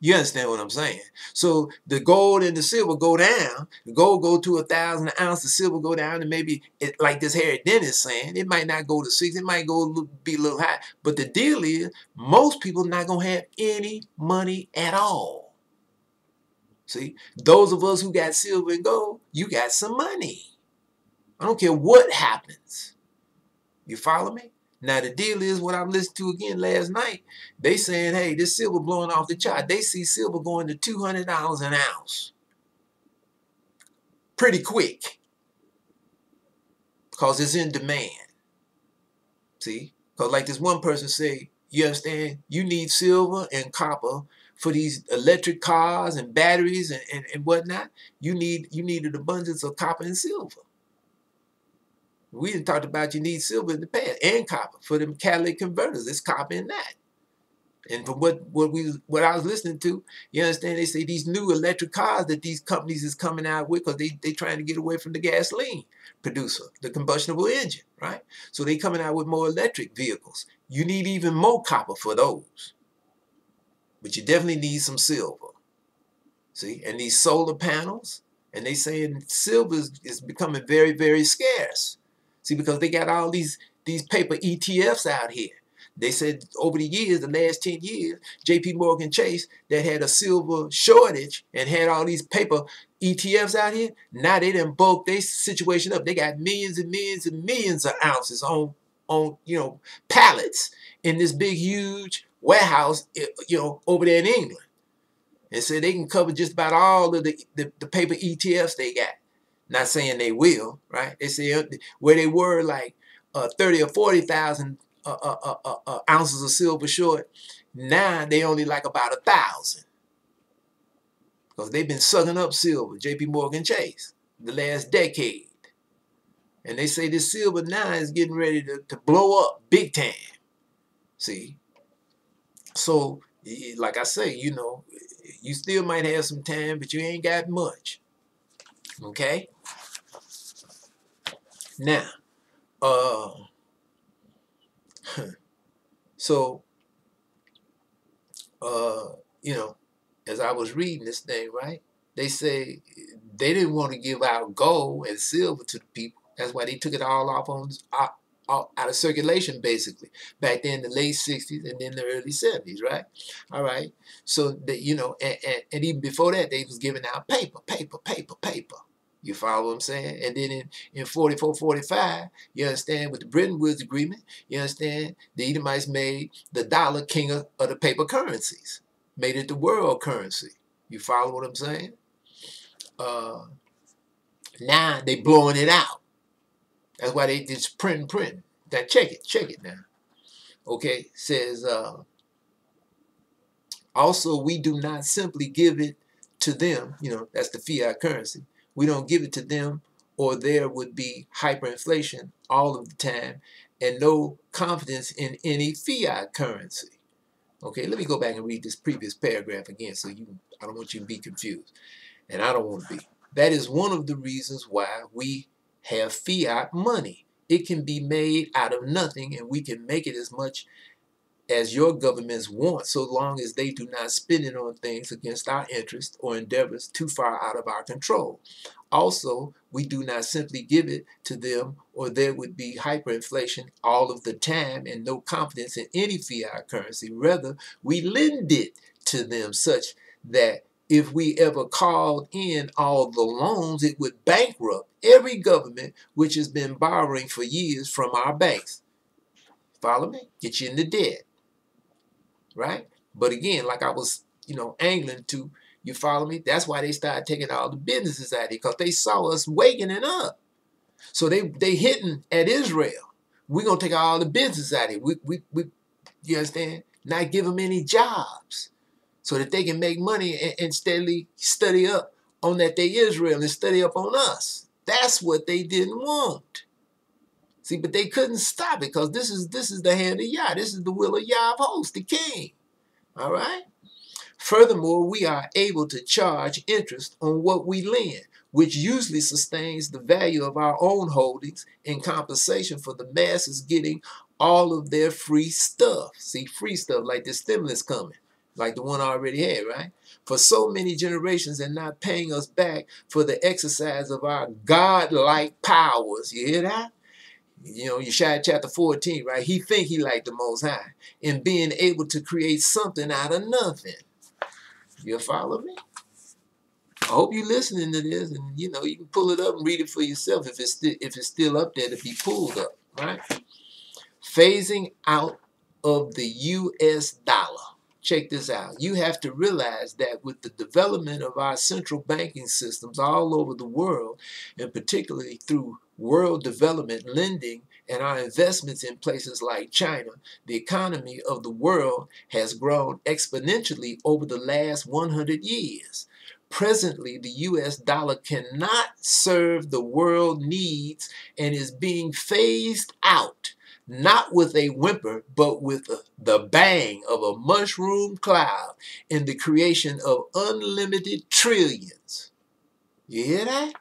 You understand what I'm saying? So the gold and the silver go down. The gold go to a thousand ounce. The silver go down, and maybe it, like this Harry Dennis saying, it might not go to six. It might go be a little high. But the deal is, most people not gonna have any money at all. See, those of us who got silver and gold, you got some money. I don't care what happens. You follow me? Now the deal is what I listened to again last night. They saying, hey, this silver blowing off the chart. They see silver going to two hundred dollars an ounce, pretty quick, because it's in demand. See, because like this one person say, You understand? You need silver and copper for these electric cars and batteries and, and, and whatnot. You need you need an abundance of copper and silver. We didn't talk about you need silver in the past and copper for them catalytic converters. It's copper in that. And from what what we what I was listening to, you understand they say these new electric cars that these companies is coming out with because they they trying to get away from the gasoline producer, the combustible engine, right? So they coming out with more electric vehicles. You need even more copper for those, but you definitely need some silver. See, and these solar panels, and they saying silver is, is becoming very very scarce. See, because they got all these these paper ETFs out here. They said over the years, the last 10 years, JP Morgan Chase that had a silver shortage and had all these paper ETFs out here, now they done bulk their situation up. They got millions and millions and millions of ounces on, on you know, pallets in this big, huge warehouse, eh, you know, over there in England. And so they can cover just about all of the, the, the paper ETFs they got. Not saying they will, right? They say uh, where they were like uh, 30 or 40,000 uh uh, uh, uh, uh, ounces of silver short. Now they only like about a thousand. Because they've been sucking up silver, JP Morgan Chase, the last decade. And they say this silver now is getting ready to, to blow up big time. See? So, like I say, you know, you still might have some time, but you ain't got much. Okay? Now, uh, so, uh, you know, as I was reading this thing, right, they say they didn't want to give out gold and silver to the people. That's why they took it all off on out, of circulation, basically, back then in the late 60s and then the early 70s, right? All right. So, that you know, and, and, and even before that, they was giving out paper, paper, paper, paper. You follow what I'm saying? And then in, in 44, 45, you understand, with the Bretton Woods Agreement, you understand, the Edomites made the dollar king of, of the paper currencies, made it the world currency. You follow what I'm saying? Uh, now they blowing it out. That's why they just print and print. That check it, check it now. Okay, says, uh, also we do not simply give it to them, you know, that's the fiat currency, we don't give it to them or there would be hyperinflation all of the time and no confidence in any fiat currency. Okay, let me go back and read this previous paragraph again so you I don't want you to be confused. And I don't want to be. That is one of the reasons why we have fiat money. It can be made out of nothing and we can make it as much as your governments want, so long as they do not spend it on things against our interests or endeavors too far out of our control. Also, we do not simply give it to them, or there would be hyperinflation all of the time and no confidence in any fiat currency. Rather, we lend it to them such that if we ever called in all the loans, it would bankrupt every government which has been borrowing for years from our banks. Follow me? Get you in the debt right? But again, like I was, you know, angling to, you follow me? That's why they started taking all the businesses out of because they saw us waking up. So they they hitting at Israel. We're gonna take all the business out of it. We we we you understand? Not give them any jobs. So that they can make money and, and steadily study up on that they Israel and study up on us. That's what they didn't want. See, but they couldn't stop it because this is this is the hand of Yah. This is the will of Yah of hosts, the king. All right? Furthermore, we are able to charge interest on what we lend, which usually sustains the value of our own holdings in compensation for the masses getting all of their free stuff. See, free stuff like the stimulus coming, like the one I already had, right? For so many generations and not paying us back for the exercise of our God-like powers. You hear that? you know, Yeshaya chapter 14, right? He think he like the Most High in being able to create something out of nothing. You follow me? I hope you're listening to this, and you know you can pull it up and read it for yourself if it's if it's still up there to be pulled up, right? Phasing out of the U.S. dollar. Check this out. You have to realize that with the development of our central banking systems all over the world, and particularly through world development lending and our investments in places like China, the economy of the world has grown exponentially over the last 100 years. Presently, the US dollar cannot serve the world needs and is being phased out not with a whimper, but with the bang of a mushroom cloud in the creation of unlimited trillions. You hear that?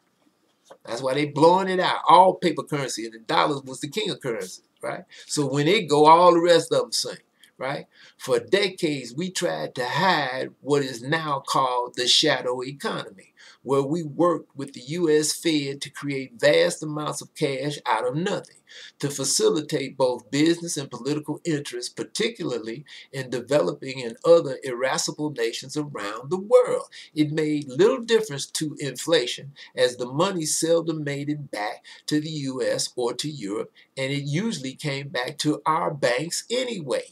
That's why they blowing it out. All paper currency, and the dollars was the king of currency, right? So when it go, all the rest of them sink, right? For decades, we tried to hide what is now called the shadow economy where we worked with the U.S. Fed to create vast amounts of cash out of nothing to facilitate both business and political interests, particularly in developing and other irascible nations around the world. It made little difference to inflation as the money seldom made it back to the U.S. or to Europe, and it usually came back to our banks anyway.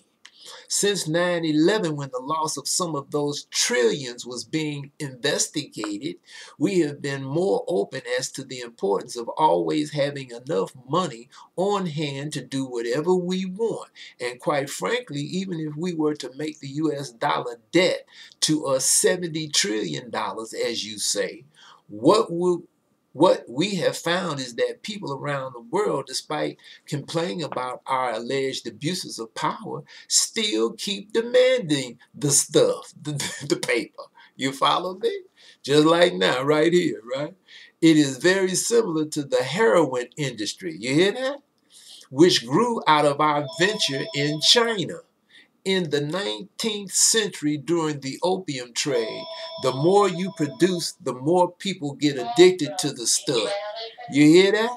Since 9 11, when the loss of some of those trillions was being investigated, we have been more open as to the importance of always having enough money on hand to do whatever we want. And quite frankly, even if we were to make the US dollar debt to a $70 trillion, as you say, what would what we have found is that people around the world, despite complaining about our alleged abuses of power, still keep demanding the stuff, the, the paper. You follow me? Just like now, right here, right? It is very similar to the heroin industry. You hear that? Which grew out of our venture in China in the 19th century during the opium trade, the more you produce, the more people get addicted to the stuff. You hear that?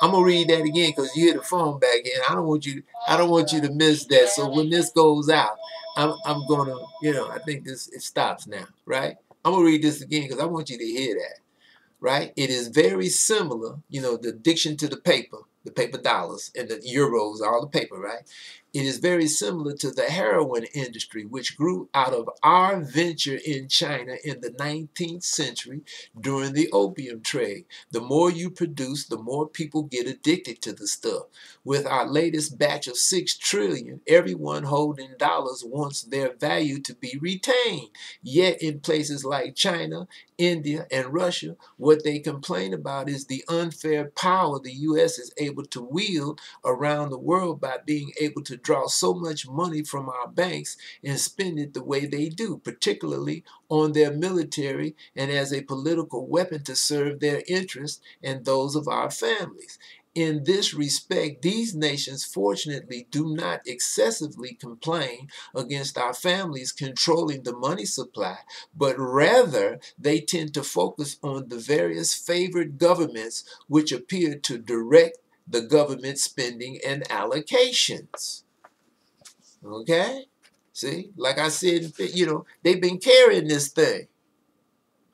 I'm gonna read that again because you hear the phone back in. I don't want you. I don't want you to miss that. So when this goes out, I'm, I'm gonna, you know, I think this it stops now, right? I'm gonna read this again because I want you to hear that, right? It is very similar, you know, the addiction to the paper, the paper dollars and the euros, all the paper, right? It is very similar to the heroin industry, which grew out of our venture in China in the 19th century during the opium trade. The more you produce, the more people get addicted to the stuff. With our latest batch of 6 trillion, everyone holding dollars wants their value to be retained. Yet in places like China, India, and Russia, what they complain about is the unfair power the U.S. is able to wield around the world by being able to draw so much money from our banks and spend it the way they do, particularly on their military and as a political weapon to serve their interests and those of our families. In this respect, these nations fortunately do not excessively complain against our families controlling the money supply, but rather they tend to focus on the various favored governments which appear to direct the government spending and allocations. Okay? See, like I said, you know, they've been carrying this thing.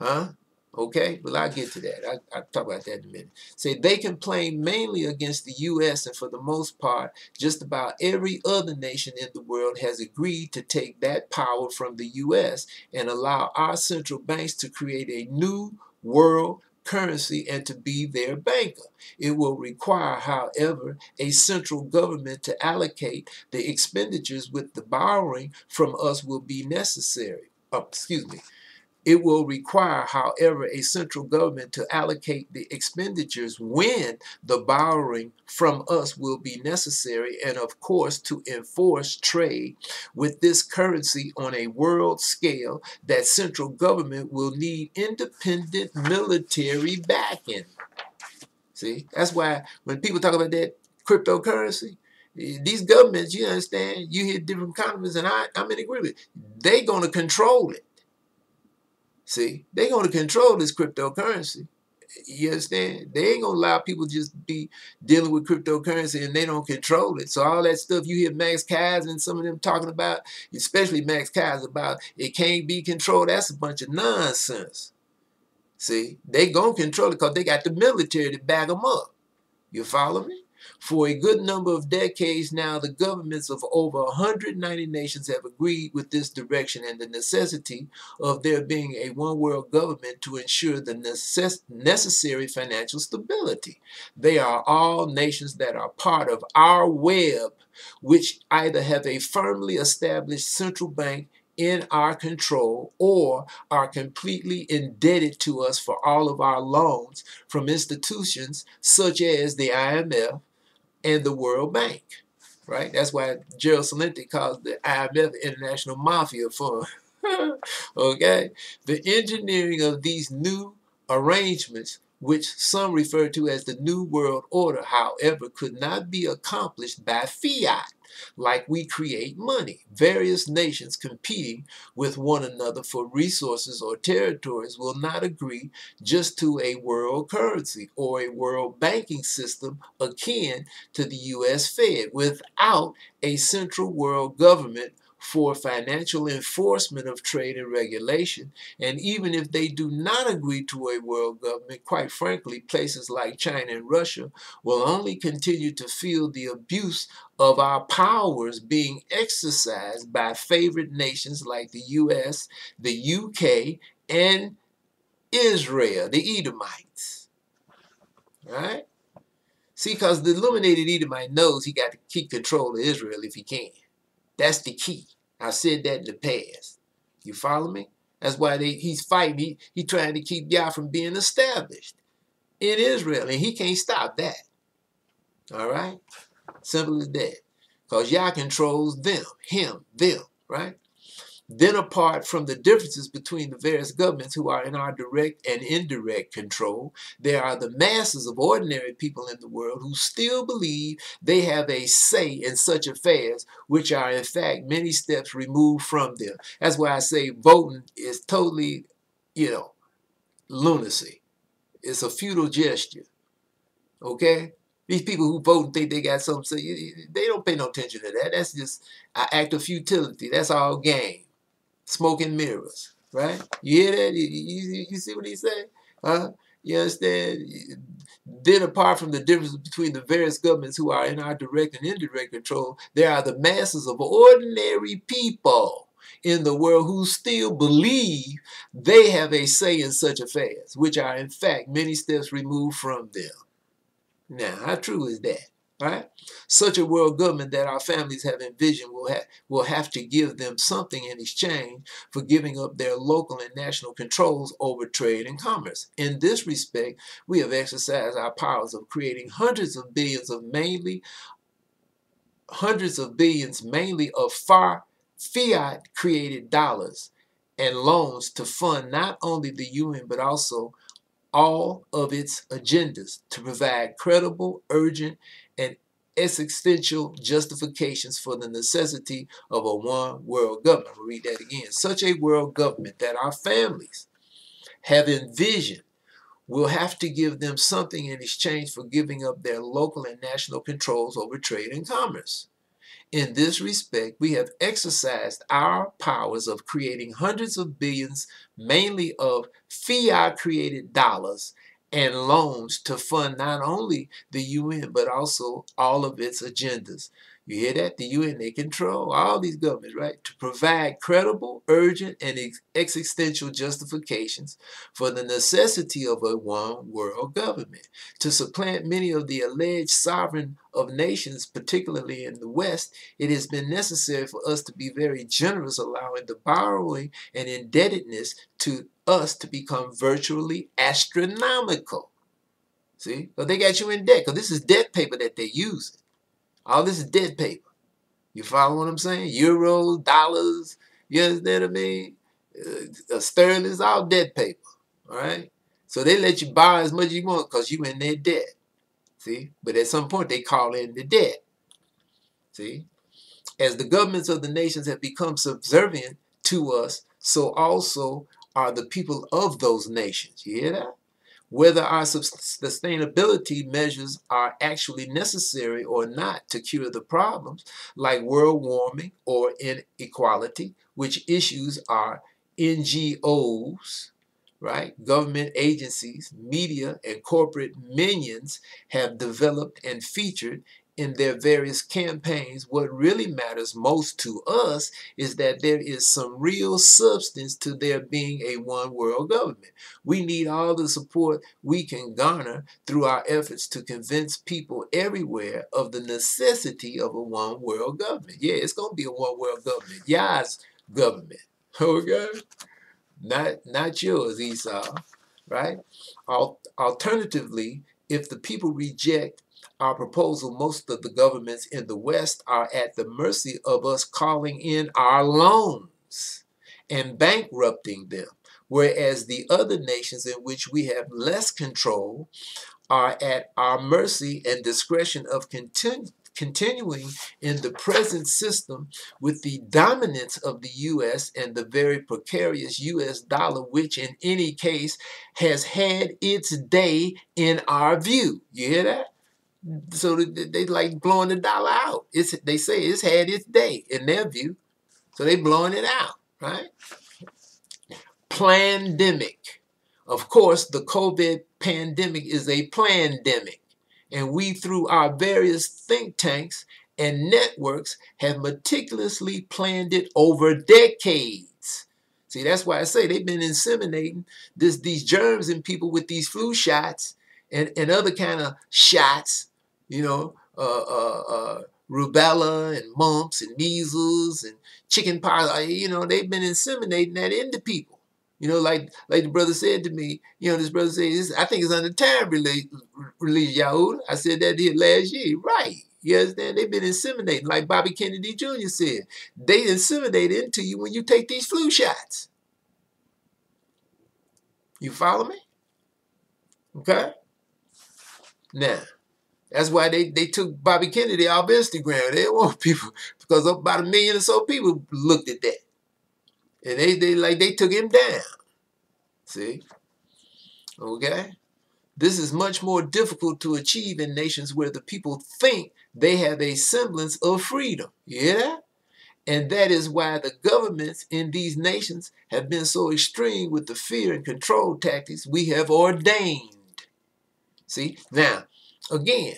Huh? Okay, well, I'll get to that. I, will talk about that in a minute. Say they complain mainly against the U.S., and for the most part, just about every other nation in the world has agreed to take that power from the U.S. and allow our central banks to create a new world currency and to be their banker. It will require, however, a central government to allocate the expenditures with the borrowing from us will be necessary. Oh, excuse me. It will require, however, a central government to allocate the expenditures when the borrowing from us will be necessary, and of course, to enforce trade with this currency on a world scale. That central government will need independent military backing. See, that's why when people talk about that cryptocurrency, eh, these governments, you understand, you hear different economists, and I, I'm in agreement. They're going to control it. See, they're going to control this cryptocurrency. You understand? They ain't gonna allow people just be dealing with cryptocurrency and they don't control it. So all that stuff you hear Max Keiser and some of them talking about, especially Max Keiser about it can't be controlled. That's a bunch of nonsense. See, they gonna control it because they got the military to back them up. You follow me? For a good number of decades now, the governments of over 190 nations have agreed with this direction and the necessity of there being a one world government to ensure the necess necessary financial stability. They are all nations that are part of our web, which either have a firmly established central bank in our control or are completely indebted to us for all of our loans from institutions such as the IMF and the World Bank. Right? That's why Gerald Celente calls the IMF International Mafia Fund. okay? The engineering of these new arrangements which some refer to as the New World Order, however, could not be accomplished by fiat, like we create money. Various nations competing with one another for resources or territories will not agree just to a world currency or a world banking system akin to the U.S. Fed without a central world government for financial enforcement of trade and regulation. And even if they do not agree to a world government, quite frankly, places like China and Russia will only continue to feel the abuse of our powers being exercised by favored nations like the US, the UK, and Israel, the Edomites. Right? See, because the illuminated Edomite knows he got to keep control of Israel if he can. That's the key. I said that in the past. You follow me? That's why they, he's fighting. He, trying to keep Yah from being established in Israel. And he can't stop that. All right? Simple as that. Because Yah controls them, him, them, right? Then, apart from the differences between the various governments who are in our direct and indirect control, there are the masses of ordinary people in the world who still believe they have a say in such affairs, which are in fact many steps removed from them. That's why I say voting is totally, you know, lunacy. It's a futile gesture. Okay? These people who vote and think they got something, they don't pay no attention to that. That's just an act of futility. That's all game smoke and mirrors, right? You hear that? You, you, you see what he said? Huh? You understand? Then, apart from the difference between the various governments who are in our direct and indirect control, there are the masses of ordinary people in the world who still believe they have a say in such affairs, which are in fact many steps removed from them. Now, how true is that? Right? Such a world government that our families have envisioned will, ha- will have to give them something in exchange for giving up their local and national controls over trade and commerce. In this respect, we have exercised our powers of creating hundreds of billions of mainly hundreds of billions mainly of far fiat created dollars and loans to fund not only the UN but also all of its agendas to provide credible, urgent, and existential justifications for the necessity of a one world government. I'll read that again. Such a world government that our families have envisioned will have to give them something in exchange for giving up their local and national controls over trade and commerce. In this respect, we have exercised our powers of creating hundreds of billions, mainly of fiat created dollars, and loans to fund not only the UN, but also all of its agendas. You hear that? The UN, they control all these governments, right? To provide credible, urgent, and ex existential justifications for the necessity of a one world government. To supplant many of the alleged sovereign of nations, particularly in the West, it has been necessary for us to be very generous, allowing the borrowing and indebtedness to us to become virtually astronomical. See? But they got you in debt, because this is debt paper that they're using. All this is debt paper. You follow what I'm saying? Euros, dollars, you understand what I mean? Uh, sterling is all debt paper. All right? So they let you buy as much as you want because you in their debt. See? But at some point they call in the debt. See? As the governments of the nations have become subservient to us, so also are the people of those nations. You hear that? whether our sustainability measures are actually necessary or not to cure the problems, like world warming or inequality, which issues are NGOs, right? Government agencies, media, and corporate minions have developed and featured in their various campaigns, what really matters most to us is that there is some real substance to there being a one world government. We need all the support we can garner through our efforts to convince people everywhere of the necessity of a one world government. Yeah, it's going to be a one world government. Yah's government. Okay? Not, not yours, Esau. Right? Alternatively, if the people reject our proposal, most of the governments in the West are at the mercy of us calling in our loans and bankrupting them, whereas the other nations in which we have less control are at our mercy and discretion of continu continuing in the present system with the dominance of the U.S. and the very precarious U.S. dollar, which in any case has had its day in our view. You hear that? Mm-hmm. so they, they like blowing the dollar out. It's they say it's had its day in their view, so they blowing it out, right? Pandemic. Of course, the COVID pandemic is a pandemic, and we through our various think tanks and networks have meticulously planned it over decades. See, that's why I say they've been inseminating this, these germs in people with these flu shots and, and other kind of shots you know, uh, uh, uh, rubella and mumps and measles and chicken pox. You know, they've been inseminating that into people. You know, like like the brother said to me, you know, this brother said, I think it's under time release, release Yahoo. I said that here last year. Right. You understand? They've been inseminating, like Bobby Kennedy Jr. said. They inseminate into you when you take these flu shots. You follow me? Okay? Now, that's why they, they took Bobby Kennedy off Instagram. They didn't want people because about a million or so people looked at that. And they, they like they took him down. See? Okay? This is much more difficult to achieve in nations where the people think they have a semblance of freedom. You hear that? And that is why the governments in these nations have been so extreme with the fear and control tactics we have ordained. See? Now, Again,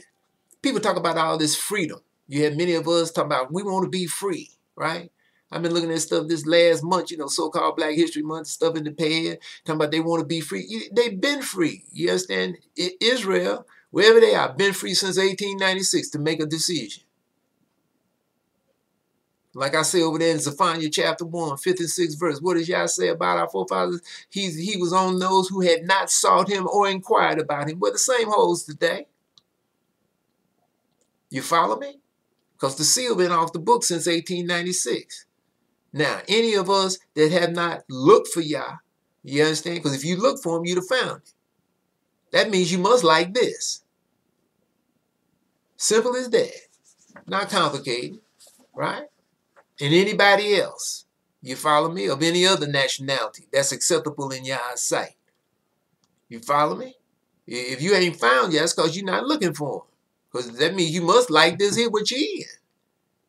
people talk about all this freedom. You have many of us talking about we want to be free, right? I've been looking at stuff this last month, you know, so-called Black History Month stuff in the pad, talking about they want to be free. They've been free. You understand? Israel, wherever they are, been free since 1896 to make a decision. Like I say over there in Zephaniah chapter 1, 5th and 6th verse, what does Yah say about our forefathers? He's, he was on those who had not sought him or inquired about him. Well, the same holds today. You follow me? Because the seal been off the book since 1896. Now, any of us that have not looked for Yah, you understand? Because if you look for him, you'd have found it. That means you must like this. Simple as that. Not complicated, right? And anybody else, you follow me, of any other nationality that's acceptable in Yah's sight. You follow me? If you ain't found yet, it's because you're not looking for him. Because that means you must like this here what you in.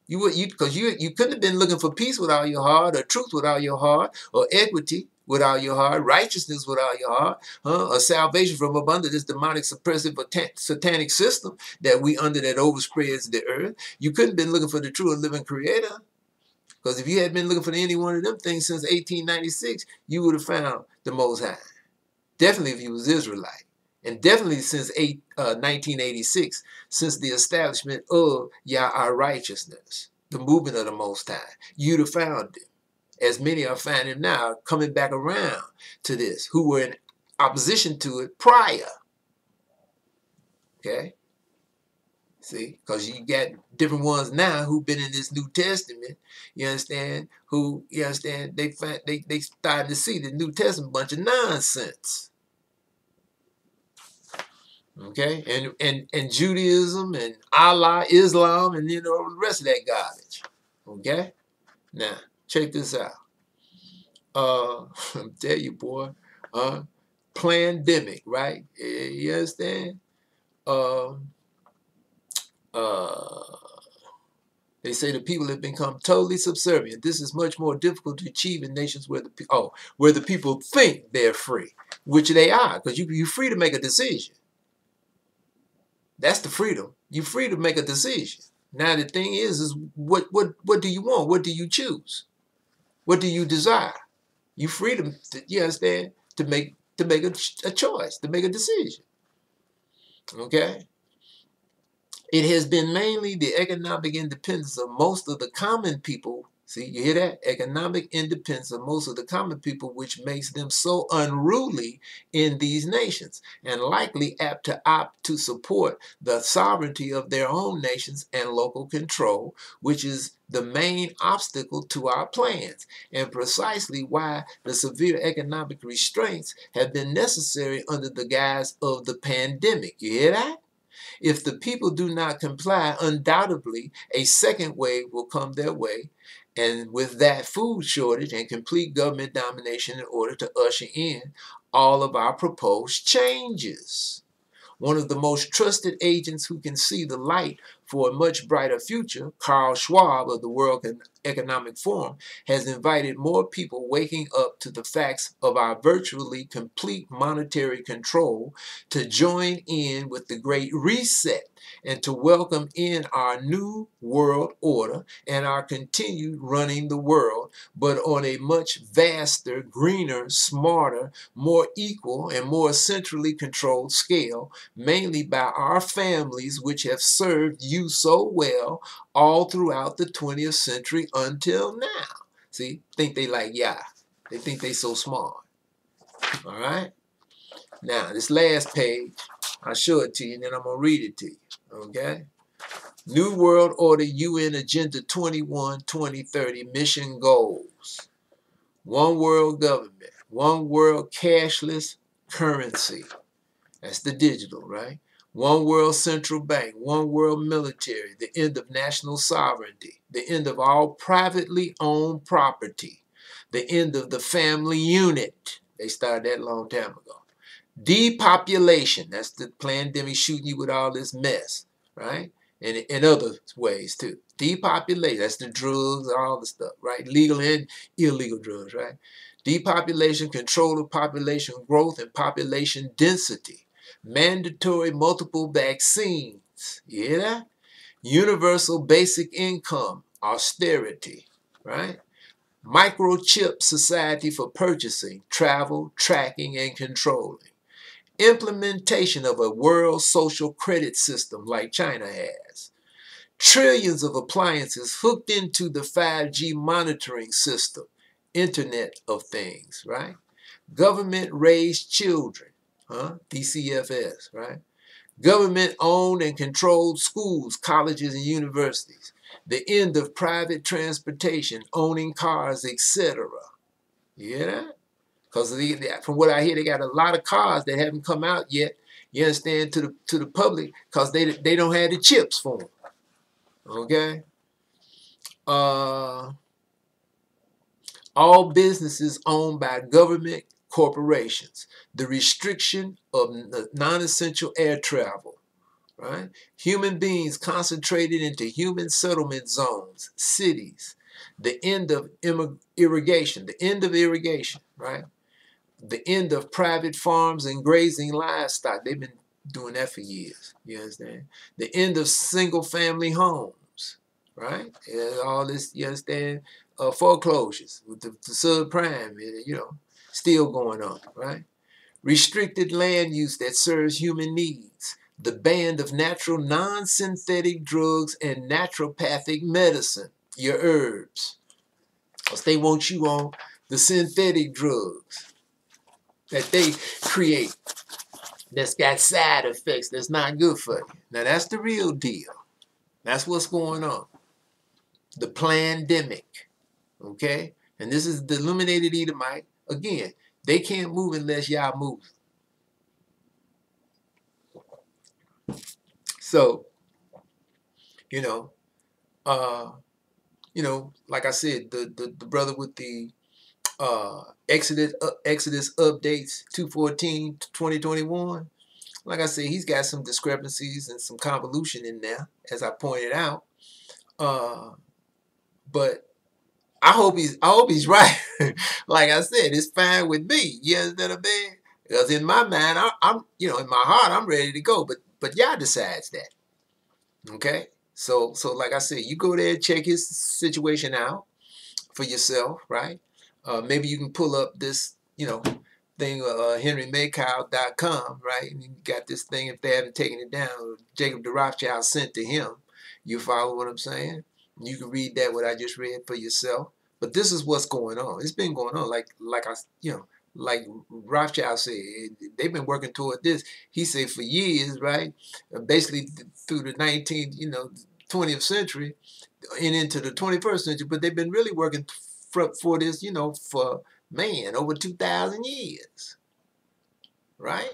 You would you because you you couldn't have been looking for peace with all your heart, or truth with all your heart, or equity with all your heart, righteousness with all your heart, huh? or salvation from up under this demonic suppressive satanic system that we under that overspreads the earth. You couldn't have been looking for the true and living creator. Because if you had been looking for any one of them things since 1896, you would have found the Most High. Definitely if you was Israelite and definitely since eight, uh, 1986, since the establishment of Yah our righteousness, the movement of the Most High, you'd have found. As many are finding now, coming back around to this, who were in opposition to it prior. Okay? See, because you got different ones now who've been in this New Testament, you understand, who, you understand, they find they, they started to see the New Testament bunch of nonsense okay, and and and Judaism and Allah, Islam, and you know the rest of that garbage. Okay, now check this out. Uh, I'm tell you, boy, uh, pandemic, right? You understand? Um, uh, they say the people have become totally subservient. This is much more difficult to achieve in nations where the oh where the people think they're free. which they are, because you, you're free to make a decision. That's the freedom. You're free to make a decision. Now the thing is, is what what what do you want? What do you choose? What do you desire? You free to, you understand, to make to make a, a choice, to make a decision. Okay? It has been mainly the economic independence of most of the common people See, you hear that? Economic independence of most of the common people, which makes them so unruly in these nations, and likely apt to opt to support the sovereignty of their own nations and local control, which is the main obstacle to our plans, and precisely why the severe economic restraints have been necessary under the guise of the pandemic. You hear that? If the people do not comply, undoubtedly a second wave will come their way, and with that food shortage and complete government domination in order to usher in all of our proposed changes. One of the most trusted agents who can see the light for a much brighter future, Carl Schwab of the World Economic Forum, has invited more people waking up to the facts of our virtually complete monetary control to join in with the Great Reset and to welcome in our new world order and our continued running the world, but on a much vaster, greener, smarter, more equal, and more centrally controlled scale, mainly by our families which have served you so well all throughout the 20th century until now. See, think they like, yeah, they think they so smart. All right? Now, this last page, I'll show it to you and then I'm going to read it to you. Okay? New World Order UN Agenda 21 2030 mission goals. One world government, one world cashless currency. That's the digital, right? One world central bank, one world military, the end of national sovereignty, the end of all privately owned property, the end of the family unit. They started that a long time ago. Depopulation, that's the pandemic shooting you with all this mess, right? And in other ways too. Depopulation, that's the drugs, all the stuff, right? Legal and illegal drugs, right? Depopulation, control of population growth and population density mandatory multiple vaccines. You hear that? Universal basic income, austerity, right? Microchip society for purchasing, travel, tracking, and controlling. Implementation of a world social credit system like China has. Trillions of appliances hooked into the 5G monitoring system, Internet of Things, right? Government raised children huh? DCFS, right? Government owned and controlled schools, colleges, and universities. The end of private transportation, owning cars, etc. You hear that? Because from what I hear, they got a lot of cars that haven't come out yet. You understand to the to the public because they they don't have the chips for them. Okay. Uh, all businesses owned by government corporations, the restriction of non-essential air travel, right? Human beings concentrated into human settlement zones, cities, the end of irrigation, the end of irrigation, right? The end of private farms and grazing livestock. They've been doing that for years. You understand? The end of single family homes, right? And all this, you understand? Uh, foreclosures with the, the subprime, you know, still going on, right? Restricted land use that serves human needs. The ban of natural non-synthetic drugs and naturopathic medicine, your herbs. Because they want you on the synthetic drugs that they create that's got side effects that's not good for you. Now that's the real deal. That's what's going on. The pandemic. Okay? And this is the illuminated Edomite Again, they can't move unless Yah move. So, you know, uh, you know, like I said, the the, the brother with the uh, Exodus uh, Exodus updates 214 to 2021. Like I said, he's got some discrepancies and some convolution in there, as I pointed out. Uh, but I hope he's I hope he's right. like I said, it's fine with me. You understand what? Because in my mind, I, am you know, in my heart, I'm ready to go. But but Yah decides that. Okay? So so like I said, you go there check his situation out for yourself, right? Uh, maybe you can pull up this, you know, thing, uh, henrymakow.com, right? And you got this thing, if they haven't taken it down, Jacob de Rothschild sent to him. You follow what I'm saying? You can read that, what I just read for yourself. But this is what's going on. It's been going on, like like I, you know, like Rothschild said, they've been working toward this. He said for years, right? Basically through the 19th, you know, 20th century and into the 21st century, but they've been really working for, for this, you know, for man over 2,000 years, right?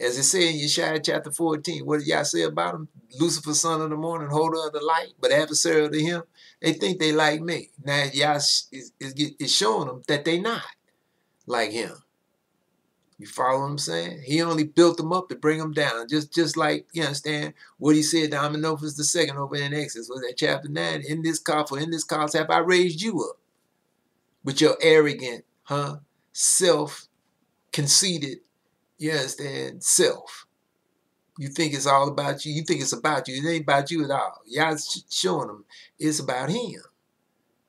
As it said in Yeshaya chapter 14, what did Yah say about him? Lucifer, son of the morning, holder of the light, but adversary to him. They think they like me. Now Yah is, is, showing them that they not like him. You follow what I'm saying? He only built them up to bring them down. Just just like, you understand, what he said to Amenophis the second over in Exodus, was that chapter 9? In this for in this cause have I raised you up. With your arrogant, huh, self-conceited, you understand, self. You think it's all about you. You think it's about you. It ain't about you at all. Yah showing them it's about him.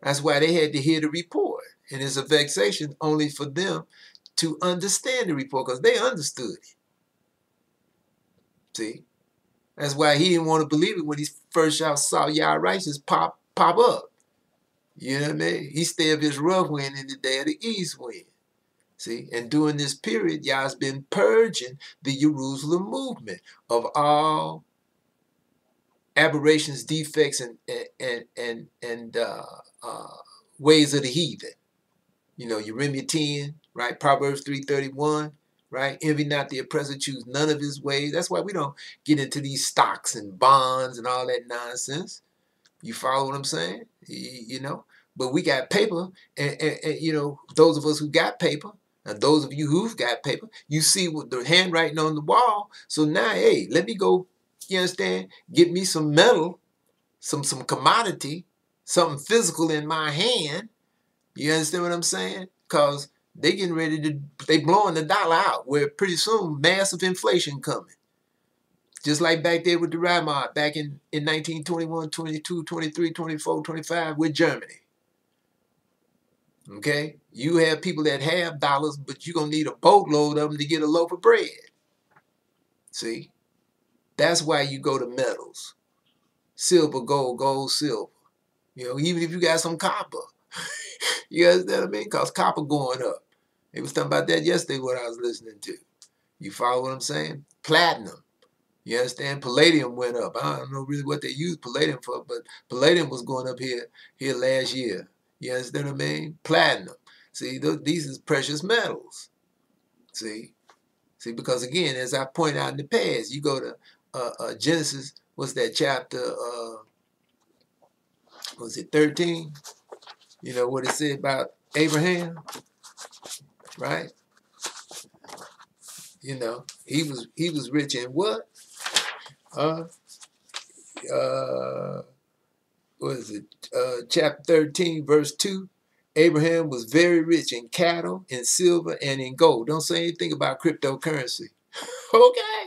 That's why they had to hear the report. And it's a vexation only for them to understand the report because they understood it. See? That's why he didn't want to believe it when he first saw Yah righteous pop pop up. You know what I mean? He stayed of his rough wind in the day of the east wind. See, and during this period, Yah's been purging the YHWHrusalem movement of all aberrations, defects, and and and and uh, uh, ways of the heathen. You know, Jeremiah 10, right? Proverbs 331, right? Envy not the oppressor, choose none of his ways. That's why we don't get into these stocks and bonds and all that nonsense. You follow what I'm saying? You know, but we got paper, and, and, and you know, those of us who got paper, and those of you who've got paper, you see what the handwriting on the wall. So now, hey, let me go. You understand? Get me some metal, some some commodity, something physical in my hand. You understand what I'm saying? Because they getting ready to they blowing the dollar out. Where pretty soon massive inflation coming. Just like back there with the Weimar back in, in 1921, 22, 23, 24, 25 with Germany. Okay? You have people that have dollars, but you're going to need a boatload of them to get a loaf of bread. See? That's why you go to metals. Silver, gold, gold, silver. You know, even if you got some copper. you understand what I mean? Because copper going up. They was talking about that yesterday what I was listening to. You follow what I'm saying? Platinum. You understand? Palladium went up. I don't know really what they used palladium for, but palladium was going up here here last year. You understand what I mean? Platinum. See, th these is precious metals. See? See, because again, as I point out in the past, you go to uh, uh, Genesis, what's that chapter? Uh, was it 13? You know what it said about Abraham, right? You know, he was he was rich in what? Uh, uh, what is it? Uh, chapter 13, verse 2. Abraham was very rich in cattle, in silver, and in gold. Don't say anything about cryptocurrency. okay.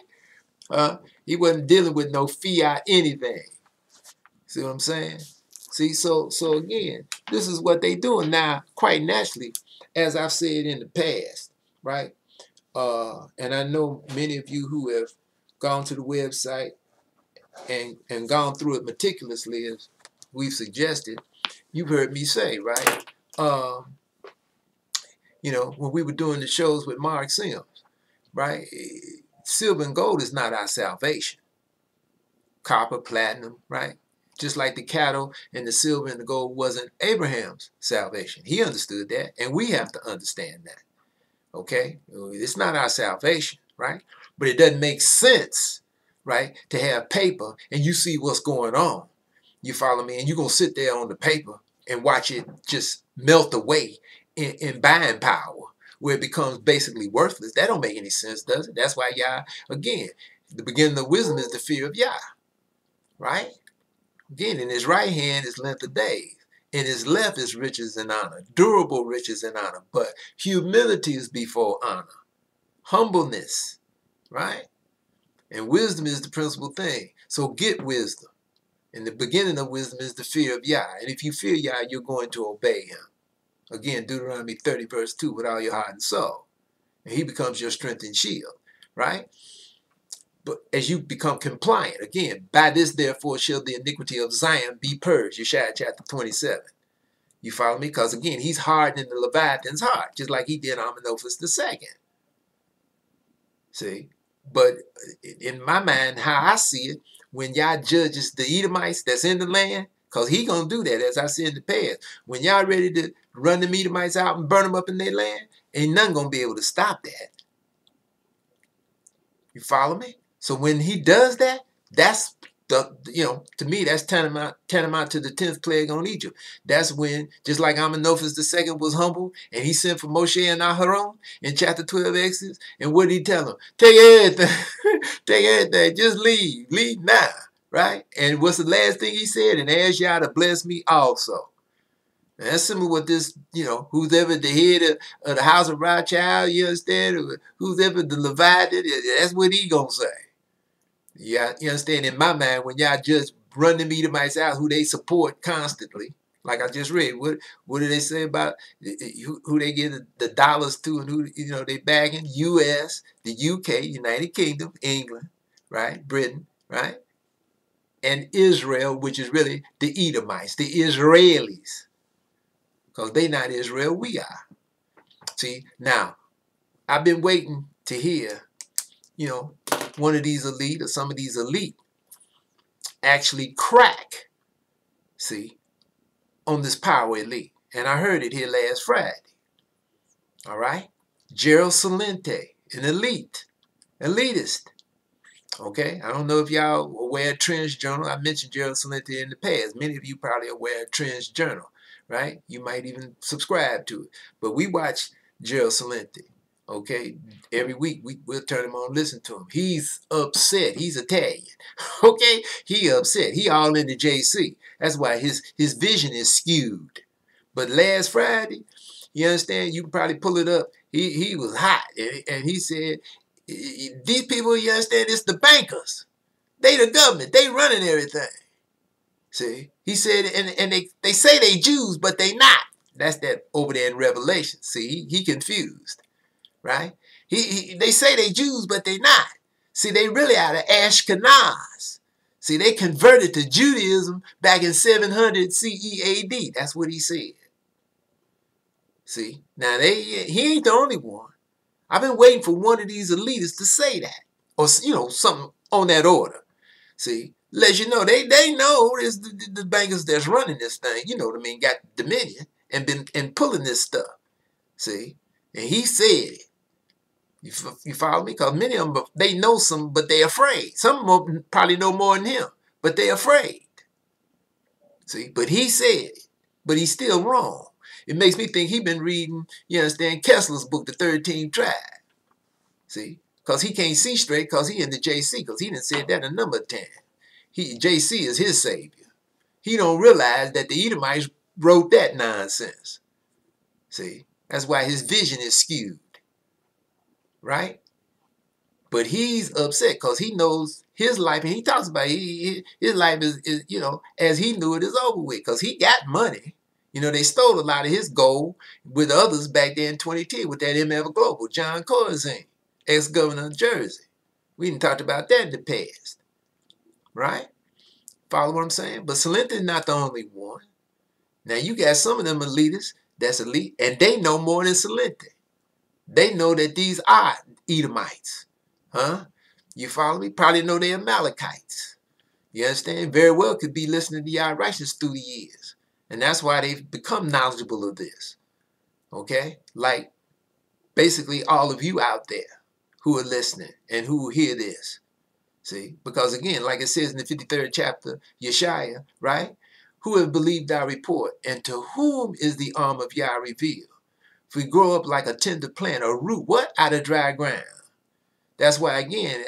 Uh, he wasn't dealing with no fiat anything. See what I'm saying? See, so so again, this is what they doing now, quite naturally, as I've said in the past, right? Uh, and I know many of you who have gone to the website and and gone through it meticulously as we've suggested, you've heard me say, right? Uh, you know, when we were doing the shows with Mark Sims, right? Silver and gold is not our salvation. Copper, platinum, right? Just like the cattle and the silver and the gold wasn't Abraham's salvation. He understood that, and we have to understand that. Okay? It's not our salvation, right? But it doesn't make sense, right, to have paper and you see what's going on. You follow me? And you're going to sit there on the paper and watch it just melt away in, in buying power where it becomes basically worthless. That don't make any sense, does it? That's why Yah, again, the beginning of wisdom is the fear of Yah, right? Again, in his right hand is length of days. In his left is riches and honor, durable riches and honor. But humility is before honor. Humbleness, right? And wisdom is the principal thing. So get wisdom. And the beginning of wisdom is the fear of Yah. And if you fear Yah, you're going to obey him. Again, Deuteronomy 30, verse 2, with all your heart and soul. And he becomes your strength and shield, right? But as you become compliant, again, by this therefore shall the iniquity of Zion be purged. Yeshaya chapter 27. You follow me? Because again, he's hardening the Leviathan's heart, just like he did Amenophis II. See? But uh, in my mind, how I see it, when Yah judges the Edomites that's in the land, because he going to do that, as I said in the past. When Yah ready to run the Edomites out and burn them up in their land, ain't none going to be able to stop that. You follow me? So when he does that, that's the you know to me that's tantamount tantamount to the tenth plague on Egypt. That's when just like Amenophis second was humble and he sent for Moshe and Aharon in chapter twelve Exodus. And what did he tell them? Take everything, take everything, just leave, leave now, right? And what's the last thing he said? And ask y'all to bless me also. And that's similar with this, you know, who's ever the head of, of the house of Rothschild, you understand? Who's ever the Leviathan, that's what he gonna say. Yeah, you understand? In my mind, when Yah just run the Edomites out who they support constantly, like I just read, what what do they say about eh, eh, who, who they give the, the, dollars to and who you know they backing? U.S., the U.K., United Kingdom, England, right? Britain, right? And Israel, which is really the Edomites, the Israelis, because they not Israel, we are. See, now I've been waiting to hear, you know, one of these elite or some of these elite actually crack, see, on this power elite. And I heard it here last Friday. All right? Gerald Celente, an elite, elitist. Okay, I don't know if y'all are aware of Trends Journal. I mentioned Gerald Celente in the past. Many of you probably aware of Trends Journal, right? You might even subscribe to it. But we watch Gerald Celente. Okay, every week we, we'll turn him on, listen to him. He's upset. He's Italian. Okay, he upset. He all into JC. That's why his his vision is skewed. But last Friday, you understand? You can probably pull it up. He he was hot, and, and he said, "These people, you understand? It's the bankers. They the government. They running everything." See, he said, and and they they say they Jews, but they not. That's that over there in Revelation. See, he, he confused right? He, he, they say they Jews, but they're not. See, they really out of Ashkenaz. See, they converted to Judaism back in 700 CEAD. That's what he said. See, now they he ain't the only one. I've been waiting for one of these elitists to say that, or you know, something on that order. See, let you know they they know it's the, the, the bankers that's running this thing. You know what I mean? Got dominion and been and pulling this stuff. See, and he said it. You, you follow me? Because many of them, they know some, but they're afraid. Some of them probably know more than him, but they're afraid. See, but he said but he's still wrong. It makes me think he been reading, you understand, Koestler's book, The 13 Tribe. See, because he can't see straight because he in the JC, because he didn't said that a number of times. He, JC is his savior. He don't realize that the Edomites wrote that nonsense. See, that's why his vision is skewed right? But he's upset because he knows his life, and he talks about he, his life is, is, you know, as he knew it is over with because he got money. You know, they stole a lot of his gold with others back there in 2010 with that MF Global, John Corzine, ex-governor of Jersey. We didn't talked about that in the past, right? Follow what I'm saying? But is not the only one. Now, you got some of them elitists that's elite, and they know more than Celente. They know that these are Edomites. Huh? You follow me? Probably know they're Amalekites. You understand? Very well could be listening to Yah righteous through the years. And that's why they've become knowledgeable of this. Okay? Like basically all of you out there who are listening and who hear this. See? Because again, like it says in the 53rd chapter, Yeshaya, right? Who have believed our report, and to whom is the arm of Yah revealed? If we grow up like a tender plant or root, what? Out of dry ground. That's why, again,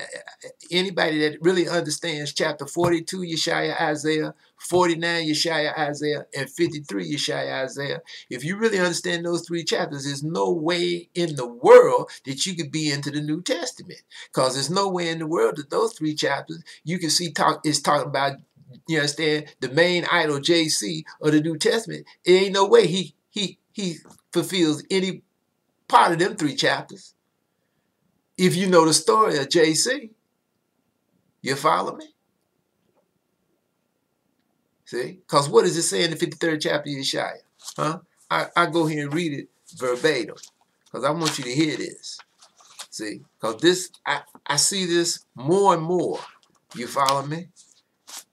anybody that really understands chapter 42, Yeshaya, Isaiah, 49, Yeshaya, Isaiah, and 53, Yeshaya, Isaiah, if you really understand those three chapters, there's no way in the world that you could be into the New Testament. Because there's no way in the world that those three chapters you can see talk is talking about, you understand, the main idol, JC, of the New Testament. It ain't no way he he he fulfills any part of them three chapters if you know the story of JC. You follow me? See? Because what does it say in the 53rd chapter of Yeshaya? Huh? I, I go here and read it verbatim. Because I want you to hear this. See? Because this, I, I see this more and more. You follow me?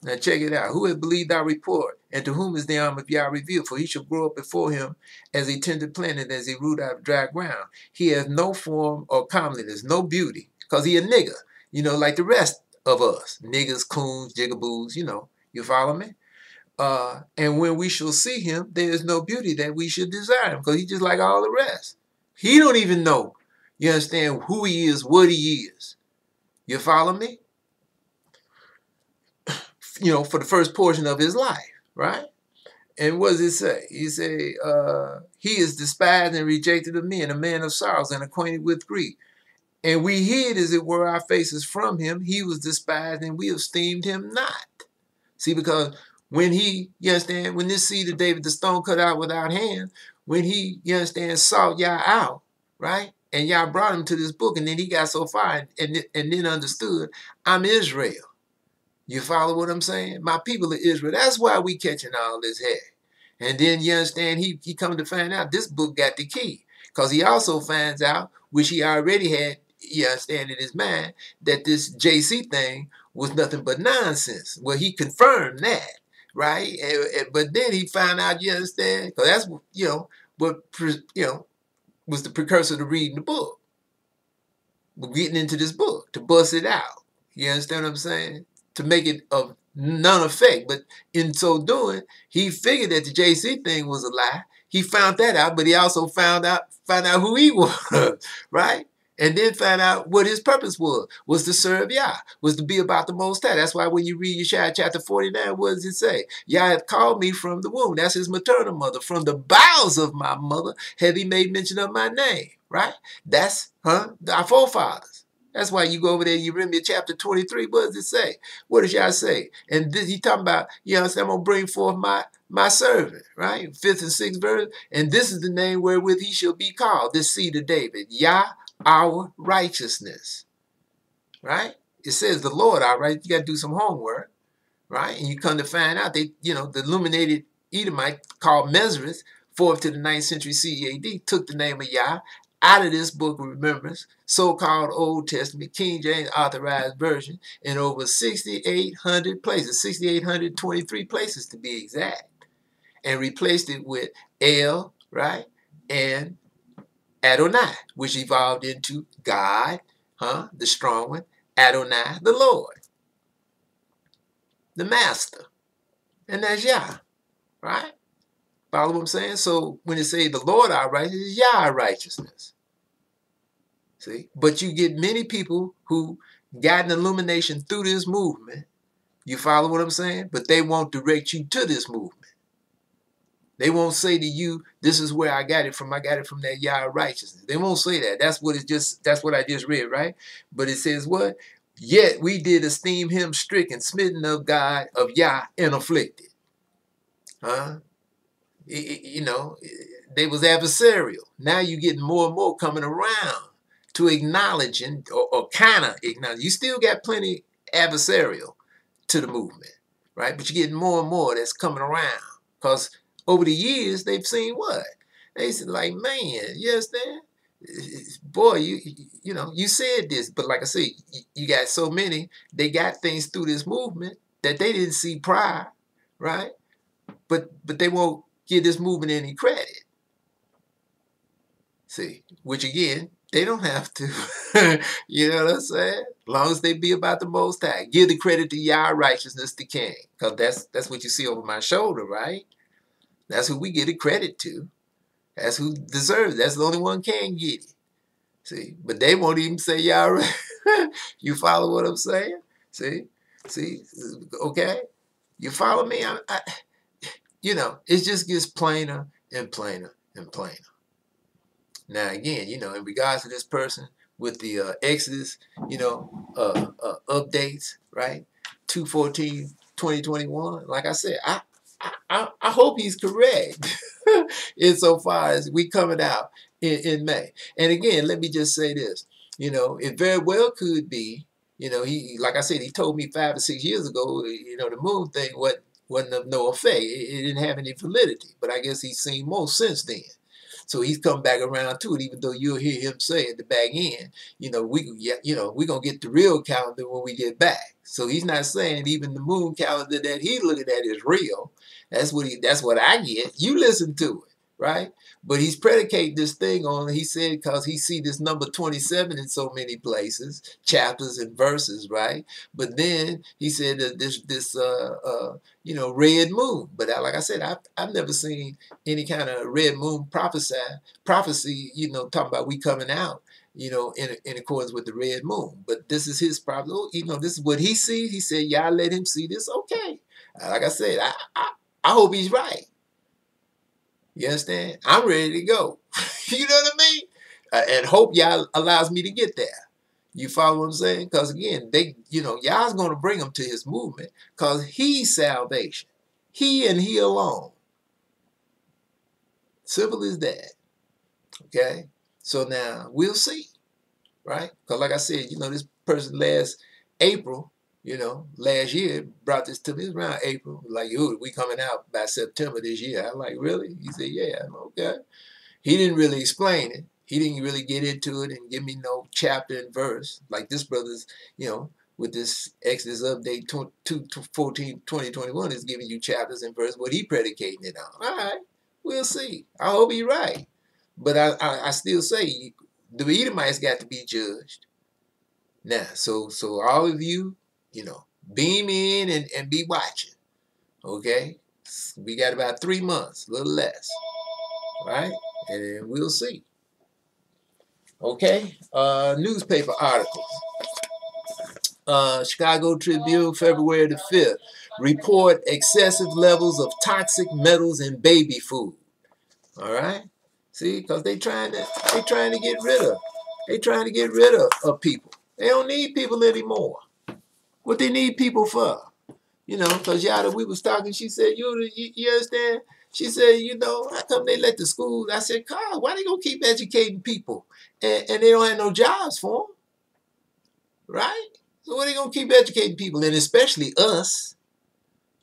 Now check it out. Who has believed our report? And to whom is the arm of Yah revealed? For he shall grow up before him as a tender plant and as a root out of dry ground. He has no form or comeliness, no beauty, because he a nigger, you know, like the rest of us. Niggers, coons, jigaboos, you know. You follow me? Uh, and when we shall see him, there is no beauty that we should desire him, because he's just like all the rest. He don't even know, you understand, who he is, what he is. You follow me? You know, for the first portion of his life, right? And what does it say? He say, uh, he is despised and rejected of men, a man of sorrows and acquainted with grief. And we hid, as it were, our faces from him. He was despised, and we esteemed him not. See, because when he, you understand, when this seed of David, the stone cut out without hand, when he, you understand, sought Yah out, right? And Yah brought him to this book, and then he got so far and, and, and then understood, I'm Israel. You follow what I'm saying? My people of Israel. That's why we catching all this heck. And then you understand he he come to find out this book got the key. Because he also finds out, which he already had, you understand in his mind, that this JC thing was nothing but nonsense. Well, he confirmed that, right? And, and, but then he found out, you understand? Because that's, you know, what, you know, was the precursor to reading the book. We're getting into this book to bust it out. You understand what I'm saying? To make it of none effect. But in so doing, he figured that the JC thing was a lie. He found that out, but he also found out found out who he was, right? And then found out what his purpose was, was to serve Yah, was to be about the Most High. That's why when you read Yeshaya chapter 49, what does it say? Yah hath called me from the womb. That's his maternal mother. From the bowels of my mother have he made mention of my name, right? That's, huh, our forefathers. That's why you go over there, you read me chapter 23. What does it say? What does Yah say? And this, he talking about, you know, I'm going to bring forth my my servant, right? Fifth and sixth verse. And this is the name wherewith he shall be called, this seed of David. Yah, our righteousness. Right? It says the Lord, all right. You got to do some homework, right? And you come to find out they, you know, the illuminated Edomite called Masoretes, fourth to the ninth century CAD, took the name of Yah out of this book of remembrance, so-called Old Testament, King James Authorized Version, in over 6,800 places, 6,823 places to be exact, and replaced it with El, right, and Adonai, which evolved into God, huh, the strong one, Adonai, the Lord, the Master, and that's Yah, right? Follow what I'm saying? So when it say the Lord our righteousness, Yah righteousness. See? But you get many people who got an illumination through this movement. You follow what I'm saying? But they won't direct you to this movement. They won't say to you, this is where I got it from. I got it from that Yah righteousness. They won't say that. That's what it's just, that's what I just read, right? But it says what? Yet we did esteem him stricken, smitten of God, of Yah, and afflicted. Huh? You know, they was adversarial. Now you're getting more and more coming around to acknowledging or, or kind of acknowledge. You still got plenty adversarial to the movement, right? But you're getting more and more that's coming around because over the years they've seen what they said, like, man, you understand? Boy, you you know, you said this, but like I said, you got so many. They got things through this movement that they didn't see prior, right? But but they won't give this movement any credit. See, which again, they don't have to. you know what I'm saying? As long as they be about the most high. Give the credit to Yah righteousness the King. Because that's that's what you see over my shoulder, right? That's who we get the credit to. That's who deserves it. That's the only one can get it. See, but they won't even say Yah. you follow what I'm saying? See, see, okay. You follow me? I, I, you know, it just gets plainer and plainer and plainer. Now, again, you know, in regards to this person with the uh, Exodus, you know, uh, uh, updates, right? 214, 2021. Like I said, I, I, I hope he's correct insofar as we coming out in, in May. And again, let me just say this. You know, it very well could be, you know, he like I said, he told me five or six years ago, you know, the moon thing wasn't, wasn't of no effect. It, it didn't have any validity. But I guess he's seen more since then. So he's come back around to it, even though you'll hear him say at the back end, you know, we you know, we're gonna get the real calendar when we get back. So he's not saying even the moon calendar that he's looking at is real. That's what he that's what I get. You listen to it, right? But he's predicating this thing on, he said, because he see this number 27 in so many places, chapters and verses, right? But then he said that this, this uh, uh, you know, red moon. But like I said, I've, I've never seen any kind of red moon prophesy, prophecy, you know, talking about we coming out you know, in, in accordance with the red moon. But this is his problem. Oh, you know, this is what he sees. He said, Yah let him see this. Okay. Like I said, I, I, I hope he's right. You understand? I'm ready to go. you know what I mean? Uh, and hope Yah allows me to get there. You follow what I'm saying? Because again, they, you know, Yah's going to bring him to his movement because he's salvation. He and he alone. Simple as that. Okay? So now we'll see. Right? Because like I said, you know, this person last April you know, last year brought this to me around April. Like, yo, we coming out by September this year. I'm like, really? He said, yeah. I'm okay. He didn't really explain it. He didn't really get into it and give me no chapter and verse. Like this brother's, you know, with this Exodus update 214 2021 is giving you chapters and verse what he predicating it on. All right, we'll see. I hope he's right. But I, I, I still say the Edomites got to be judged. Now, so so all of you you know, beam in and, and be watching. Okay? We got about three months, a little less. Right? And we'll see. Okay? Uh, newspaper articles. Uh, Chicago Tribune, February the 5th. Report excessive levels of toxic metals in baby food. All right? See, because they trying to they trying to get rid of they trying to get rid of, of people. They don't need people anymore what they need people for. You know, because Yada, we was talking, she said, you, you, understand? She said, you know, how come they let the schools? I said, Carl, why they gonna keep educating people and, and they don't have no jobs for them? Right? So what they gonna keep educating people and especially us?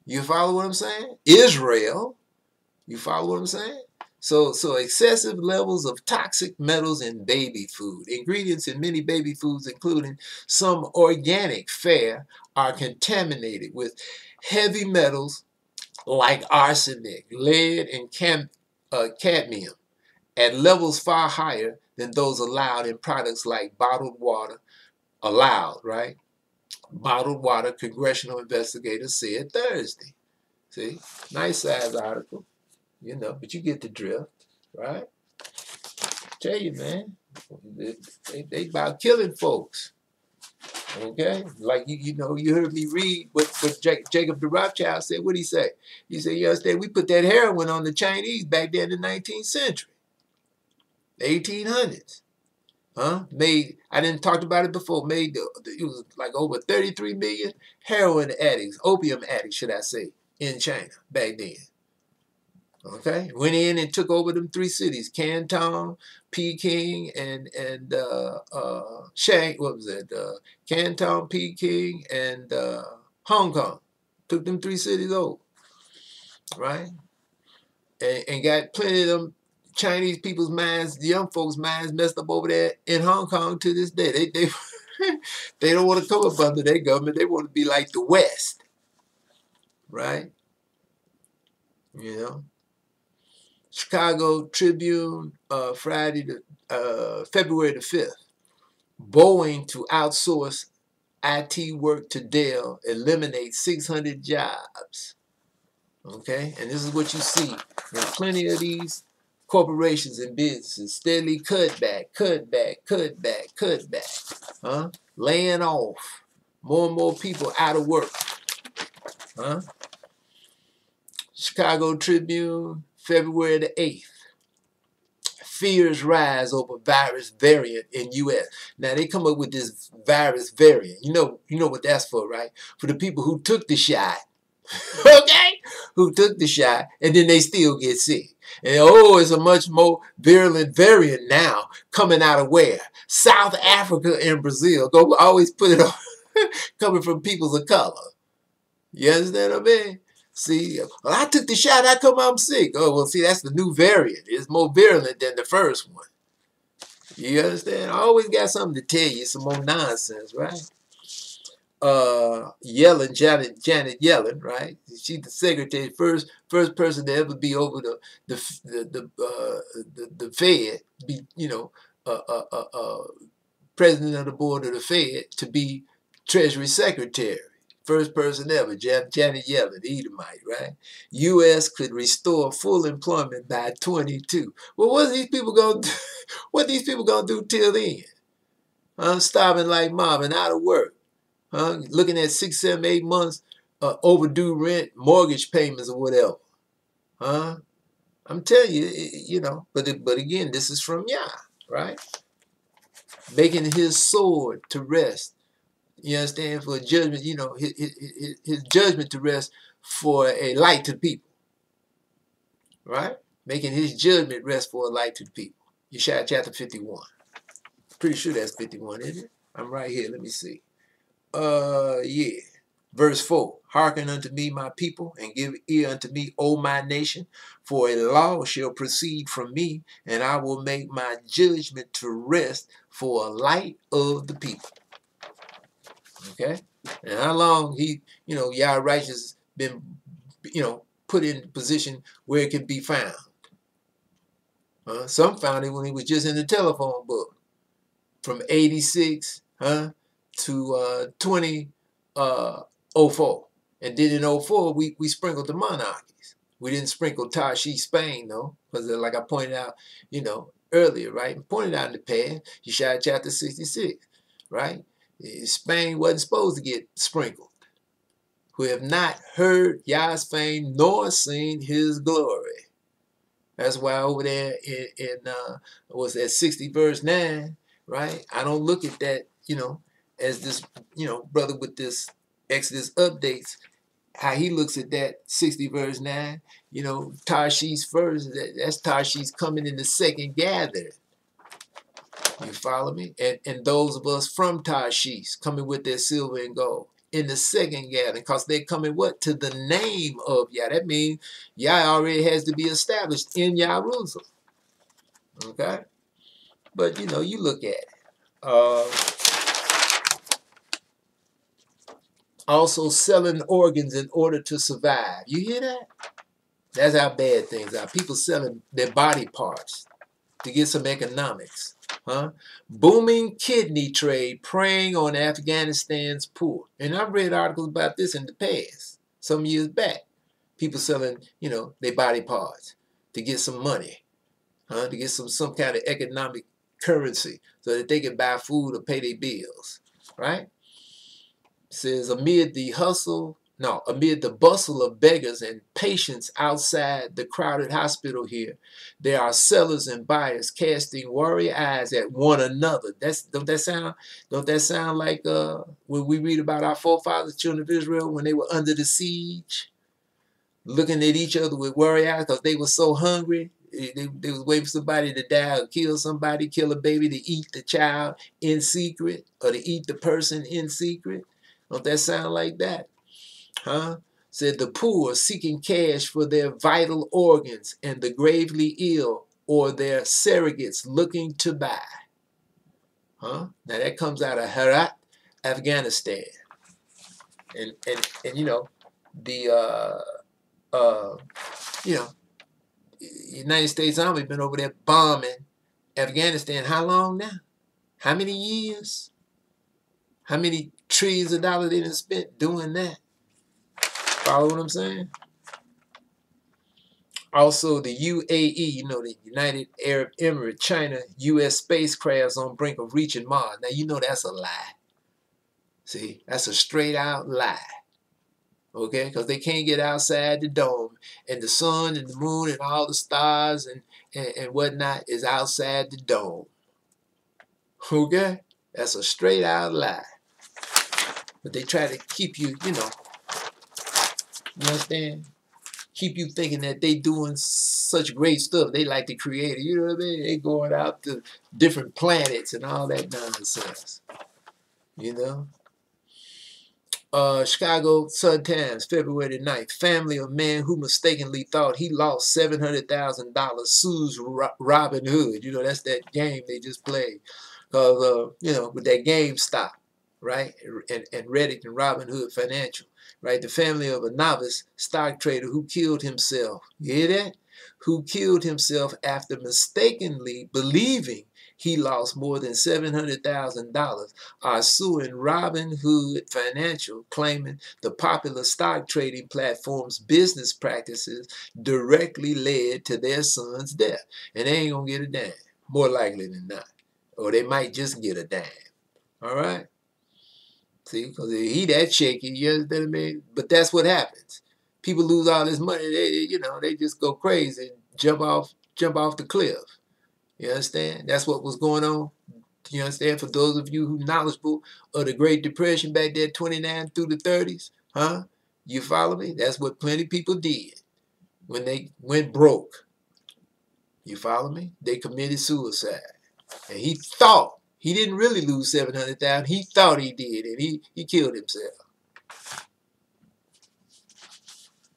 You follow what I'm saying? Israel. You follow what I'm saying? So, so excessive levels of toxic metals in baby food. Ingredients in many baby foods, including some organic fare, are contaminated with heavy metals like arsenic, lead, and cam uh, cadmium at levels far higher than those allowed in products like bottled water, allowed, right? Bottled water, congressional investigators said Thursday. See, nice size article you know, but you get the drift, right? Tell you, man, they, they, about killing folks. Okay, like you, you know, you heard me read what, what Jacob de Rothschild said. What he say? He said, "You? We put that heroin on the Chinese back then in the 19th century, 1800s, huh? Made I didn't talk about it before. Made the, it was like over 33 million heroin addicts, opium addicts, should I say, in China back then. Okay, went in and took over them three cities: Canton, Peking, and and uh, uh, Shang. What was it? Uh, Canton, Peking, and uh, Hong Kong. Took them three cities over, right? And, and got plenty of them Chinese people's minds, the young folks' minds messed up over there in Hong Kong to this day. They they they don't want to come up under their government. They want to be like the West, right? You know. Chicago Tribune, uh, Friday, the, uh, February the 5th. Boeing to outsource IT work to Dell, eliminate 600 jobs. Okay, and this is what you see. There's plenty of these corporations and businesses steadily cut back, cut back, cut back, cut back, huh? Laying off, more and more people out of work, huh? Chicago Tribune, February the 8th. Fears rise over virus variant in U.S. Now they come up with this virus variant. You know, you know what that's for, right? For the people who took the shot, okay, who took the shot and then they still get sick. And oh, it's a much more virulent variant now coming out of where? South Africa and Brazil. Go always put it on coming from peoples of color. You understand what I mean? See, well, I took the shot, I come I'm sick. Oh, well, see, that's the new variant. It's more virulent than the first one. You understand? I always got something to tell you, some more nonsense, right? Uh, Yellen, Janet, Janet Yellen, right? She's the secretary, first first person to ever be over the the the the, uh, the, the Fed, be you know, uh, uh, uh, uh, president of the board of the Fed to be Treasury Secretary. First person ever, Jan Janet Yellen, Edomite, right? U.S. could restore full employment by 22. Well, what these people gonna do? What these people gonna do till then? I'm starving like mom and out of work. Huh? Looking at six, seven, eight months uh, overdue rent, mortgage payments, or whatever. Huh? I'm telling you, you know. But but again, this is from Yah, right? Making his sword to rest you understand? For judgment, you know, his, his, his judgment to rest for a light to the people. Right? Making his judgment rest for a light to the people. Yeshaya chapter 51. Pretty sure that's 51, isn't it? I'm right here. Let me see. Uh, yeah. Verse 4 Hearken unto me, my people, and give ear unto me, O my nation, for a law shall proceed from me, and I will make my judgment to rest for a light of the people. Okay? And how long he, you know, Yah righteous been, you know, put in position where it can be found. Uh, some found it when he was just in the telephone book. From 86 huh, to uh, 2004. Uh, and then in 04, we, we sprinkled the monarchies. We didn't sprinkle Tarshish, Spain, though, because like I pointed out, you know, earlier, right? Pointed out in the past, Yeshaya chapter 66, right? Spain wasn't supposed to get sprinkled, who have not heard Yah's fame nor seen his glory. That's why over there in, in uh, was that 60 verse 9, right? I don't look at that, you know, as this, you know, brother with this Exodus updates, how he looks at that 60 verse 9, you know, Tarshish first, that, that's Tarshish coming in the second gathering. You follow me? And, and those of us from Tarshish coming with their silver and gold in the second gathering because they're coming what? To the name of Yah. That means Yah already has to be established in Jerusalem. Okay? But, you know, you look at it. Uh, also selling organs in order to survive. You hear that? That's how bad things are. People selling their body parts to get some economics. Huh? Booming kidney trade preying on Afghanistan's poor. And I've read articles about this in the past, some years back. People selling, you know, their body parts to get some money, huh? to get some, some kind of economic currency so that they can buy food or pay their bills, right? It says amid the hustle no, amid the bustle of beggars and patients outside the crowded hospital here, there are sellers and buyers casting worry eyes at one another. That's don't that sound don't that sound like uh, when we read about our forefathers, children of Israel, when they were under the siege, looking at each other with worry eyes because they were so hungry. They, they was waiting for somebody to die or kill somebody, kill a baby to eat the child in secret or to eat the person in secret. Don't that sound like that? Huh? Said the poor seeking cash for their vital organs and the gravely ill or their surrogates looking to buy. Huh? Now that comes out of Herat, Afghanistan. And, and, and you know, the, uh, uh, you know, United States Army been over there bombing Afghanistan how long now? How many years? How many trillions of dollars they done spent doing that? Follow what I'm saying? Also, the UAE, you know, the United Arab Emirates, China, U.S. spacecrafts on brink of reaching Mars. Now, you know that's a lie. See, that's a straight out lie. Okay, because they can't get outside the dome, and the sun and the moon and all the stars and, and, and whatnot is outside the dome. Okay, that's a straight out lie. But they try to keep you, you know, you understand? keep you thinking that they doing such great stuff. They like the creator. You know what I mean? They going out to different planets and all that nonsense. You know? Uh, Chicago Sun-Times, February 9th. Family of man who mistakenly thought he lost $700,000 sues Robinhood. You know, that's that game they just played. Because, uh, you know, with that GameStop, right? And, and Reddit and Robinhood Financial right? The family of a novice stock trader who killed himself. You hear that? Who killed himself after mistakenly believing he lost more than $700,000 are suing Robinhood Financial, claiming the popular stock trading platform's business practices directly led to their son's death. And they ain't going to get a dime, more likely than not. Or they might just get a dime. All right? See, because he that shaky, you understand what I mean? But that's what happens. People lose all this money, they, you know, they just go crazy, jump off, jump off the cliff. You understand? That's what was going on. You understand? For those of you who knowledgeable of the Great Depression back there, 29 through the 30s, huh? You follow me? That's what plenty people did when they went broke. You follow me? They committed suicide. And he thought he didn't really lose 700,000. He thought he did, and he, he killed himself.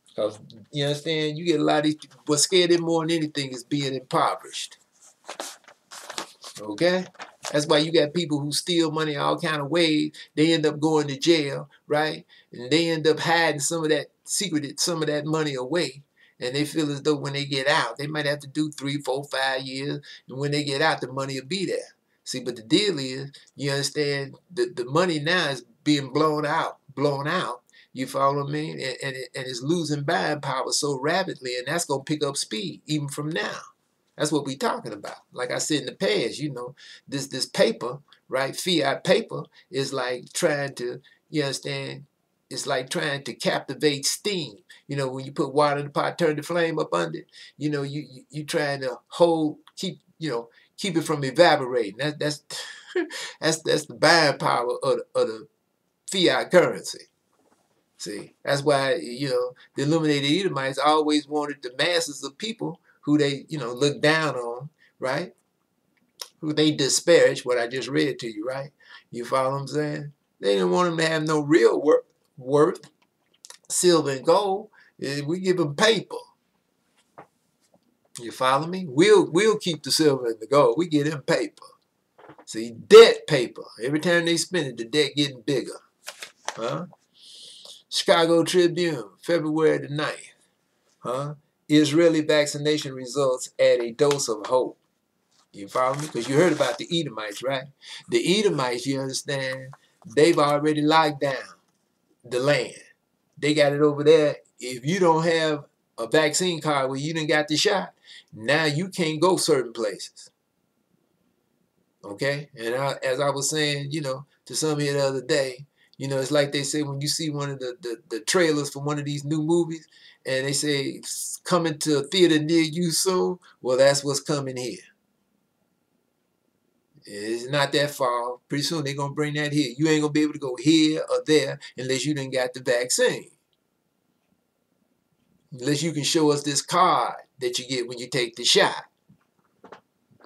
Because, you understand, you get a lot of these people, what scared them more than anything is being impoverished. Okay? That's why you got people who steal money all kind of ways. They end up going to jail, right? And they end up hiding some of that secreted, some of that money away. And they feel as though when they get out, they might have to do three, four, five years. And when they get out, the money will be there. See, but the deal is, you understand, the, the money now is being blown out, blown out. You follow me? And, and, and it's losing buying power so rapidly, and that's going to pick up speed even from now. That's what we're talking about. Like I said in the past, you know, this this paper, right? Fiat paper is like trying to, you understand, it's like trying to captivate steam. You know, when you put water in the pot, turn the flame up under it, you know, you, you, you trying to hold, keep, you know, keep it from evaporating. That, that's that's that's the buying power of the, of the fiat currency. See, that's why you know the illuminated Edomites always wanted the masses of people who they you know look down on, right? Who they disparage. What I just read to you, right? You follow what I'm saying? They didn't want them to have no real worth, worth silver and gold. Eh, we give them paper. You follow me? We'll we'll keep the silver and the gold. We get them paper. See, debt paper. Every time they spend it, the debt getting bigger. Huh? Chicago Tribune, February the 9th. Huh? Israeli vaccination results add a dose of hope. You follow me? Because you heard about the Edomites, right? The Edomites, you understand, they've already locked down the land. They got it over there. If you don't have a vaccine card where you didn't got the shot, now you can't go certain places. Okay? And I, as I was saying, you know, to somebody the other day, you know, it's like they say when you see one of the, the, the trailers for one of these new movies and they say coming to a theater near you soon, well, that's what's coming here. It's not that far. Pretty soon they're going to bring that here. You ain't going to be able to go here or there unless you didn't got the vaccine. Unless you can show us this card that you get when you take the shot.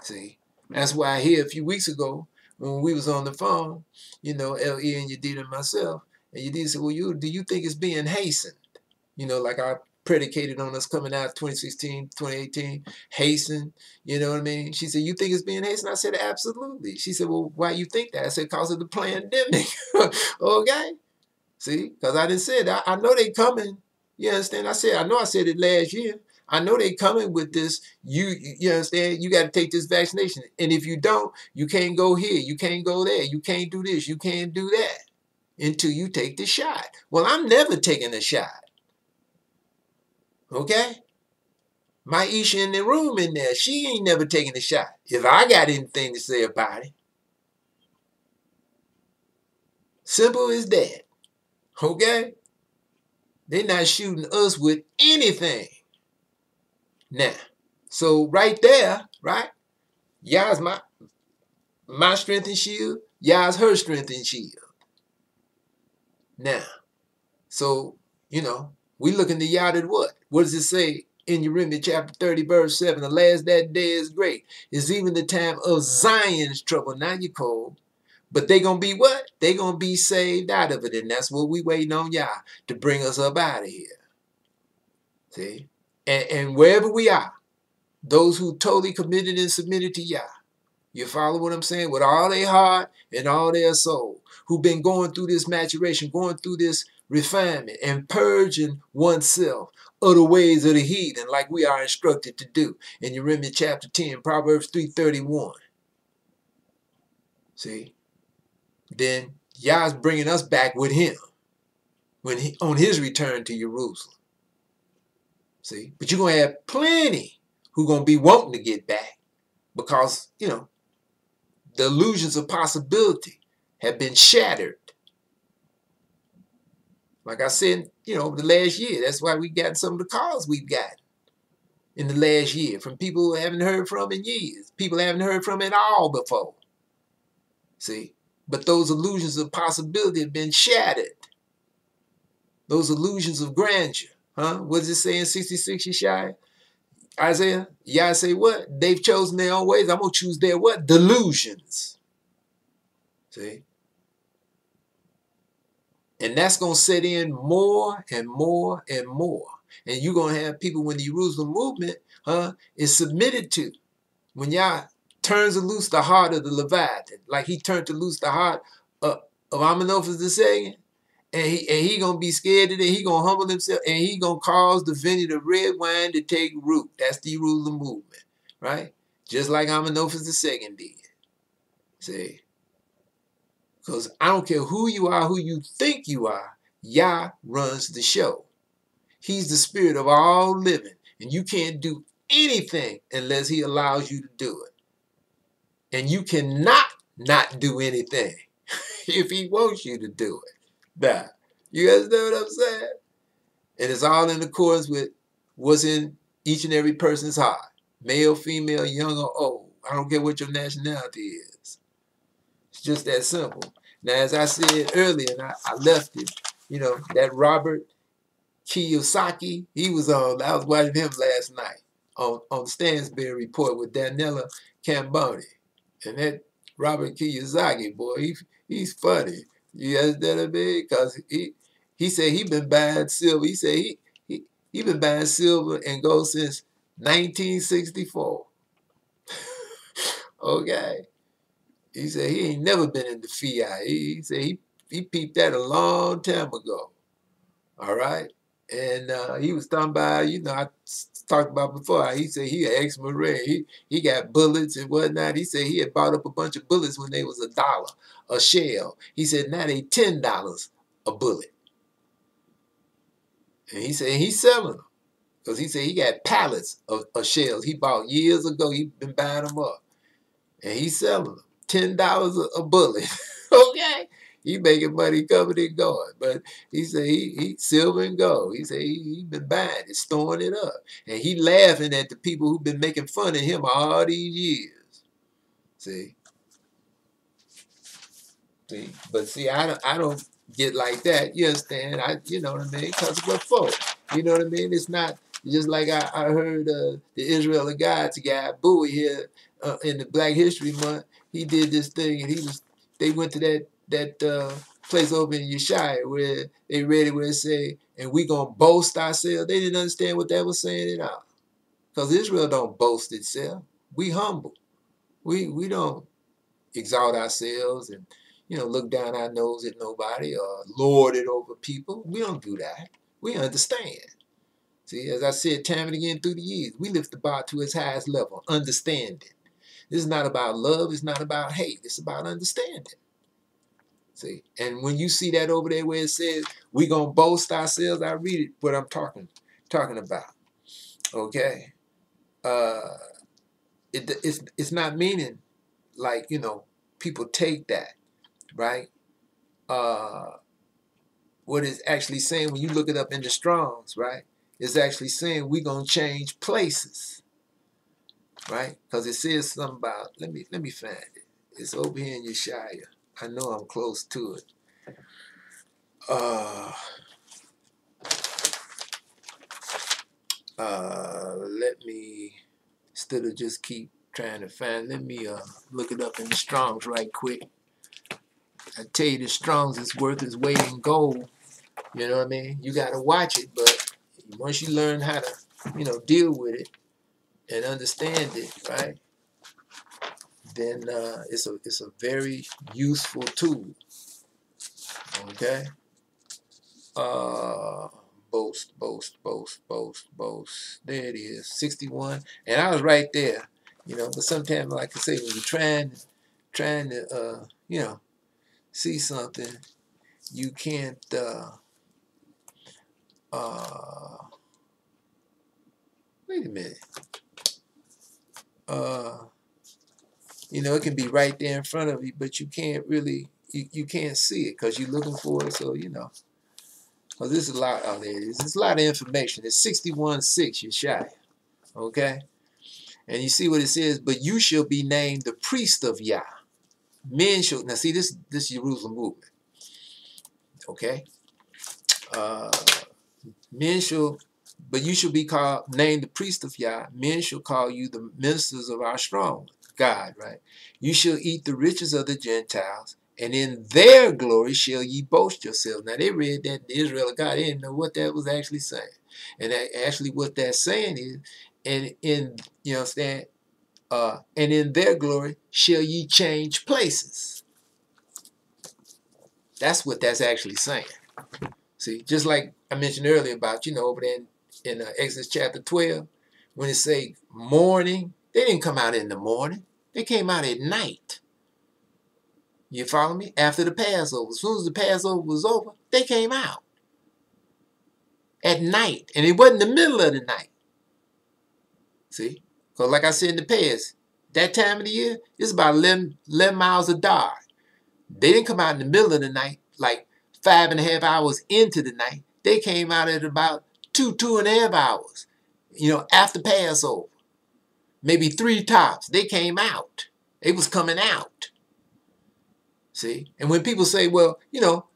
See? That's why here a few weeks ago, when we was on the phone, you know, Elia and Yadid and myself, and Yadid said, well, you do you think it's being hastened? You know, like I predicated on us coming out 2016, 2018, hastened, you know what I mean? She said, you think it's being hastened? I said, absolutely. She said, well, why you think that? I said, because of the pandemic. okay? See? Because I didn't say it. I, I know they coming. You understand? I said, I know I said it last year. I know they coming with this. You you understand? You got to take this vaccination, and if you don't, you can't go here. You can't go there. You can't do this. You can't do that until you take the shot. Well, I'm never taking a shot. Okay. My Isha in the room in there, she ain't never taking a shot. If I got anything to say about it. Simple as that. Okay? They're not shooting us with anything. Now, so right there, right? Yah's my my strength and shield. Yah's her strength and shield. Now, so, you know, we looking to Yah at what? What does it say in Jeremiah chapter 30, verse 7? The last that day is great. It's even the time of Zion's trouble, not your cold. But they gonna be what? They gonna be saved out of it, and that's what we waiting on Yah to bring us up out of here. See, and, and wherever we are, those who totally committed and submitted to Yah, you follow what I'm saying? With all their heart and all their soul, who've been going through this maturation, going through this refinement, and purging oneself of the ways of the heathen, like we are instructed to do in Jeremiah chapter 10, Proverbs 3:31. See, then Yah's bringing us back with him when he, on his return to Jerusalem. See, but you're gonna have plenty who gonna be wanting to get back because you know the illusions of possibility have been shattered. Like I said, you know, over the last year, that's why we got some of the calls we've got in the last year from people who haven't heard from in years, people haven't heard from at all before. See, but those illusions of possibility have been shattered. Those illusions of grandeur, huh? What does it say in 66 Yeshaya? Isaiah, Yah say what? They've chosen their own ways. I'm gonna choose their what? Delusions. See? And that's gonna set in more and more and more. And you're gonna have people when the YHWHrusalem movement, huh, is submitted to. When Yah turns to loose the heart of the Leviathan, like he turned to loose the heart of, of Amenophis II, and he and he gonna be scared today. He gonna humble himself, and he gonna cause the vineyard of red wine to take root. That's the YHWHrusalem movement, right? Just like Amenophis Second did. See, because I don't care who you are, who you think you are, Yah runs the show. He's the spirit of all living, and you can't do anything unless he allows you to do it. And you cannot not do anything if he wants you to do it. You guys know what I'm saying? And it's all in accordance with what's in each and every person's heart. Male, female, young or old. I don't care what your nationality is. It's just that simple. Now, as I said earlier, and I, I left it, you know, that Robert Kiyosaki, he was on, I was watching him last night on, on Stansberry Report with Daniela Cambone. And that Robert Kiyosaki, boy, he, he's funny. What I mean? Because he, he said he been buying silver. He said he, he, he been buying silver and gold since 1964. okay. He said he ain't never been in the fiat. He, he said he, he peeped that a long time ago. All right. And uh, he was talking about, you know, I talked about before. He said he an ex-marine. He he got bullets and whatnot. He said he had bought up a bunch of bullets when they was a dollar a shell. He said now they ten dollars a bullet. And he said he's selling them because he said he got pallets of, of shells he bought years ago. He been buying them up, and he's selling them ten dollars a bullet. okay he making money coming and going. But he said he, he silver and gold. He said he, he been buying it, storing it up. And he laughing at the people who've been making fun of him all these years. See? See? But see, I don't I don't get like that. You understand? I you know what I mean? Because what for? You know what I mean? It's not just like I, I heard uh, the Israel of God's guy Bowie here uh, in the Black History Month. He did this thing and he was they went to that that uh, place over in Yeshaya where they read it where it say, and we gonna boast ourselves. They didn't understand what that was saying at all. Because Israel don't boast itself. We humble. We we don't exalt ourselves and you know look down our nose at nobody or lord it over people. We don't do that. We understand. See, as I said time and again through the years, we lift the bar to its highest level, understanding. This is not about love, it's not about hate, it's about understanding. See, and when you see that over there where it says we gonna boast ourselves, I read it what I'm talking talking about. Okay, uh, it, it's it's not meaning like you know people take that right. Uh, what it's actually saying when you look it up in the Strongs, right? It's actually saying we're gonna change places, right? Because it says something about let me let me find it. It's over here in Yeshaya. I know I'm close to it. Uh, uh, let me instead of just keep trying to find. Let me uh look it up in the Strongs right quick. I tell you, the Strongs is worth its weight in gold. You know what I mean? You got to watch it, but once you learn how to, you know, deal with it and understand it, right? Then uh, it's a it's a very useful tool. Okay. Uh, boast, boast, boast, boast, boast. There it is, 61, and I was right there. You know, but sometimes, like I say, when you're trying, trying to, uh, you know, see something, you can't. Uh, uh, wait a minute. Uh, you know, it can be right there in front of you, but you can't really, you, you can't see it because you're looking for it. So, you know, well, there's a lot out there. It's a lot of information. It's 61.6, Yeshaya. Okay? And you see what it says, but you shall be named the priest of Yah. Men shall, now see, this this YHWHrusalem movement. Okay? Uh, Men shall, but you shall be called, named the priest of Yah. Men shall call you the ministers of our strong God, right? You shall eat the riches of the Gentiles, and in their glory shall ye boast yourselves. Now they read that in Israel of God, they didn't know what that was actually saying. And that, actually what that's saying is, and in, you understand, uh, and in their glory shall ye change places. That's what that's actually saying. See, just like I mentioned earlier about, you know, over there in, in uh, Exodus chapter 12, when it say morning, they didn't come out in the morning. They came out at night. You follow me? After the Passover. As soon as the Passover was over, they came out. At night. And it wasn't the middle of the night. See? Because like I said in the past, that time of the year, it's about 11, 11 miles of dark. They didn't come out in the middle of the night like five and a half hours into the night. They came out at about two, two and a half hours, you know, after Passover. Maybe three tops. They came out. They was coming out. See? And when people say, well, you know,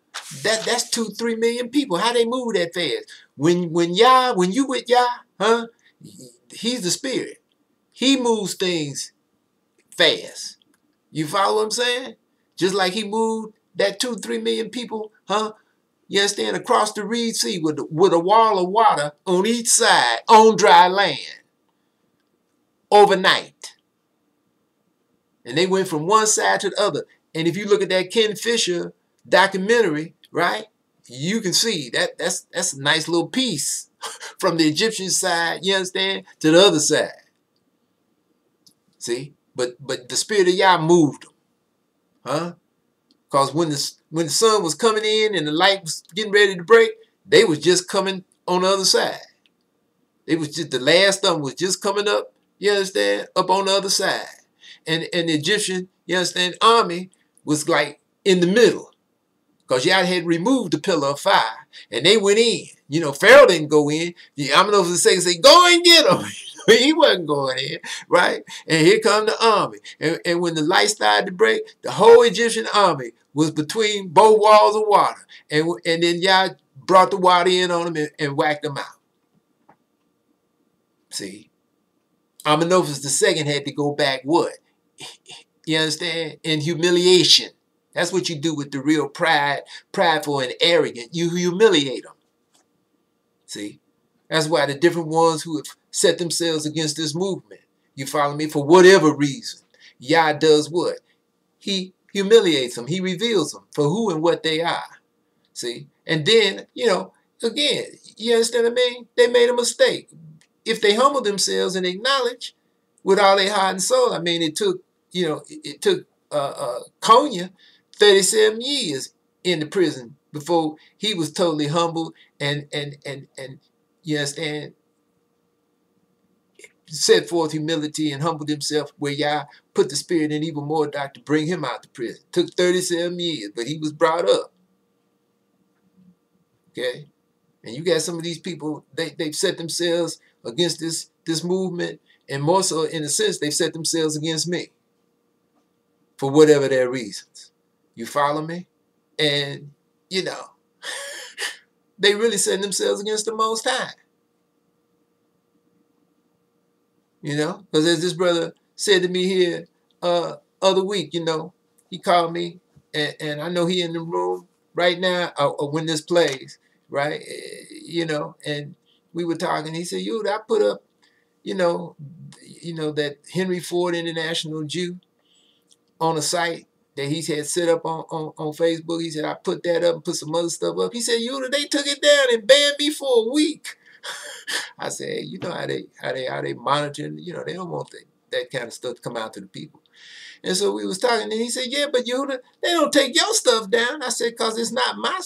that that's two, three million people. How they move that fast? When when Yah, when you with Yah, huh? He's the spirit. He moves things fast. You follow what I'm saying? Just like he moved that two, three million people, huh? You understand? Across the Reed Sea with, with a wall of water on each side on dry land overnight. And they went from one side to the other. And if you look at that Ken Fisher documentary, right, you can see that that's that's a nice little piece from the Egyptian side, you understand, to the other side. See? But but the spirit of Yah moved them. Huh? Because when the when the sun was coming in and the light was getting ready to break, they was just coming on the other side. They was just the last of them was just coming up, you understand, up on the other side. And and the Egyptian, you understand, army was like in the middle. Because Yah had removed the pillar of fire and they went in. You know, Pharaoh didn't go in. The second say, go and get them. he wasn't going in, right? And here come the army. And, and when the light started to break, the whole Egyptian army was between both walls of water. And, and then Yah brought the water in on them and, and whacked them out. See? The second had to go back what? You understand? In humiliation. That's what you do with the real pride, prideful and arrogant. You humiliate them. See? That's why the different ones who have set themselves against this movement, you follow me, for whatever reason, Yah does what? He humiliates them. He reveals them for who and what they are. See? And then, you know, again, you understand what I mean? They made a mistake. If they humble themselves and acknowledge with all their heart and soul, I mean, it took, you know, it, took uh, uh, Coniah 37 years in the prison before he was totally humble and, and, and, and you understand, set forth humility and humbled himself where Yah put the spirit in Evil-merodach to bring him out to prison. Took 37 years, but he was brought up. Okay? And you got some of these people, they, they've set themselves against this, this movement, and more so, in a sense, they've set themselves against me for whatever their reasons. You follow me? And, you know, they really set themselves against the Most High. You know, because as this brother said to me here uh other week, you know, he called me, and, and I know he in the room right now uh, uh when this plays, right? Eh, you know, and we were talking. He said, "You, I put up, you know, you know that Henry Ford International Jew on a site that he had set up on, on, on Facebook. He said, I put that up and put some other stuff up. He said, Yuta, they took it down and banned me for a week. I said, you know how they how they how they monitoring, you know, they don't want that, that kind of stuff to come out to the people. And so we was talking, and he said, Yeah, but Yehuda, they don't take your stuff down. I said, because it's not my stuff.